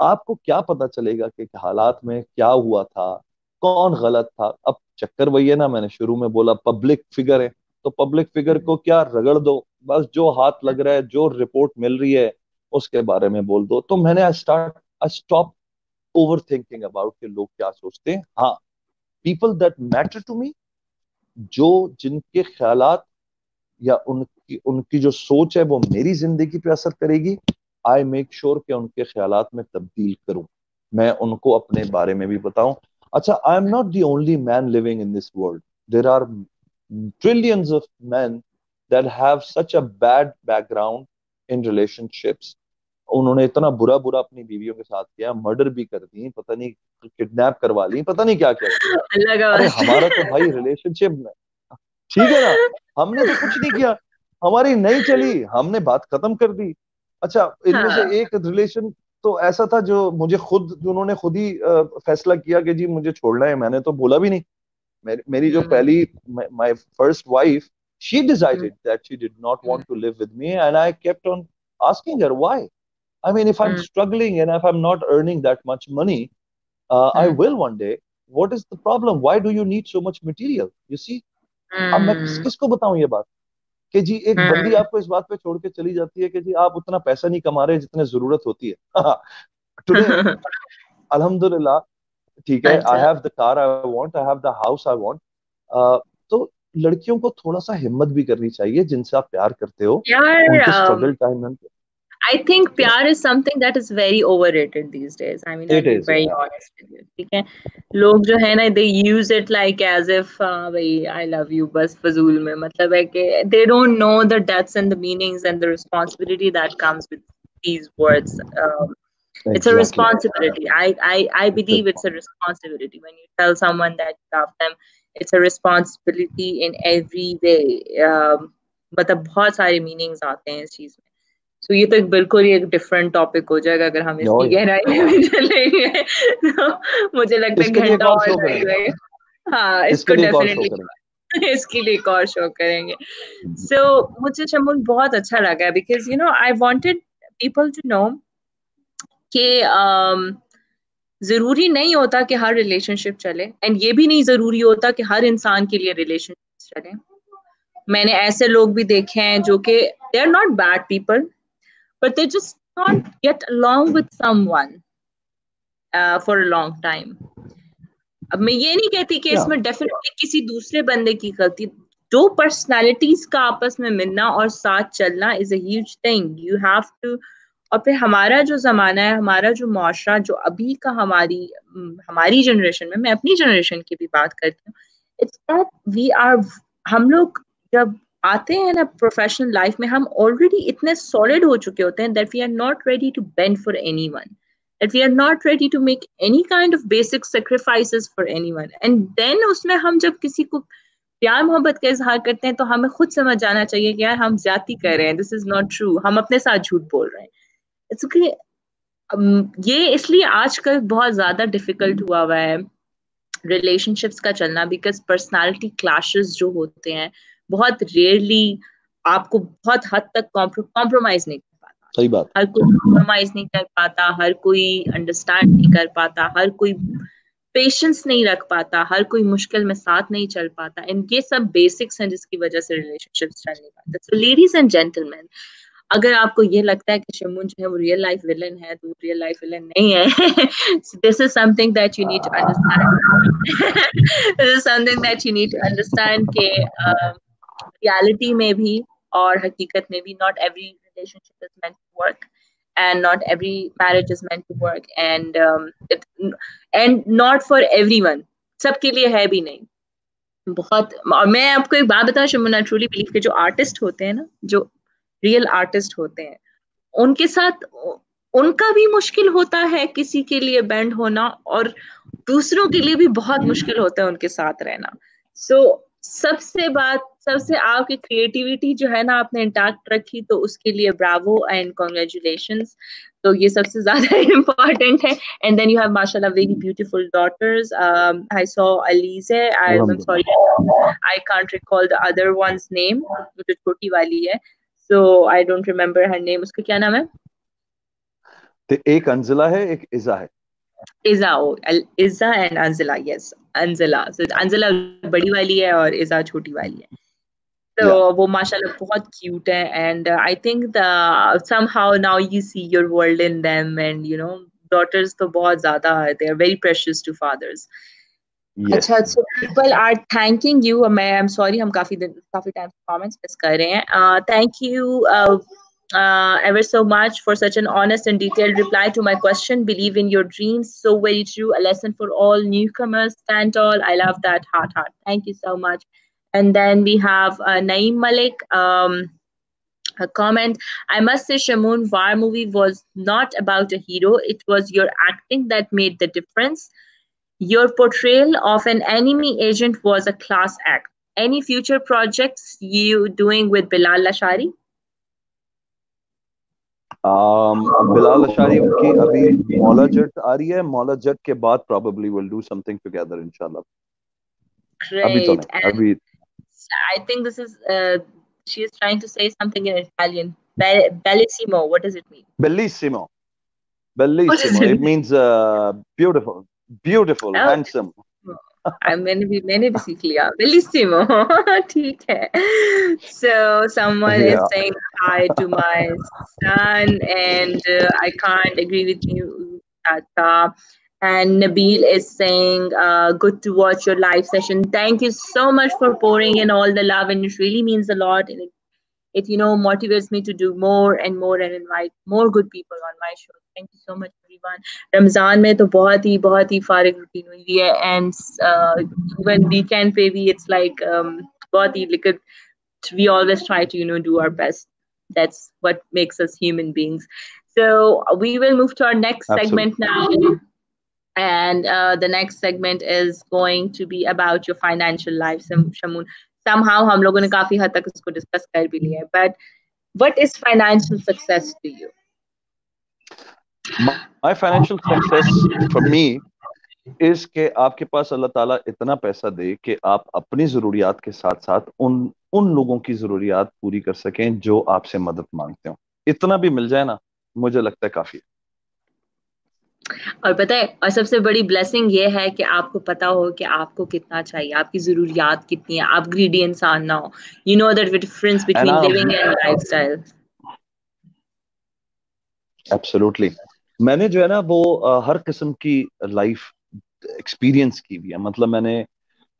आपको क्या पता चलेगा कि हालात में क्या हुआ था कौन गलत था? अब चक्कर वही है ना मैंने शुरू में बोला पब्लिक फिगर है। तो पब्लिक फिगर को क्या रगड़ दो? बस जो हाथ लग रहा है जो रिपोर्ट मिल रही है उसके बारे में बोल दो। तो मैंने I start I stop over thinking about के लोग क्या सोचते हैं। हाँ people that matter to me जो जिनके ख्यालात या उनकी उनकी जो सोच है वो मेरी ज़िंदगी पे असर करेगी। आई मेक श्योर कि उनके ख्याल में तब्दील करूँ। मैं उनको अपने बारे में भी बताऊँ। अच्छा I am not the only man living in this world there are trillions of man that have such a bad background in relationships उन्होंने इतना बुरा बुरा अपनी बीवियों के साथ किया मर्डर भी कर दी पता नहीं किडनैप करवा ली पता नहीं क्या क्या। अरे हमारा तो भाई रिलेशनशिप में ठीक है ना? हमने तो कुछ नहीं किया। हमारी नहीं चली हमने बात खत्म कर दी। अच्छा इनमें हाँ। से एक रिलेशन तो ऐसा था जो मुझे खुद जो उन्होंने खुद ही फैसला किया कि जी मुझे छोड़ना है मैंने तो बोला भी नहीं। मेरी जो हम्म। पहली my first wife she decided that she did not want to live with me and I kept on asking her why I mean if I am struggling and if I am not earning that much money I will one day what is the problem why do you need so much material you see अब मैं किस हम्म। किसको बताऊँ ये बात? कि जी एक हम्म। बंदी आपको इस बात पे छोड़ के चली जाती है कि जी आप उतना पैसा नहीं कमा रहे जितने ज़रूरत होती है। [LAUGHS] टुडे अल्हम्दुलिल्लाह [LAUGHS] ठीक है आई अच्छा have the car I want I have the house I want तो लड़कियों को थोड़ा सा हिम्मत भी करनी चाहिए जिनसे आप प्यार करते हो um, स्ट्रगल टाइम में I think प्यार is something that is very overrated these days. I mean, It is, very yeah. honest with you. ठीक है लोग जो है ना they use it like as if हाँ भाई I love you बस फजूल में मतलब है कि they don't know the depths and the meanings and the responsibility that comes with these words. Um, it's a Exactly. responsibility. I, I I believe it's a responsibility when you tell someone that you love them. It's a responsibility in every way. Um, मतलब बहुत सारे meanings आते हैं इस चीज में. तो ये तो एक बिल्कुल ही एक डिफरेंट टॉपिक हो जाएगा अगर हम Oh, इसकी yeah. गहराई में भी चलेंगे तो मुझे लगता है इसके लिए एक घंटा और और show लग करेंगे। जाएगा हाँ इसके इसको लिए एक और शो डेफिनेटली करेंगे इसके लिए एक और शो करेंगे सो मुझे शमुन बहुत अच्छा लगा because you know I wanted people to know कि ज़रूरी नहीं होता कि हर रिलेशनशिप चले एंड ये भी नहीं ज़रूरी होता कि हर इंसान के लिए रिलेशनशिप चले। मैंने ऐसे लोग भी देखे हैं जो कि they are not bad people but they just not get along with uh, for a long time. अब मैं ये नहीं कहती कि Yeah. इसमें डेफिनेटली किसी दूसरे बंदे की गलती दो पर्सनालिटीज का आपस में मिलना और साथ चलना is a huge thing you have to और फिर हमारा जो जमाना है, हमारा जो मुआशरा जो अभी का हमारी हमारी जनरेशन में, मैं अपनी जनरेशन की भी बात करती हूँ इट्स दैट वी आर हम लोग जब आते हैं ना प्रोफेशनल लाइफ में, हम ऑलरेडी इतने सॉलिड हो चुके होते हैं that we are not ready to bend for anyone that we are not ready to make any kind of basic sacrifices for anyone. And then उसमें हम जब किसी को प्यार मोहब्बत का इजहार करते हैं तो हमें खुद समझ जाना चाहिए कि यार हम ज़्यादा कर रहे हैं दिस इज़ नॉट ट्रू हम अपने साथ झूठ बोल रहे हैं। इट्स ओके ये इसलिए आजकल बहुत ज़्यादा डिफ़िकल्ट हुआ हुआ है रिलेशनशिप्स का चलना बिकॉज़ पर्सनालिटी क्लैशेस जो होते हैं बहुत रेयरली आपको बहुत हद तक कॉम्प्रोमाइज नहीं कर पाता। सही बात। हर कोई कॉम्प्रोमाइज नहीं कर पाता हर कोई अंडरस्टैंड नहीं कर पाता हर कोई पेशेंस नहीं रख पाता हर कोई मुश्किल में साथ नहीं चल पाता। एंड ये सब बेसिक्स हैं जिसकी वजह से रिलेशनशिप्स चल नहीं पाते सो लेडीज़ एंड जेंटलमैन अगर आपको ये लगता है कि शमुन जो है वो रियल लाइफ विलन है तो रियल लाइफ विलन नहीं है। This is something that you need to understand this is something that you need to understand के रियलिटी में भी और हकीकत में भी not every relationship is meant to work and not every marriage is meant to work and um, it, and not for everyone. सबके लिए है भी नहीं। बहुत और मैं आपको एक बात बताऊँ शमुना ट्रूली बिलीव के जो आर्टिस्ट होते हैं ना जो रियल आर्टिस्ट होते हैं। उनके साथ उनका भी मुश्किल होता है किसी के लिए बैंड होना और दूसरों के लिए भी बहुत मुश्किल होता है उनके साथ रहना। सो so, सबसे बात सबसे आपकी क्रिएटिविटी जो है ना आपने इंटैक्ट रखी तो उसके लिए ब्रावो एंड कॉन्ग्रेचुलेशन तो ये सबसे ज़्यादा [LAUGHS] इम्पोर्टेंट है। एंड देन यू हैव माशाल्लाह very beautiful daughters I saw Alizeh I am sorry I can't recall the other one's name जो छोटी वाली है। So I don't remember her name उसका क्या नाम है? तो एक अंजिला है एक इजा है। Iza oh Iza and Angela yes Angela. So Angela बड़ी वाली है और इजा छोटी वाली है। तो Yeah. वो माशाल्लाह बहुत क्यूट है and I think the somehow now you see your world in them and you know daughters तो बहुत ज़्यादा they are very precious to fathers Yes. अच्छा so people are thanking you मैं I'm sorry हम काफी दिन काफी टाइम comments मिस कर रहे हैं uh, thank you uh, uh, ever so much for such an honest and detailed reply to my question. Believe in your dreams. So very true. A lesson for all newcomers. Stand tall. I love that. Heart, heart. Thank you so much. And then we have uh, Naeem Malik. Um, a comment. I must say, Shamoon War movie was not about a hero. It was your acting that made the difference. Your portrayal of an enemy agent was a class act. Any future projects you doing with Bilal Lashari? um, Bilal अशारी की अभी मौला जट आ रही है मौला जट के बाद probably we'll do something together इंशाल्लाह अभी तो Great. नहीं And अभी I think this is, uh, she is trying to say something in Italian. Be- bellissimo. What does it mean? bellissimo What does bellissimo it it means uh, beautiful beautiful Oh. handsome I मैंने भी मैंने भी सीख लिया bellissimo ठीक है [LAUGHS] so someone is Yeah. saying hi to my son and uh, I can't agree with you Tata And Nabil is saying, uh, good to watch your live session. Thank you so much for pouring in all the love, and it really means a lot. And it, it you know, motivates me to do more and more and invite more good people on my show. Thank you so much, everyone. Ramzan में तो बहुत ही बहुत ही फारिग routine हुई है and uh, even weekend पे भी it's like um, बहुत ही like we always try to you know do our best. That's what makes us human beings. So we will move to our next Absolutely. segment now and uh, the next segment is going to be about your financial life Sam- shamoon somehow हम लोगों ने काफी हद तक इसको discuss कर भी लिया है but what is financial success to you My financial success for me is कि आपके पास अल्लाह ताला इतना पैसा दे कि आप अपनी जरूरियात के साथ साथ उन उन लोगों की जरूरियात पूरी कर सकें जो आपसे मदद मांगते हो। इतना भी मिल जाए ना मुझे लगता है काफ़ी है। और पता है और सबसे बड़ी ब्लेसिंग ये है कि आपको पता हो कि आपको कितना चाहिए आपकी जरूरियात कितनी है आप ग्रीडी इंसान ना हो। You know that difference between living and lifestyle absolutely मैंने जो है ना वो हर किस्म की लाइफ एक्सपीरियंस की भी है। मतलब मैंने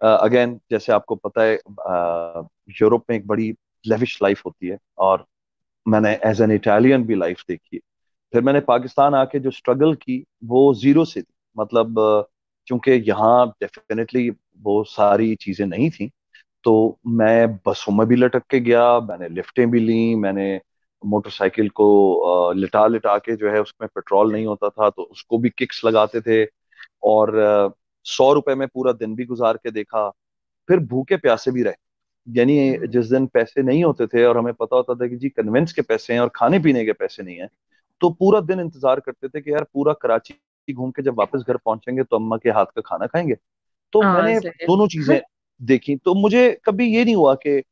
अगेन जैसे आपको पता है यूरोप में एक बड़ी लेविश लाइफ होती है और मैंने एज एन इटालियन भी लाइफ देखी है। फिर मैंने पाकिस्तान आके जो स्ट्रगल की, वो ज़ीरो से थी। मतलब क्योंकि यहाँ डेफिनेटली वो सारी चीज़ें नहीं थी तो मैं बसों में भी लटक के गया, मैंने लिफ्टें भी ली, मैंने मोटरसाइकिल को लिटा लिटा के जो है उसमें पेट्रोल नहीं होता था तो उसको भी किक्स लगाते थे और सौ रुपए में पूरा दिन भी गुजार के देखा। फिर भूखे प्यासे भी रहे। यानी जिस दिन पैसे नहीं होते थे और हमें पता होता था कि जी कन्वेंस के पैसे हैं और खाने पीने के पैसे नहीं है तो पूरा दिन इंतज़ार करते थे कि यार पूरा कराची घूम के जब वापस घर पहुँचेंगे तो अम्मा के हाथ का खाना खाएँगे। तो हाँ, मैंने दोनों चीज़ें देखी। तो मुझे कभी ये नहीं हुआ कि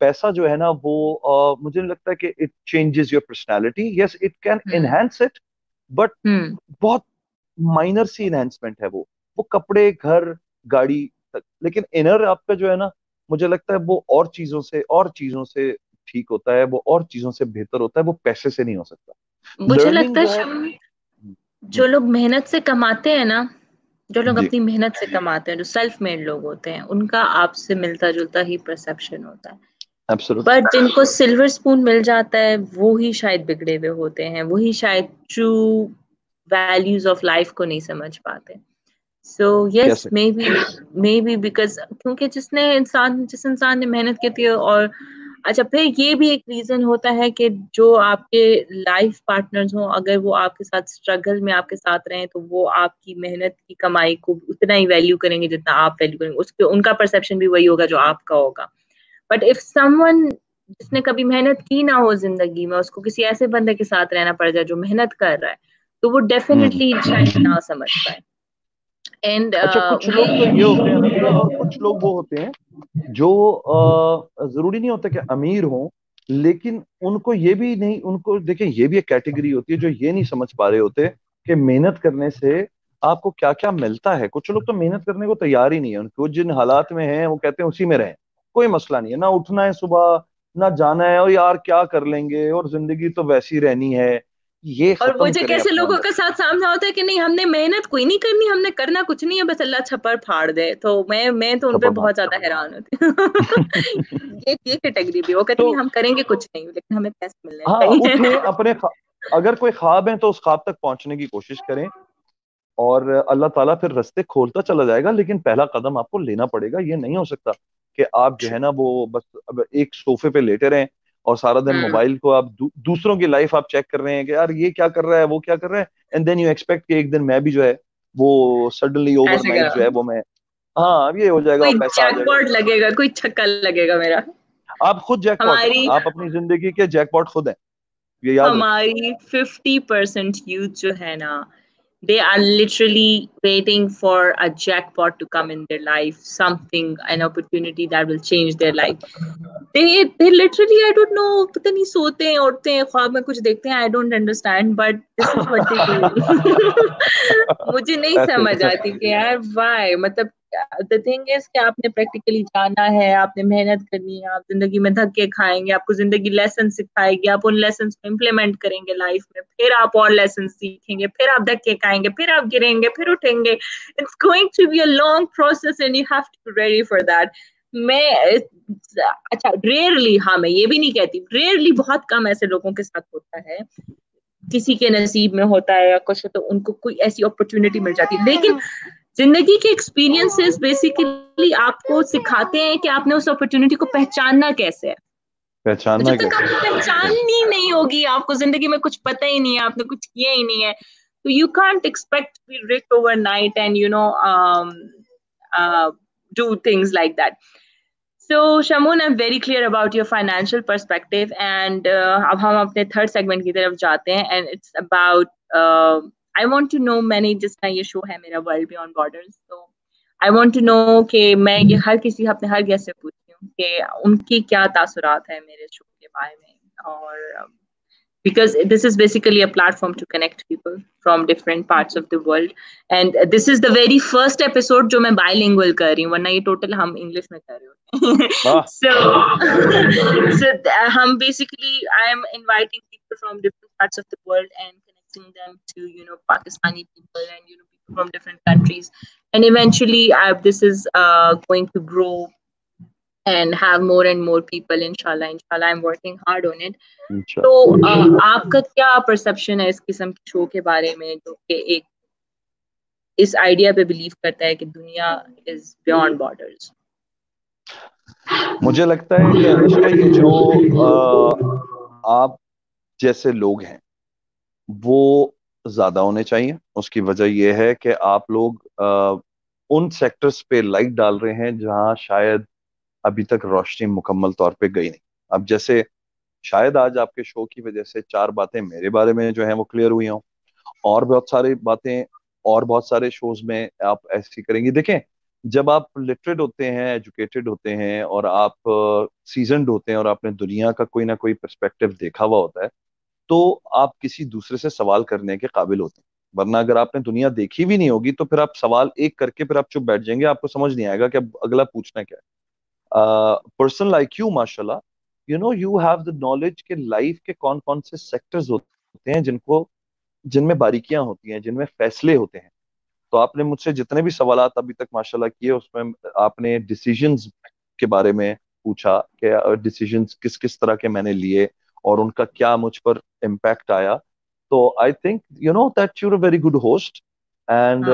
पैसा जो है ना वो अ, मुझे नहीं लगता है कि it changes your personality yes it can hmm. Enhance it but hmm. बहुत माइनर सी इनहेंसमेंट है वो। वो कपड़े घर गाड़ी तक। लेकिन इनर आपका जो है ना मुझे लगता है वो और चीज़ों से और चीज़ों से ठीक होता है वो और चीज़ों से बेहतर होता है वो पैसे से नहीं हो सकता। मुझे लगता है जो है- शम, जो लोग मेहनत से कमाते हैं ना जो लोग अपनी मेहनत से कमाते हैं जो सेल्फ मेड लोग होते हैं उनका आपसे मिलता जुलता ही परसेप्शन होता है। बट जिनको सिल्वर स्पून मिल जाता है वो ही शायद बिगड़े हुए होते हैं। वही शायद ट्रू वैल्यूज़ ऑफ़ लाइफ को नहीं समझ पाते। So yes maybe maybe because क्योंकि जिसने इंसान जिस इंसान ने मेहनत की थी और अच्छा फिर ये भी एक रीजन होता है कि जो आपके लाइफ पार्टनर्स हों अगर वो आपके साथ स्ट्रगल में आपके साथ रहें तो वो आपकी मेहनत की कमाई को उतना ही वैल्यू करेंगे जितना आप वैल्यू करेंगे। उसके उनका परसेप्शन भी वही होगा जो आपका होगा। बट इफ़ समवन जिसने कभी मेहनत की ना हो ज़िंदगी में उसको किसी ऐसे बंदे के साथ रहना पड़ जाए जो मेहनत कर रहा है तो वो डेफिनेटली शायद ना समझ पाए। एंड अच्छा कुछ लोग तो ये होते हैं और कुछ लोग वो होते हैं जो ज़रूरी नहीं होता कि अमीर हो लेकिन उनको ये भी नहीं उनको देखिए ये भी एक कैटेगरी होती है जो ये नहीं समझ पा रहे होते कि मेहनत करने से आपको क्या क्या मिलता है। कुछ लोग तो मेहनत करने को तैयार ही नहीं है उनको जिन हालात में हैं वो कहते हैं उसी में रहें। कोई मसला नहीं है। ना उठना है सुबह ना जाना है और यार क्या कर लेंगे और ज़िंदगी तो वैसी रहनी है। ये और खत्म मुझे कैसे लोगों। के साथ सामना होता है कि नहीं हमने मेहनत कोई नहीं करनी हमने करना कुछ नहीं है बस अल्लाह छप्पर फाड़ दे। तो मैं मैं तो उन पे बहुत ज़्यादा हैरान होती हूँ। [LAUGHS] ये ये कैटेगरी भी वो कहते तो- हैं हम करेंगे कुछ नहीं लेकिन हमें पैसे मिलने हाँ उठे अपने अगर कोई ख्वाब है तो उस ख्वाब तक पहुँचने की कोशिश करें। और अल्लाह ताला फिर रास्ते खोलता चला जाएगा लेकिन पहला कदम आपको लेना पड़ेगा ये नहीं हो सकता। कि आप जो है ना वो बस अब एक सोफे पे लेटे रहें और सारा दिन हम्म। मोबाइल को आप दू, दूसरों की लाइफ आप चेक कर रहे हैं कि यार ये क्या कर रहा है वो क्या कर रहा है एंड देन यू एक्सपेक्ट कि एक दिन मैं भी जो है वो सडनली ओवरनाइट। जो है वो मैं हाँ अब ये हो जाएगा कोई जैकपॉट लगेगा कोई छक्का लगेगा मेरा आप खुद जैकपॉट आप अपनी ज़िंदगी के जैकपॉट खुद हैं ये याद हमारी फिफ्टी परसेंट यूथ जो है ना they are literally waiting for a jackpot to come in their life something an opportunity that will change their life they they literally i don't know पता नहीं सोते हैं उठते हैं ख्वाब में कुछ देखते हैं i don't understand but this is what they do [LAUGHS] मुझे [LAUGHS] नहीं समझ आती कि यार why मतलब द थिंग इज़ कि आपने प्रैक्टिकली जाना है, आपने मेहनत करनी है, आप ज़िंदगी में धक्के खाएँगे, आपको ज़िंदगी लेसन सिखाएगी, आप उन लेसन को इम्प्लीमेंट करेंगे लाइफ में, फिर आप और लेसन सीखेंगे, फिर आप धक्के खाएँगे, फिर आप गिरेंगे, फिर उठेंगे। It's going to be a long process and you have to ready for that मैं अच्छा रेयरली हाँ मैं ये भी नहीं कहती रेयरली बहुत कम ऐसे लोगों के साथ होता है। किसी के नसीब में होता है या कुछ तो उनको कोई ऐसी अपॉर्चुनिटी मिल जाती है। लेकिन ज़िंदगी के एक्सपीरियंसेस बेसिकली आपको सिखाते हैं कि आपने उस अपॉर्चुनिटी को पहचानना कैसे है। पहचानना जब तक आपको पहचान ही नहीं होगी आपको ज़िंदगी में कुछ पता ही नहीं है आपने कुछ किया ही नहीं है तो you can't expect be rich overnight and you know do things like that So, Shamun, I'm very clear about your financial perspective, and uh, अब हम अपने third segment की तरफ़ जाते हैं, and it's about uh, I want to know मैंने जिसका ये show है मेरा World Beyond Borders, so I want to know कि मैं ये हर किसी अपने हर गेस्ट से पूछती हूँ कि उनकी क्या तासुरात है मेरे शो के बारे में और um, because this is basically a platform to connect people from different parts of the world and this is the very first episode जो मैं bilingual कर रही हूँ वरना ये total हम English में कर रहे होते so so uh, हम basically I am inviting people from different parts of the world and connecting them to you know Pakistani people and you know people from different countries and eventually uh, this is uh, going to grow and have more and more people inshallah inshallah i'm working hard on it तो uh, आपका क्या perception है इस किस्म के show के बारे में जो कि एक इस आइडिया पे बिलीव करता है कि दुनिया इज बियॉन्ड बॉर्डर्स मुझे लगता है कि अनुष्का ये जो आ, आप जैसे लोग हैं वो ज़्यादा होने चाहिए। उसकी वजह यह है कि आप लोग आ, उन सेक्टर्स पे लाइट डाल रहे हैं जहाँ शायद अभी तक रोशनी मुकम्मल तौर पे गई नहीं। अब जैसे शायद आज आपके शो की वजह से चार बातें मेरे बारे में जो है वो क्लियर हुई हों। और बहुत सारी बातें और बहुत सारे शोज़ में आप ऐसी करेंगे। देखें जब आप लिटरेट होते हैं एजुकेटेड होते हैं और आप सीजनड होते हैं और आपने दुनिया का कोई ना कोई परस्पेक्टिव देखा हुआ होता है तो आप किसी दूसरे से सवाल करने के काबिल होते हैं। वरना अगर आपने दुनिया देखी भी नहीं होगी तो फिर आप सवाल एक करके फिर आप चुप बैठ जाएँगे, आपको समझ नहीं आएगा कि अब अगला पूछना क्या है। पर्सन लाइक यू माशाल्लाह you know you have the knowledge के लाइफ के कौन कौन से सेक्टर्स होते हैं जिनको, जिनमें बारीकियाँ होती हैं, जिनमें फैसले होते हैं। तो आपने मुझसे जितने भी सवाल अभी तक, माशाल्लाह, किए, उसमें आपने डिसीजंस के बारे में पूछा कि डिसीजंस किस किस तरह के मैंने लिए और उनका क्या मुझ पर इम्पैक्ट आया तो I think you know that you're a very good host and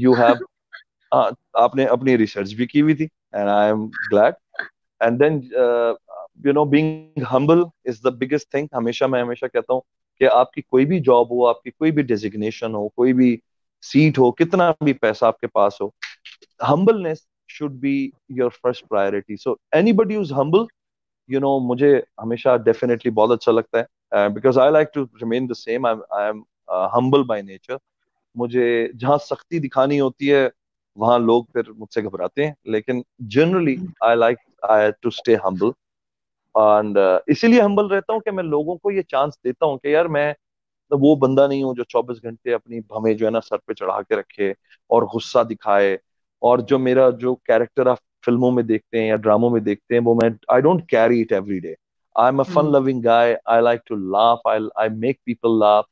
you have आपने अपनी रिसर्च भी की हुई थी and I am glad and uh, you know being humble is the biggest thing. हमेशा मैं हमेशा कहता हूँ कि आपकी कोई भी जॉब हो आपकी कोई भी डेजिग्नेशन हो कोई भी सीट हो कितना भी पैसा आपके पास हो humbleness should be your first priority. So anybody who's humble, you know, मुझे हमेशा definitely बहुत अच्छा लगता है because I like to remain the same. I'm I'm uh, humble by मुझे जहाँ सख्ती दिखानी होती है वहाँ लोग फिर मुझसे घबराते हैं लेकिन generally I like I to stay humble and इसीलिए हम्बल रहता हूँ कि मैं लोगों को ये चांस देता हूँ कि यार मैं तो वो बंदा नहीं हूँ जो 24 घंटे अपनी भमे जो है ना सर पे चढ़ा के रखे और गुस्सा दिखाए और जो मेरा जो कैरेक्टर आप फ़िल्मों में देखते हैं या ड्रामों में देखते हैं वो मैं I don't carry it every day I am a fun loving guy I like to laugh I I make people laugh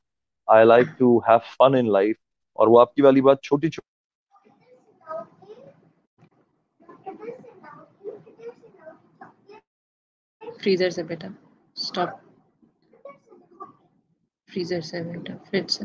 I like to have fun in life और वो आपकी वाली बात छोटी छोटी फ्रीजर से बेटा स्टॉप फ्रीजर से बेटा फ्रिज से.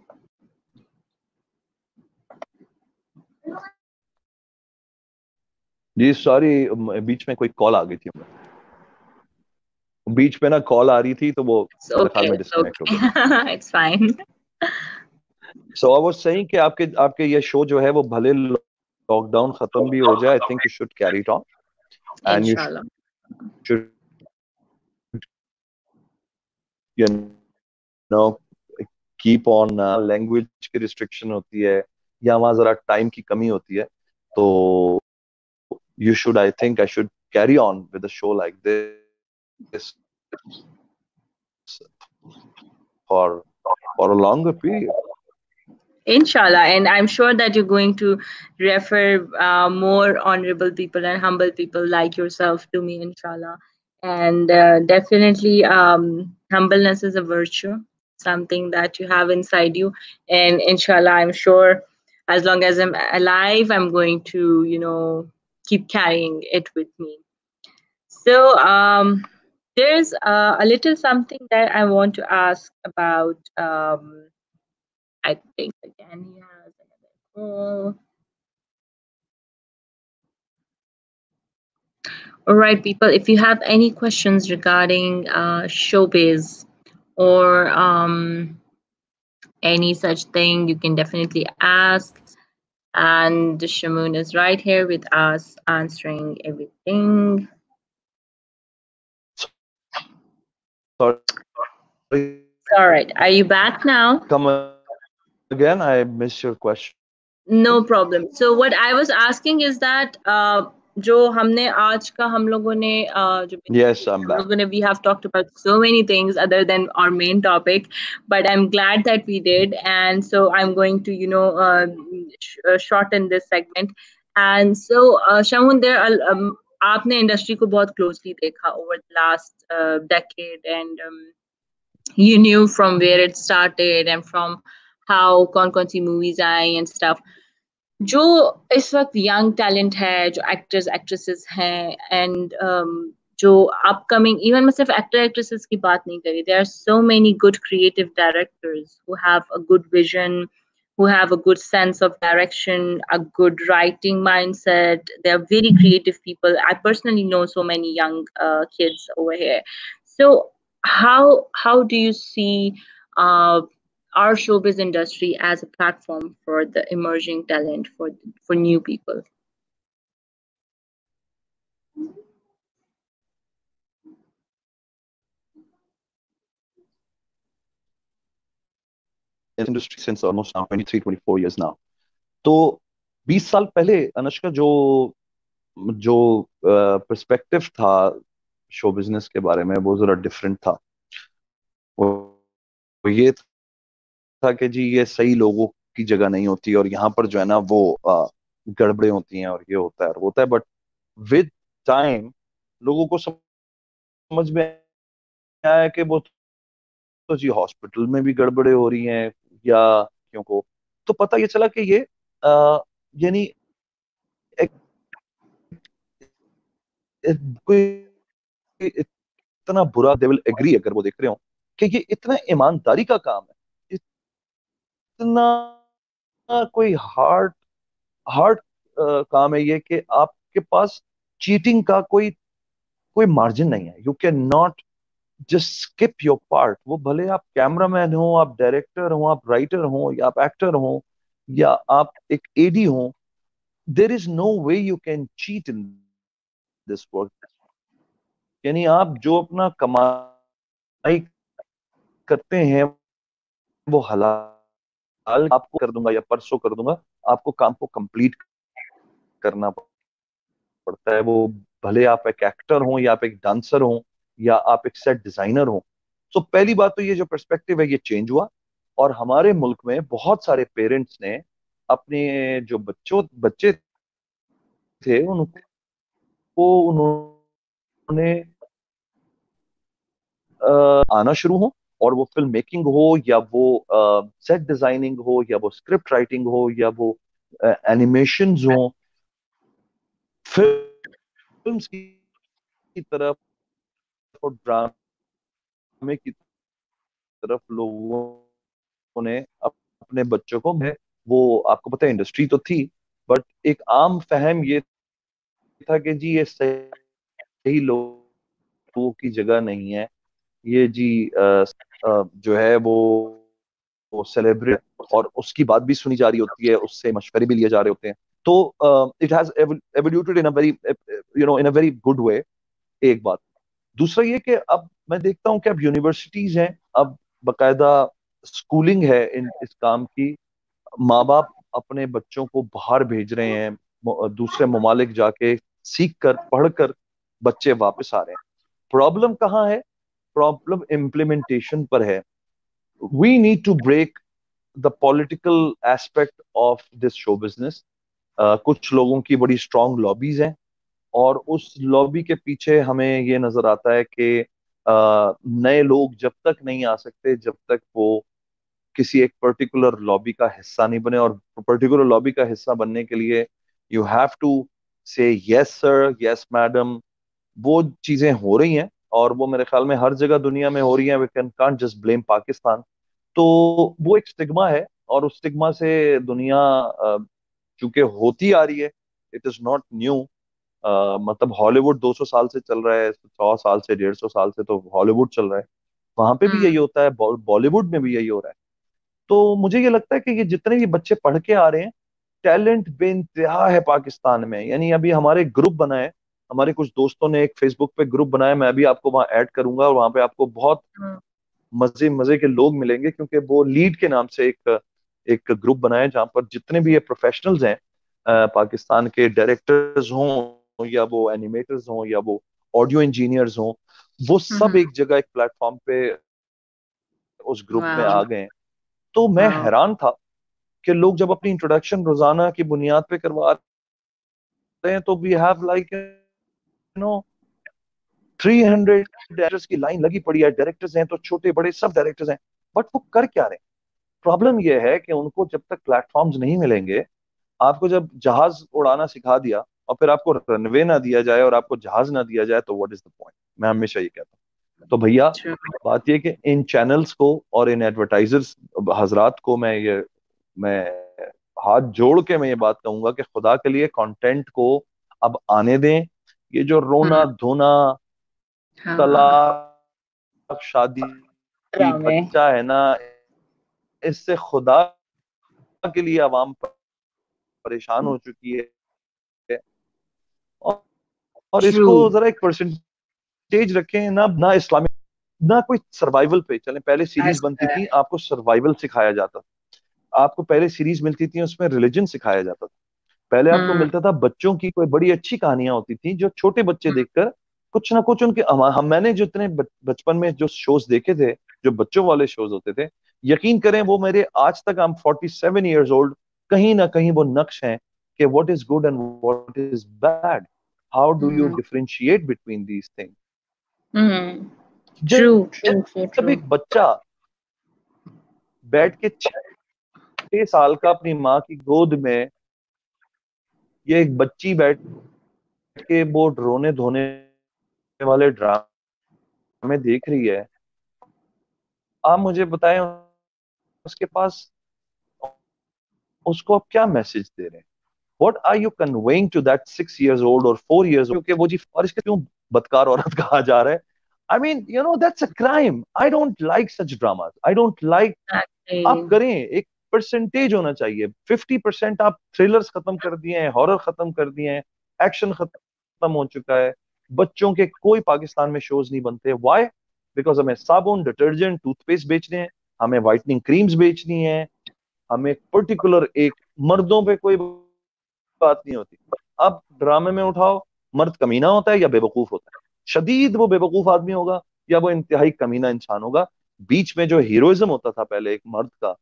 जी सॉरी बीच में कोई कॉल आ गई थी बीच में ना कॉल आ रही थी तो वो okay, में डिस्कनेक्ट okay. हो गया। It's fine so I was saying कि आपके आपके ये शो जो है वो भले लॉकडाउन खत्म भी हो जाए I think you should carry it on and you should you know keep on language की रिस्ट्रिक्शन होती है। या वहां जरा टाइम की कमी होती है तो you should i think i should carry on with a show like this for for a longer period inshallah and i'm sure that you're going to refer uh, more honorable people and humble people like yourself to me inshallah and uh, definitely um, humbleness is a virtue something that you have inside you and inshallah i'm sure as long as i'm alive i'm going to you know keep carrying it with me. So um, there's uh, a little something that I want to ask about. Um, I think again he has another call. All right, people, if you have any questions regarding uh, showbiz or um, any such thing, you can definitely ask. And Shamoon is right here with us answering everything. Sorry. All right. Are you back now? Come again. I missed your question. No problem. So what I was asking is that uh, जो हमने आज का हम लोगों ने जो yes, I'm back. लोगों ने we have talked about so many things other than our main topic but I'm glad that we did and so I'm going to you know uh, sh- shorten this segment and so uh, Shamun there um, आपने industry को बहुत closely देखा over the last decade and um, you knew from where it started and from how कौन कौन सी movies I and stuff जो इस वक्त young talent है जो एक्टर्स एक्ट्रेसेस हैं एंड um, जो अपकमिंग इवन मैं सिर्फ एक्टर एक्ट्रेसेस की बात नहीं करी there are so many good creative directors who have a good vision who have a good sense of direction, a good writing mindset. They are very creative people. I personally know so many young uh, kids over here. So how how do you see uh, our showbiz industry as a platform for the emerging talent for for new people industry since almost now 23 24 years now तो 20 साल पहले अनुष्का जो जो perspective था show business के बारे में वो जरा डिफरेंट था वो ये था कि जी, ये सही लोगों की जगह नहीं होती और यहाँ पर जो है ना वो गड़बड़े होती हैं और ये होता है और होता है। बट विद टाइम लोगों को समझ में आया कि वो तो जी हॉस्पिटल में भी गड़बड़े हो रही हैं या क्यों को? तो पता ये चला कि ये यानी कोई इतना बुरा दे विल एग्री अगर वो देख रहे हो कि ये इतना ईमानदारी का काम है। इतना कोई हार्ड हार्ड काम है ये कि आपके पास चीटिंग का कोई कोई मार्जिन नहीं है। You can not just skip your part वो भले आप कैमरामैन हो, आप डायरेक्टर हो, आप राइटर हो, या आप एक्टर हो, या आप एक एडी हो there is no way you can cheat in this work यानी आप जो अपना कमाई करते हैं, वो हलाल कल आपको कर दूँगा या परसों कर दूँगा, आपको काम को कंप्लीट करना पड़ता है। वो भले आप एक एक्टर हो या आप एक डांसर हो या आप एक सेट डिज़ाइनर हो। तो पहली बात तो ये जो पर्सपेक्टिव है, ये चेंज हुआ और हमारे मुल्क में बहुत सारे पेरेंट्स ने अपने जो बच्चों, बच्चे थे, उनको, उन्होंने आना शुरू हो। और वो फ़िल्म मेकिंग हो या वो सेट uh, डिज़ाइनिंग हो या वो स्क्रिप्ट राइटिंग हो या वो एनिमेशन uh, हो फ़िल्म की तरफ़ और ड्रामे की तरफ़ लोगों ने अपने बच्चों को वो आपको पता है इंडस्ट्री तो थी बट एक आम फहम ये था कि जी ये सही लोगों की जगह नहीं है। ये जी आ, जो है वो वो सेलिब्रेट और उसकी बात भी सुनी जा रही होती है उससे मशवरे भी लिए जा रहे होते हैं। तो it has evoluted in a very you know in a very good way एक बात। दूसरा ये कि अब मैं देखता हूँ कि अब यूनिवर्सिटीज हैं अब बकायदा स्कूलिंग है इन इस काम की। माँ बाप अपने बच्चों को बाहर भेज रहे हैं दूसरे ममालिक जाके सीख कर पढ़ कर बच्चे वापस आ रहे हैं। प्रॉब्लम कहाँ है? प्रॉब्लम इम्प्लीमेंटेशन पर है। We need to break the political aspect of this show business कुछ लोगों की बड़ी स्ट्रॉन्ग लॉबीज हैं और उस लॉबी के पीछे हमें ये नज़र आता है कि नए लोग जब तक नहीं आ सकते, जब तक वो किसी एक पर्टिकुलर लॉबी का हिस्सा नहीं बने और पर्टिकुलर लॉबी का हिस्सा बनने के लिए you have to say yes sir yes madam वो चीज़ें हो रही हैं। और वो मेरे ख्याल में हर जगह दुनिया में हो रही है we can can't just blame Pakistan. तो वो एक स्टिग्मा है और उस स्टिग्मा से दुनिया चूँकि होती आ रही है इट इज़ नॉट न्यू मतलब हॉलीवुड 200 साल से चल रहा है सौ साल से डेढ़ सौ साल से तो हॉलीवुड चल रहा है। वहाँ पे भी हम्म। यही होता है बॉलीवुड में भी यही हो रहा है। तो मुझे ये लगता है कि ये जितने भी बच्चे पढ़ के आ रहे हैं टैलेंट बेनतहा है पाकिस्तान में। यानी अभी हमारे ग्रुप बनाए हमारे कुछ दोस्तों ने एक फेसबुक पे ग्रुप बनाया मैं भी आपको वहाँ ऐड करूँगा और वहाँ पे आपको बहुत हम्म। मज़े मज़े के लोग मिलेंगे क्योंकि वो लीड के नाम से एक एक ग्रुप बनाया जहाँ पर जितने भी ये प्रोफेशनल्स हैं पाकिस्तान के डायरेक्टर्स हों या वो एनिमेटर्स हों या वो ऑडियो इंजीनियर्स हों वो सब हम्म। एक जगह एक प्लेटफॉर्म पे उस ग्रुप में आ गए तो मैं हैरान था कि लोग जब अपनी इंट्रोडक्शन रोज़ाना की बुनियाद पे करवा रहे हैं तो we have like no. 300 directors की लाइन लगी पड़ी है। डायरेक्टर्स हैं तो छोटे बड़े सब डायरेक्टर्स हैं। बट वो कर क्या रहे प्रॉब्लम यह है कि उनको जब तक प्लेटफॉर्म्स नहीं मिलेंगे आपको जब जहाज़ उड़ाना सिखा दिया और फिर आपको रनवे ना दिया जाए और आपको जहाज़ ना दिया जाए तो व्हाट इज़ द पॉइंट मैं हमेशा ये कहता हूँ। तो भैया बात ये कि इन चैनल्स को और इन एडवर्टाइजर्स हजरात को मैं ये मैं हाथ जोड़ के मैं ये बात कहूँगा कि खुदा के लिए कंटेंट को अब आने दें ये जो रोना हाँ। धोना हाँ, तलाक शादी बच्चा है ना इससे खुदा के लिए आवाम परेशान हो चुकी है। और, और इसको जरा एक परसेंटेज रखें ना ना इस्लामिक ना कोई सर्वाइवल पे चले। पहले सीरीज़ बनती थी आपको सर्वाइवल सिखाया जाता आपको पहले सीरीज़ मिलती थी उसमें रिलीजन सिखाया जाता था। पहले आपको हम्म। मिलता था बच्चों की कोई बड़ी अच्छी कहानियाँ होती थी जो छोटे बच्चे हम्म। देखकर कुछ ना कुछ उनके हम मैंने जो इतने बचपन में जो शोज़ देखे थे जो बच्चों वाले शोज़ होते थे यकीन करें वो मेरे आज तक हम फोर्टी सेवन ईयर्स ओल्ड कहीं ना कहीं वो नक्श हैं कि what is good and what is bad how do you differentiate between these thing जब एक बच्चा बैठ के छह साल का अपनी माँ की गोद में ये एक बच्ची बैठ के वो रोने धोने वाले ड्रामे देख रही है। आप मुझे बताएँ उसके पास उसको आप क्या मैसेज दे रहे हैं? What are you conveying to that six years old और फोर ईयर्स क्योंकि वो जी और इसके क्यों बदकार औरत कहा जा रहा है? I mean you know that's a crime I don't like such drama I don't like आप करें एक परसेंटेज होना चाहिए। फिफ्टी परसेंट आप थ्रिलर्स खत्म कर दिए हैं हॉरर खत्म कर दिए हैं एक्शन खत्म हो चुका है। बच्चों के कोई पाकिस्तान में शोज़ नहीं बनते। वाई बिकॉज़ हमें साबुन डिटर्जेंट टूथपेस्ट बेचने हैं, हमें व्हाइटनिंग क्रीम्स बेचनी है, हमें पर्टिकुलर एक मर्दों पे कोई बात नहीं होती। अब ड्रामे में उठाओ, मर्द कमीना होता है या बेवकूफ़ होता है? शदीद वो बेवकूफ़ आदमी होगा या वो इंतहाई कमीना इंसान होगा? बीच में जो हीरोइज्म होता था पहले एक मर्द का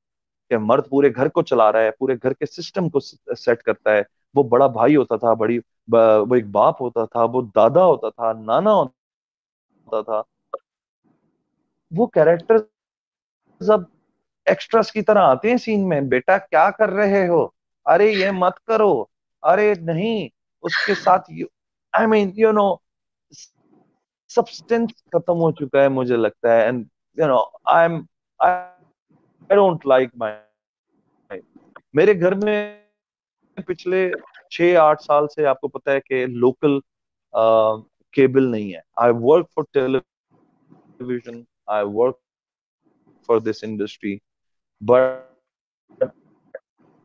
कि मर्द पूरे घर को चला रहा है, पूरे घर के सिस्टम को सेट करता है। वो बड़ा भाई होता था, बड़ी वो एक बाप होता था, वो दादा होता था, नाना होता था। वो कैरेक्टर सब एक्स्ट्रास की तरह आते हैं सीन में, बेटा, क्या कर रहे हो? अरे, ये मत करो। अरे, नहीं, उसके साथ I mean you know substance खत्म हो चुका है मुझे लगता है। And you know I am I don't like my मेरे घर में पिछले छह आठ साल से आपको पता है कि लोकल केबल नहीं है। I work for television I work for this industry but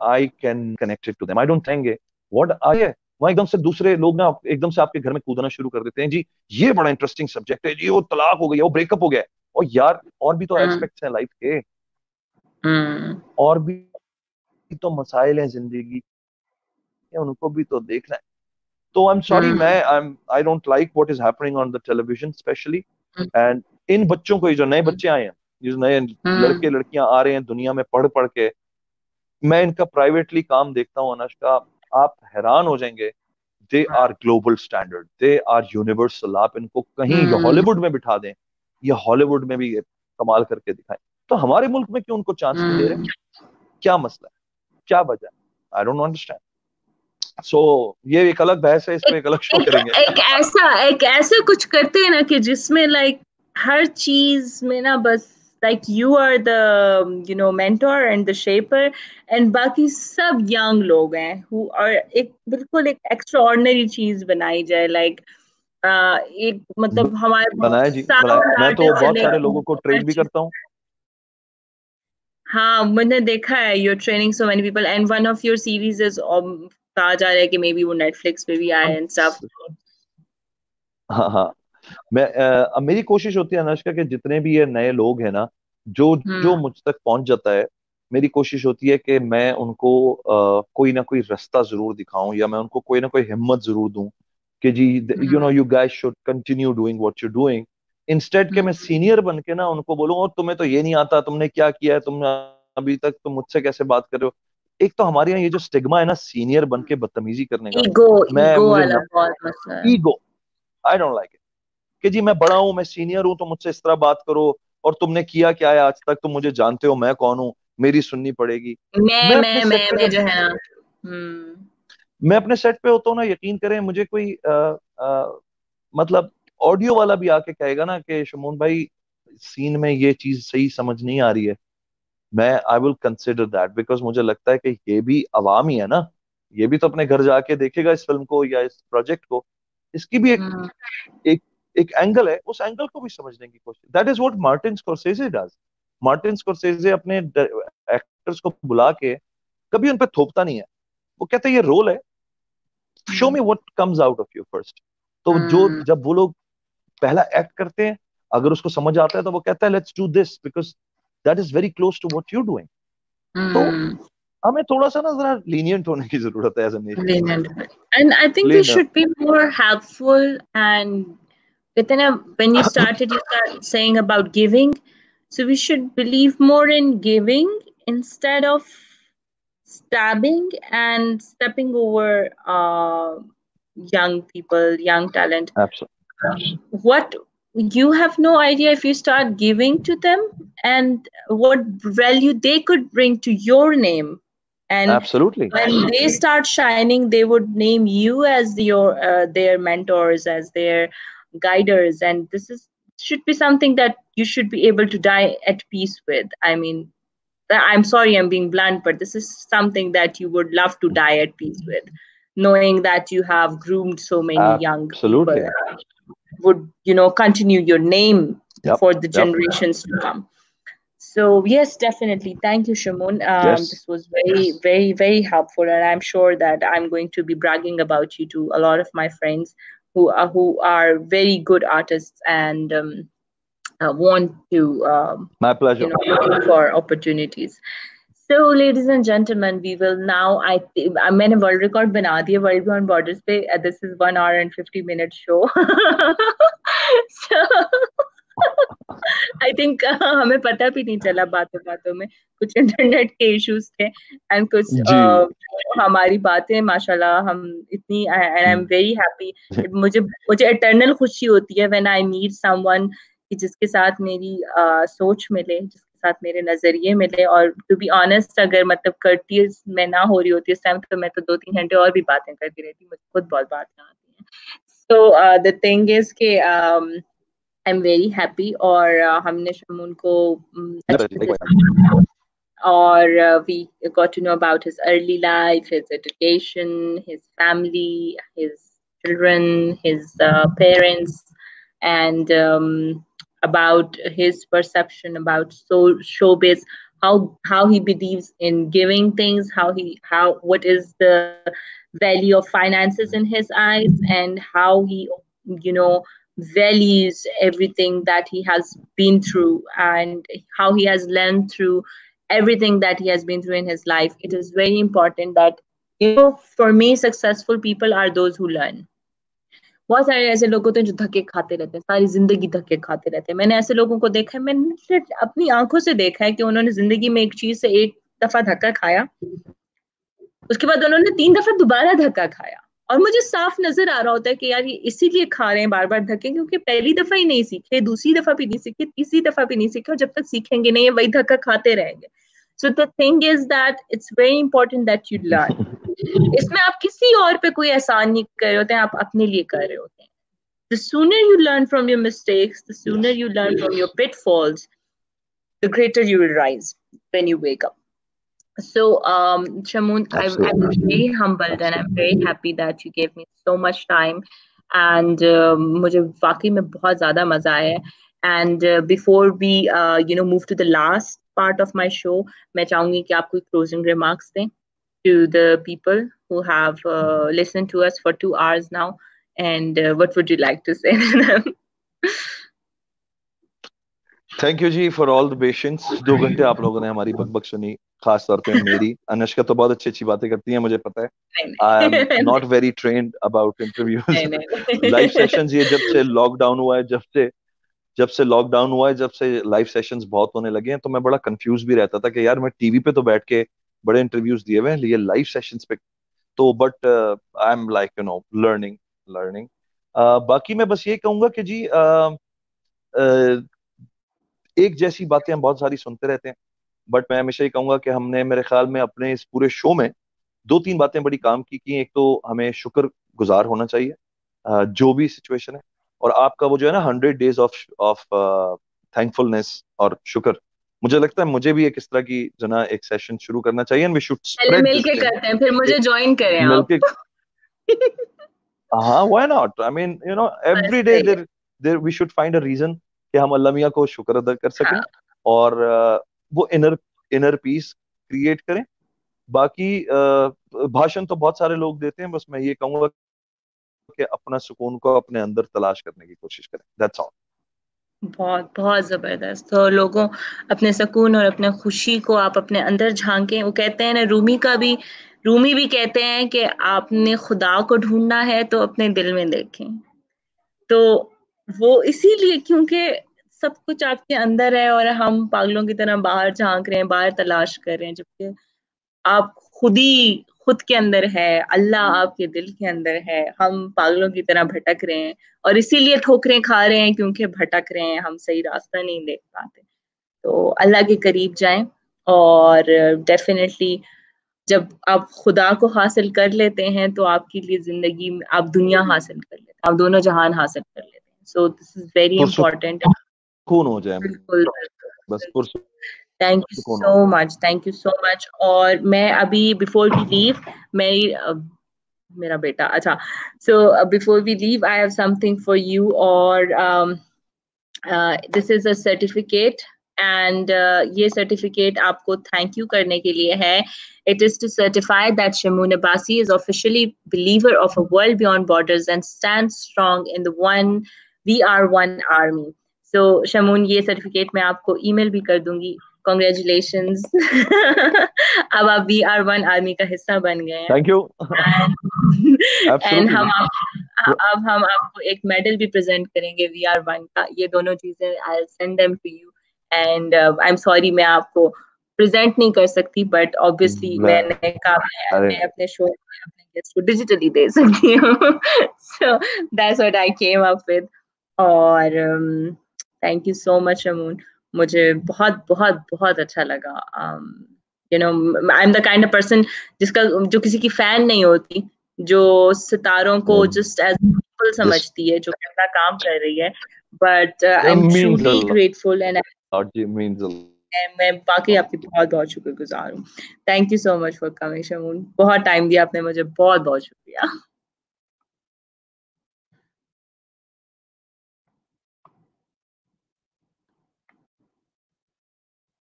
I can connected to them I don't think what I है। वहाँ एकदम से दूसरे लोग ना एकदम से आपके घर में कूदना शुरू कर देते हैं। जी ये बड़ा इंटरेस्टिंग सब्जेक्ट है। जी वो तलाक हो गई वो ब्रेकअप हो गया और यार और भी तो एस्पेक्ट्स हैं लाइफ के। और भी तो मसाइल हैं ज़िंदगी उनको भी तो देखना है। तो आई एम सॉरी मैं I don't like what is happening on the television specially and इन बच्चों को ये जो नए बच्चे आए हैं ये जो नए लड़के लड़कियाँ आ रहे हैं दुनिया में पढ़ पढ़ के मैं इनका प्राइवेटली काम देखता हूँ अनुष्का आप हैरान हो जाएँगे। They are global standard they are universal आप इनको कहीं हॉलीवुड में बिठा दें या हॉलीवुड में भी कमाल करके दिखाएँ। तो हमारे मुल्क में क्यों उनको चांस नहीं दे रहे? क्या मसला है? क्या वजह है? आई डोंट अंडरस्टैंड सो ये एक अलग बहस है इस पे एक अलग शो करेंगे। एक ऐसा एक ऐसा कुछ करते हैं ना कि जिसमें लाइक हर चीज़ में ना बस like you are the you know mentor and the shaper and बाकी सब young लोग हैं who are एक बिल्कुल एक extraordinary चीज़ बनाई जाए like uh, एक मतलब हमारे बनाया जी बनाया मैं तो बहुत सारे लोगों को ट्रेन भी करता हूँ। हाँ मैंने देखा है training so many people and one of your series is um, कहा जा रहा है कि मे बी वो नेटफ्लिक्स पे भी आए एंड स्टफ़ हाँ हाँ। मैं आ, मेरी कोशिश होती है अनुष्का के जितने भी ये नए लोग हैं ना जो जो हम्म। मुझ तक पहुँच जाता है मेरी कोशिश होती है कि मैं उनको आ, कोई ना कोई रास्ता ज़रूर दिखाऊँ या मैं उनको कोई ना कोई हिम्मत ज़रूर दूँ कि जी you know you guys should continue doing what you doing instead के मैं सीनियर बन के ना उनको बोलूँ और तुम्हें तो ये नहीं आता तुमने क्या किया है? तुमने अभी तक तुम मुझसे कैसे बात कर रहे हो? एक तो हमारे यहाँ ये जो स्टिग्मा है ना सीनियर बन के बदतमीजी करने का ego ego I don't like it कि जी मैं बड़ा हूँ मैं सीनियर हूँ तो मुझसे इस तरह बात करो और तुमने किया क्या है आज तक? तुम मुझे जानते हो मैं कौन हूँ? मेरी सुननी पड़ेगी। मैं मैं मैं मैं, मैं जो है ना हम्म मैं अपने सेट पे होता हूँ ना यकीन करें मुझे कोई आ, आ, मतलब ऑडियो वाला भी आके कहेगा ना कि शमून भाई सीन में ये चीज़ सही समझ नहीं आ रही है। मैं I will consider that because मुझे लगता है कि ये भी अवाम ही है ना। ये भी तो अपने घर जाके देखेगा इस फ़िल्म को या इस प्रोजेक्ट को। इसकी भी एक हम्म। एक एक एंगल है। उस एंगल को भी समझने की कोशिश। That is what Martin Scorsese does Martin Scorsese अपने एक्टर्स को बुला के कभी उन पर थोपता नहीं है। वो कहते हैं ये रोल है। Show me what comes out of you first तो जो हम्म। जब वो लोग पहला एक्ट करते हैं अगर उसको समझ आता है तो वो कहता है let's do this because that is very close to what you doing तो हम्म। हमें थोड़ा सा ना जरा लीनियंट होने की ज़रूरत है as a. And I think we Lenient. should be more helpful. And within a, when you started, you start saying about giving. So we should believe more in giving instead of stabbing and stepping over uh, young people, young talent. Absolutely. What you have no idea if you start giving to them and what value they could bring to your name and Absolutely. when they start shining they would name you as your uh, their mentors as their guiders and this is should be something that you should be able to die at peace with i mean i'm sorry i'm being blunt but this is something that you would love to die at peace with knowing that you have groomed so many young Absolutely. Would you know continue your name Yep, for the yep. generations to come so yes definitely thank you shamun um, Yes. this was very very very helpful and i'm sure that i'm going to be bragging about you to a lot of my friends who are who are very good artists and um, uh, want to um, My pleasure. you know looking for opportunities so ladies and gentlemen we will now i think i मैंने world record बना दिया world beyond borders पे. This is one hour and 50 minute show. [LAUGHS] So I think हमें पता भी नहीं चला बातों बातों में. कुछ इंटरनेट के इश्यूज़ थे एंड कुछ uh, हमारी बातें माशाल्लाह हम इतनी and I am very happy मुझे मुझे इटर्नल खुशी होती है व्हेन आई मीट समवन कि जिसके साथ मेरी uh, सोच मिले जिसके साथ मेरे नज़रिए मिले और टू बी ऑनेस्ट अगर मतलब कर्टियस मैं ना हो रही होती इस टाइम तो मैं तो दो तीन घंटे और भी बातें करती रहती मुझे खुद बहुत बातें आती हैं। सो द थिंग इज़ के आई एम वेरी हैप्पी और uh, हमने शमून को um, से or uh, we got to know about his early life, his education, his family, his children, his uh, parents, and um, about his perception about so showbiz, how how he believes in giving things, how he how what is the value of finances in his eyes, and how he you know values everything that he has been through and how he has learned through everything that he has been through in his life. It is very important that you know for me successful people are those who learn बहुत सारे ऐसे लोग होते हैं जो धक्के खाते रहते हैं, सारी ज़िंदगी धक्के खाते रहते हैं। मैंने ऐसे लोगों को देखा है, मैंने अपनी आँखों से देखा है कि उन्होंने ज़िंदगी में एक चीज़ से एक दफ़ा धक्का खाया, उसके बाद उन्होंने तीन दफ़ा दोबारा धक्का खाया। और मुझे साफ़ नज़र आ रहा होता है कि यार, ये इसीलिए खा रहे हैं बार बार धक्के, क्योंकि पहली दफ़ा ही नहीं सीखे, दूसरी दफ़ा भी नहीं सीखे, तीसरी दफ़ा भी नहीं सीखे, और जब तक सीखेंगे नहीं वही धक्का खाते रहेंगे। So the thing is that it's very important that you learn इसमें आप किसी और पे कोई एहसान नहीं कर रहे होते हैं आप अपने लिए कर रहे होते हैं the sooner you learn from your mistakes the sooner you learn from your pitfalls the greater you will rise when you wake up So, um, Shamoon, I, I'm very humbled and I'm very happy that you gave me so much time. And uh, मुझे वाकई में बहुत ज़्यादा मज़ा आया And uh, before we, uh, you know, move to the last part of my show, मैं चाहूँगी कि आप कोई closing remarks दें to the people who have uh, listened to us for two hours now. And uh, what would you like to say [LAUGHS] to them? Thank you ji for all the patience दो घंटे आप लोगों ने हमारी बकबक सुनी खास तौर पे मेरी। [LAUGHS] अनुष्का तो बहुत अच्छी अच्छी बातें करती है मुझे पता है। I am not very trained about interviews live sessions ये जब से लॉकडाउन हुआ है जब से जब से लॉकडाउन हुआ है जब से लाइव सेशंस बहुत होने लगे हैं तो मैं बड़ा कंफ्यूज भी रहता था कि यार मैं टीवी पे तो बैठ के बड़े इंटरव्यूज़ दिए हुए हैं लाइव सेशंस पे। तो but I am like you know learning learning बाकी मैं बस ये कहूँगा कि जी uh, uh, एक जैसी बातें हम बहुत सारी सुनते रहते हैं बट मैं हमेशा ये कहूँगा कि हमने मेरे ख्याल में अपने इस पूरे शो में दो तीन बातें बड़ी काम की की एक तो हमें शुक्र गुजार होना चाहिए जो भी सिचुएशन है और आपका वो जो है ना hundred days of of thankfulness और शुक्र। मुझे लगता है मुझे भी एक इस तरह की जो ना एक सेशन शुरू करना चाहिए एंड वी शुड स्प्रेड मिलके करते हैं फिर मुझे ज्वाइन करें आप। हाँ why not I mean you know every day there there we should find a reason कि हम अल्लाह मियाँ को शुक्र अदा कर सकें हाँ. और वो इनर इनर पीस क्रिएट करें। बाकी भाषण तो बहुत सारे लोग देते हैं बस मैं ये कहूँगा कि अपना सुकून को अपने अंदर तलाश करने की कोशिश करें। दैट्स ऑल बहुत बहुत ज़बरदस्त। तो लोगों, अपने सुकून और अपने खुशी को आप अपने अंदर झांकें। वो कहते हैं ना, रूमी का भी, रूमी भी कहते हैं कि आपने खुदा को ढूंढना है तो अपने दिल में देखें। तो वो इसीलिए क्योंकि सब कुछ आपके अंदर है और हम पागलों की तरह बाहर झाँक रहे हैं, बाहर तलाश कर रहे हैं, जबकि आप खुद ही खुद के अंदर है अल्लाह आपके दिल के अंदर है हम पागलों की तरह भटक रहे हैं और इसीलिए ठोकरें खा रहे हैं क्योंकि भटक रहे हैं हम सही रास्ता नहीं देख पाते। तो अल्लाह के करीब जाएँ और डेफिनेटली जब आप खुदा को हासिल कर लेते हैं तो आपके लिए ज़िंदगी में आप दुनिया हासिल कर लेते हैं आप दोनों जहान हासिल कर लेते हैं। So this is very important कौन हो जाए। बिल्कुल बस thank you so much thank you so much और मैं अभी बिफोर वी लीव मेरी मेरा बेटा अच्छा so before we leave I have something for you और this is a certificate and ये सर्टिफिकेट आपको थैंक यू करने के लिए है. It is to certify that Shamoon Abbasi is officially believer of a world beyond borders and stands strong in the one we are one army so Shamoon ये certificate मैं आपको email भी कर दूँगी. कॉन्ग्रेचुलेशन [LAUGHS] अब आप वी आर वन आर्मी का हिस्सा बन गए थैंक यू एंड हम आप अब हम आपको एक मेडल भी प्रेजेंट करेंगे वी आर वन का। ये दोनों चीज़ें I send them to you and I am sorry मैं आपको प्रेजेंट नहीं कर सकती बट ऑब्वियसली मैंने कहा मैं अपने शो अपने गेस्ट को डिजिटली दे सकती हूँ। So that's what I came up with और thank you so much Amoon मुझे बहुत बहुत बहुत अच्छा लगा। You know I am the kind of person जिसका जो किसी की फ़ैन नहीं होती जो सितारों को जस्ट एज पीपल समझती है जो अपना काम कर रही है। But I am truly grateful and मैं बाकी आपकी बहुत बहुत शुक्रगुजार हूँ। Thank you so much for coming Shamoon बहुत टाइम दिया आपने मुझे बहुत बहुत शुक्रिया।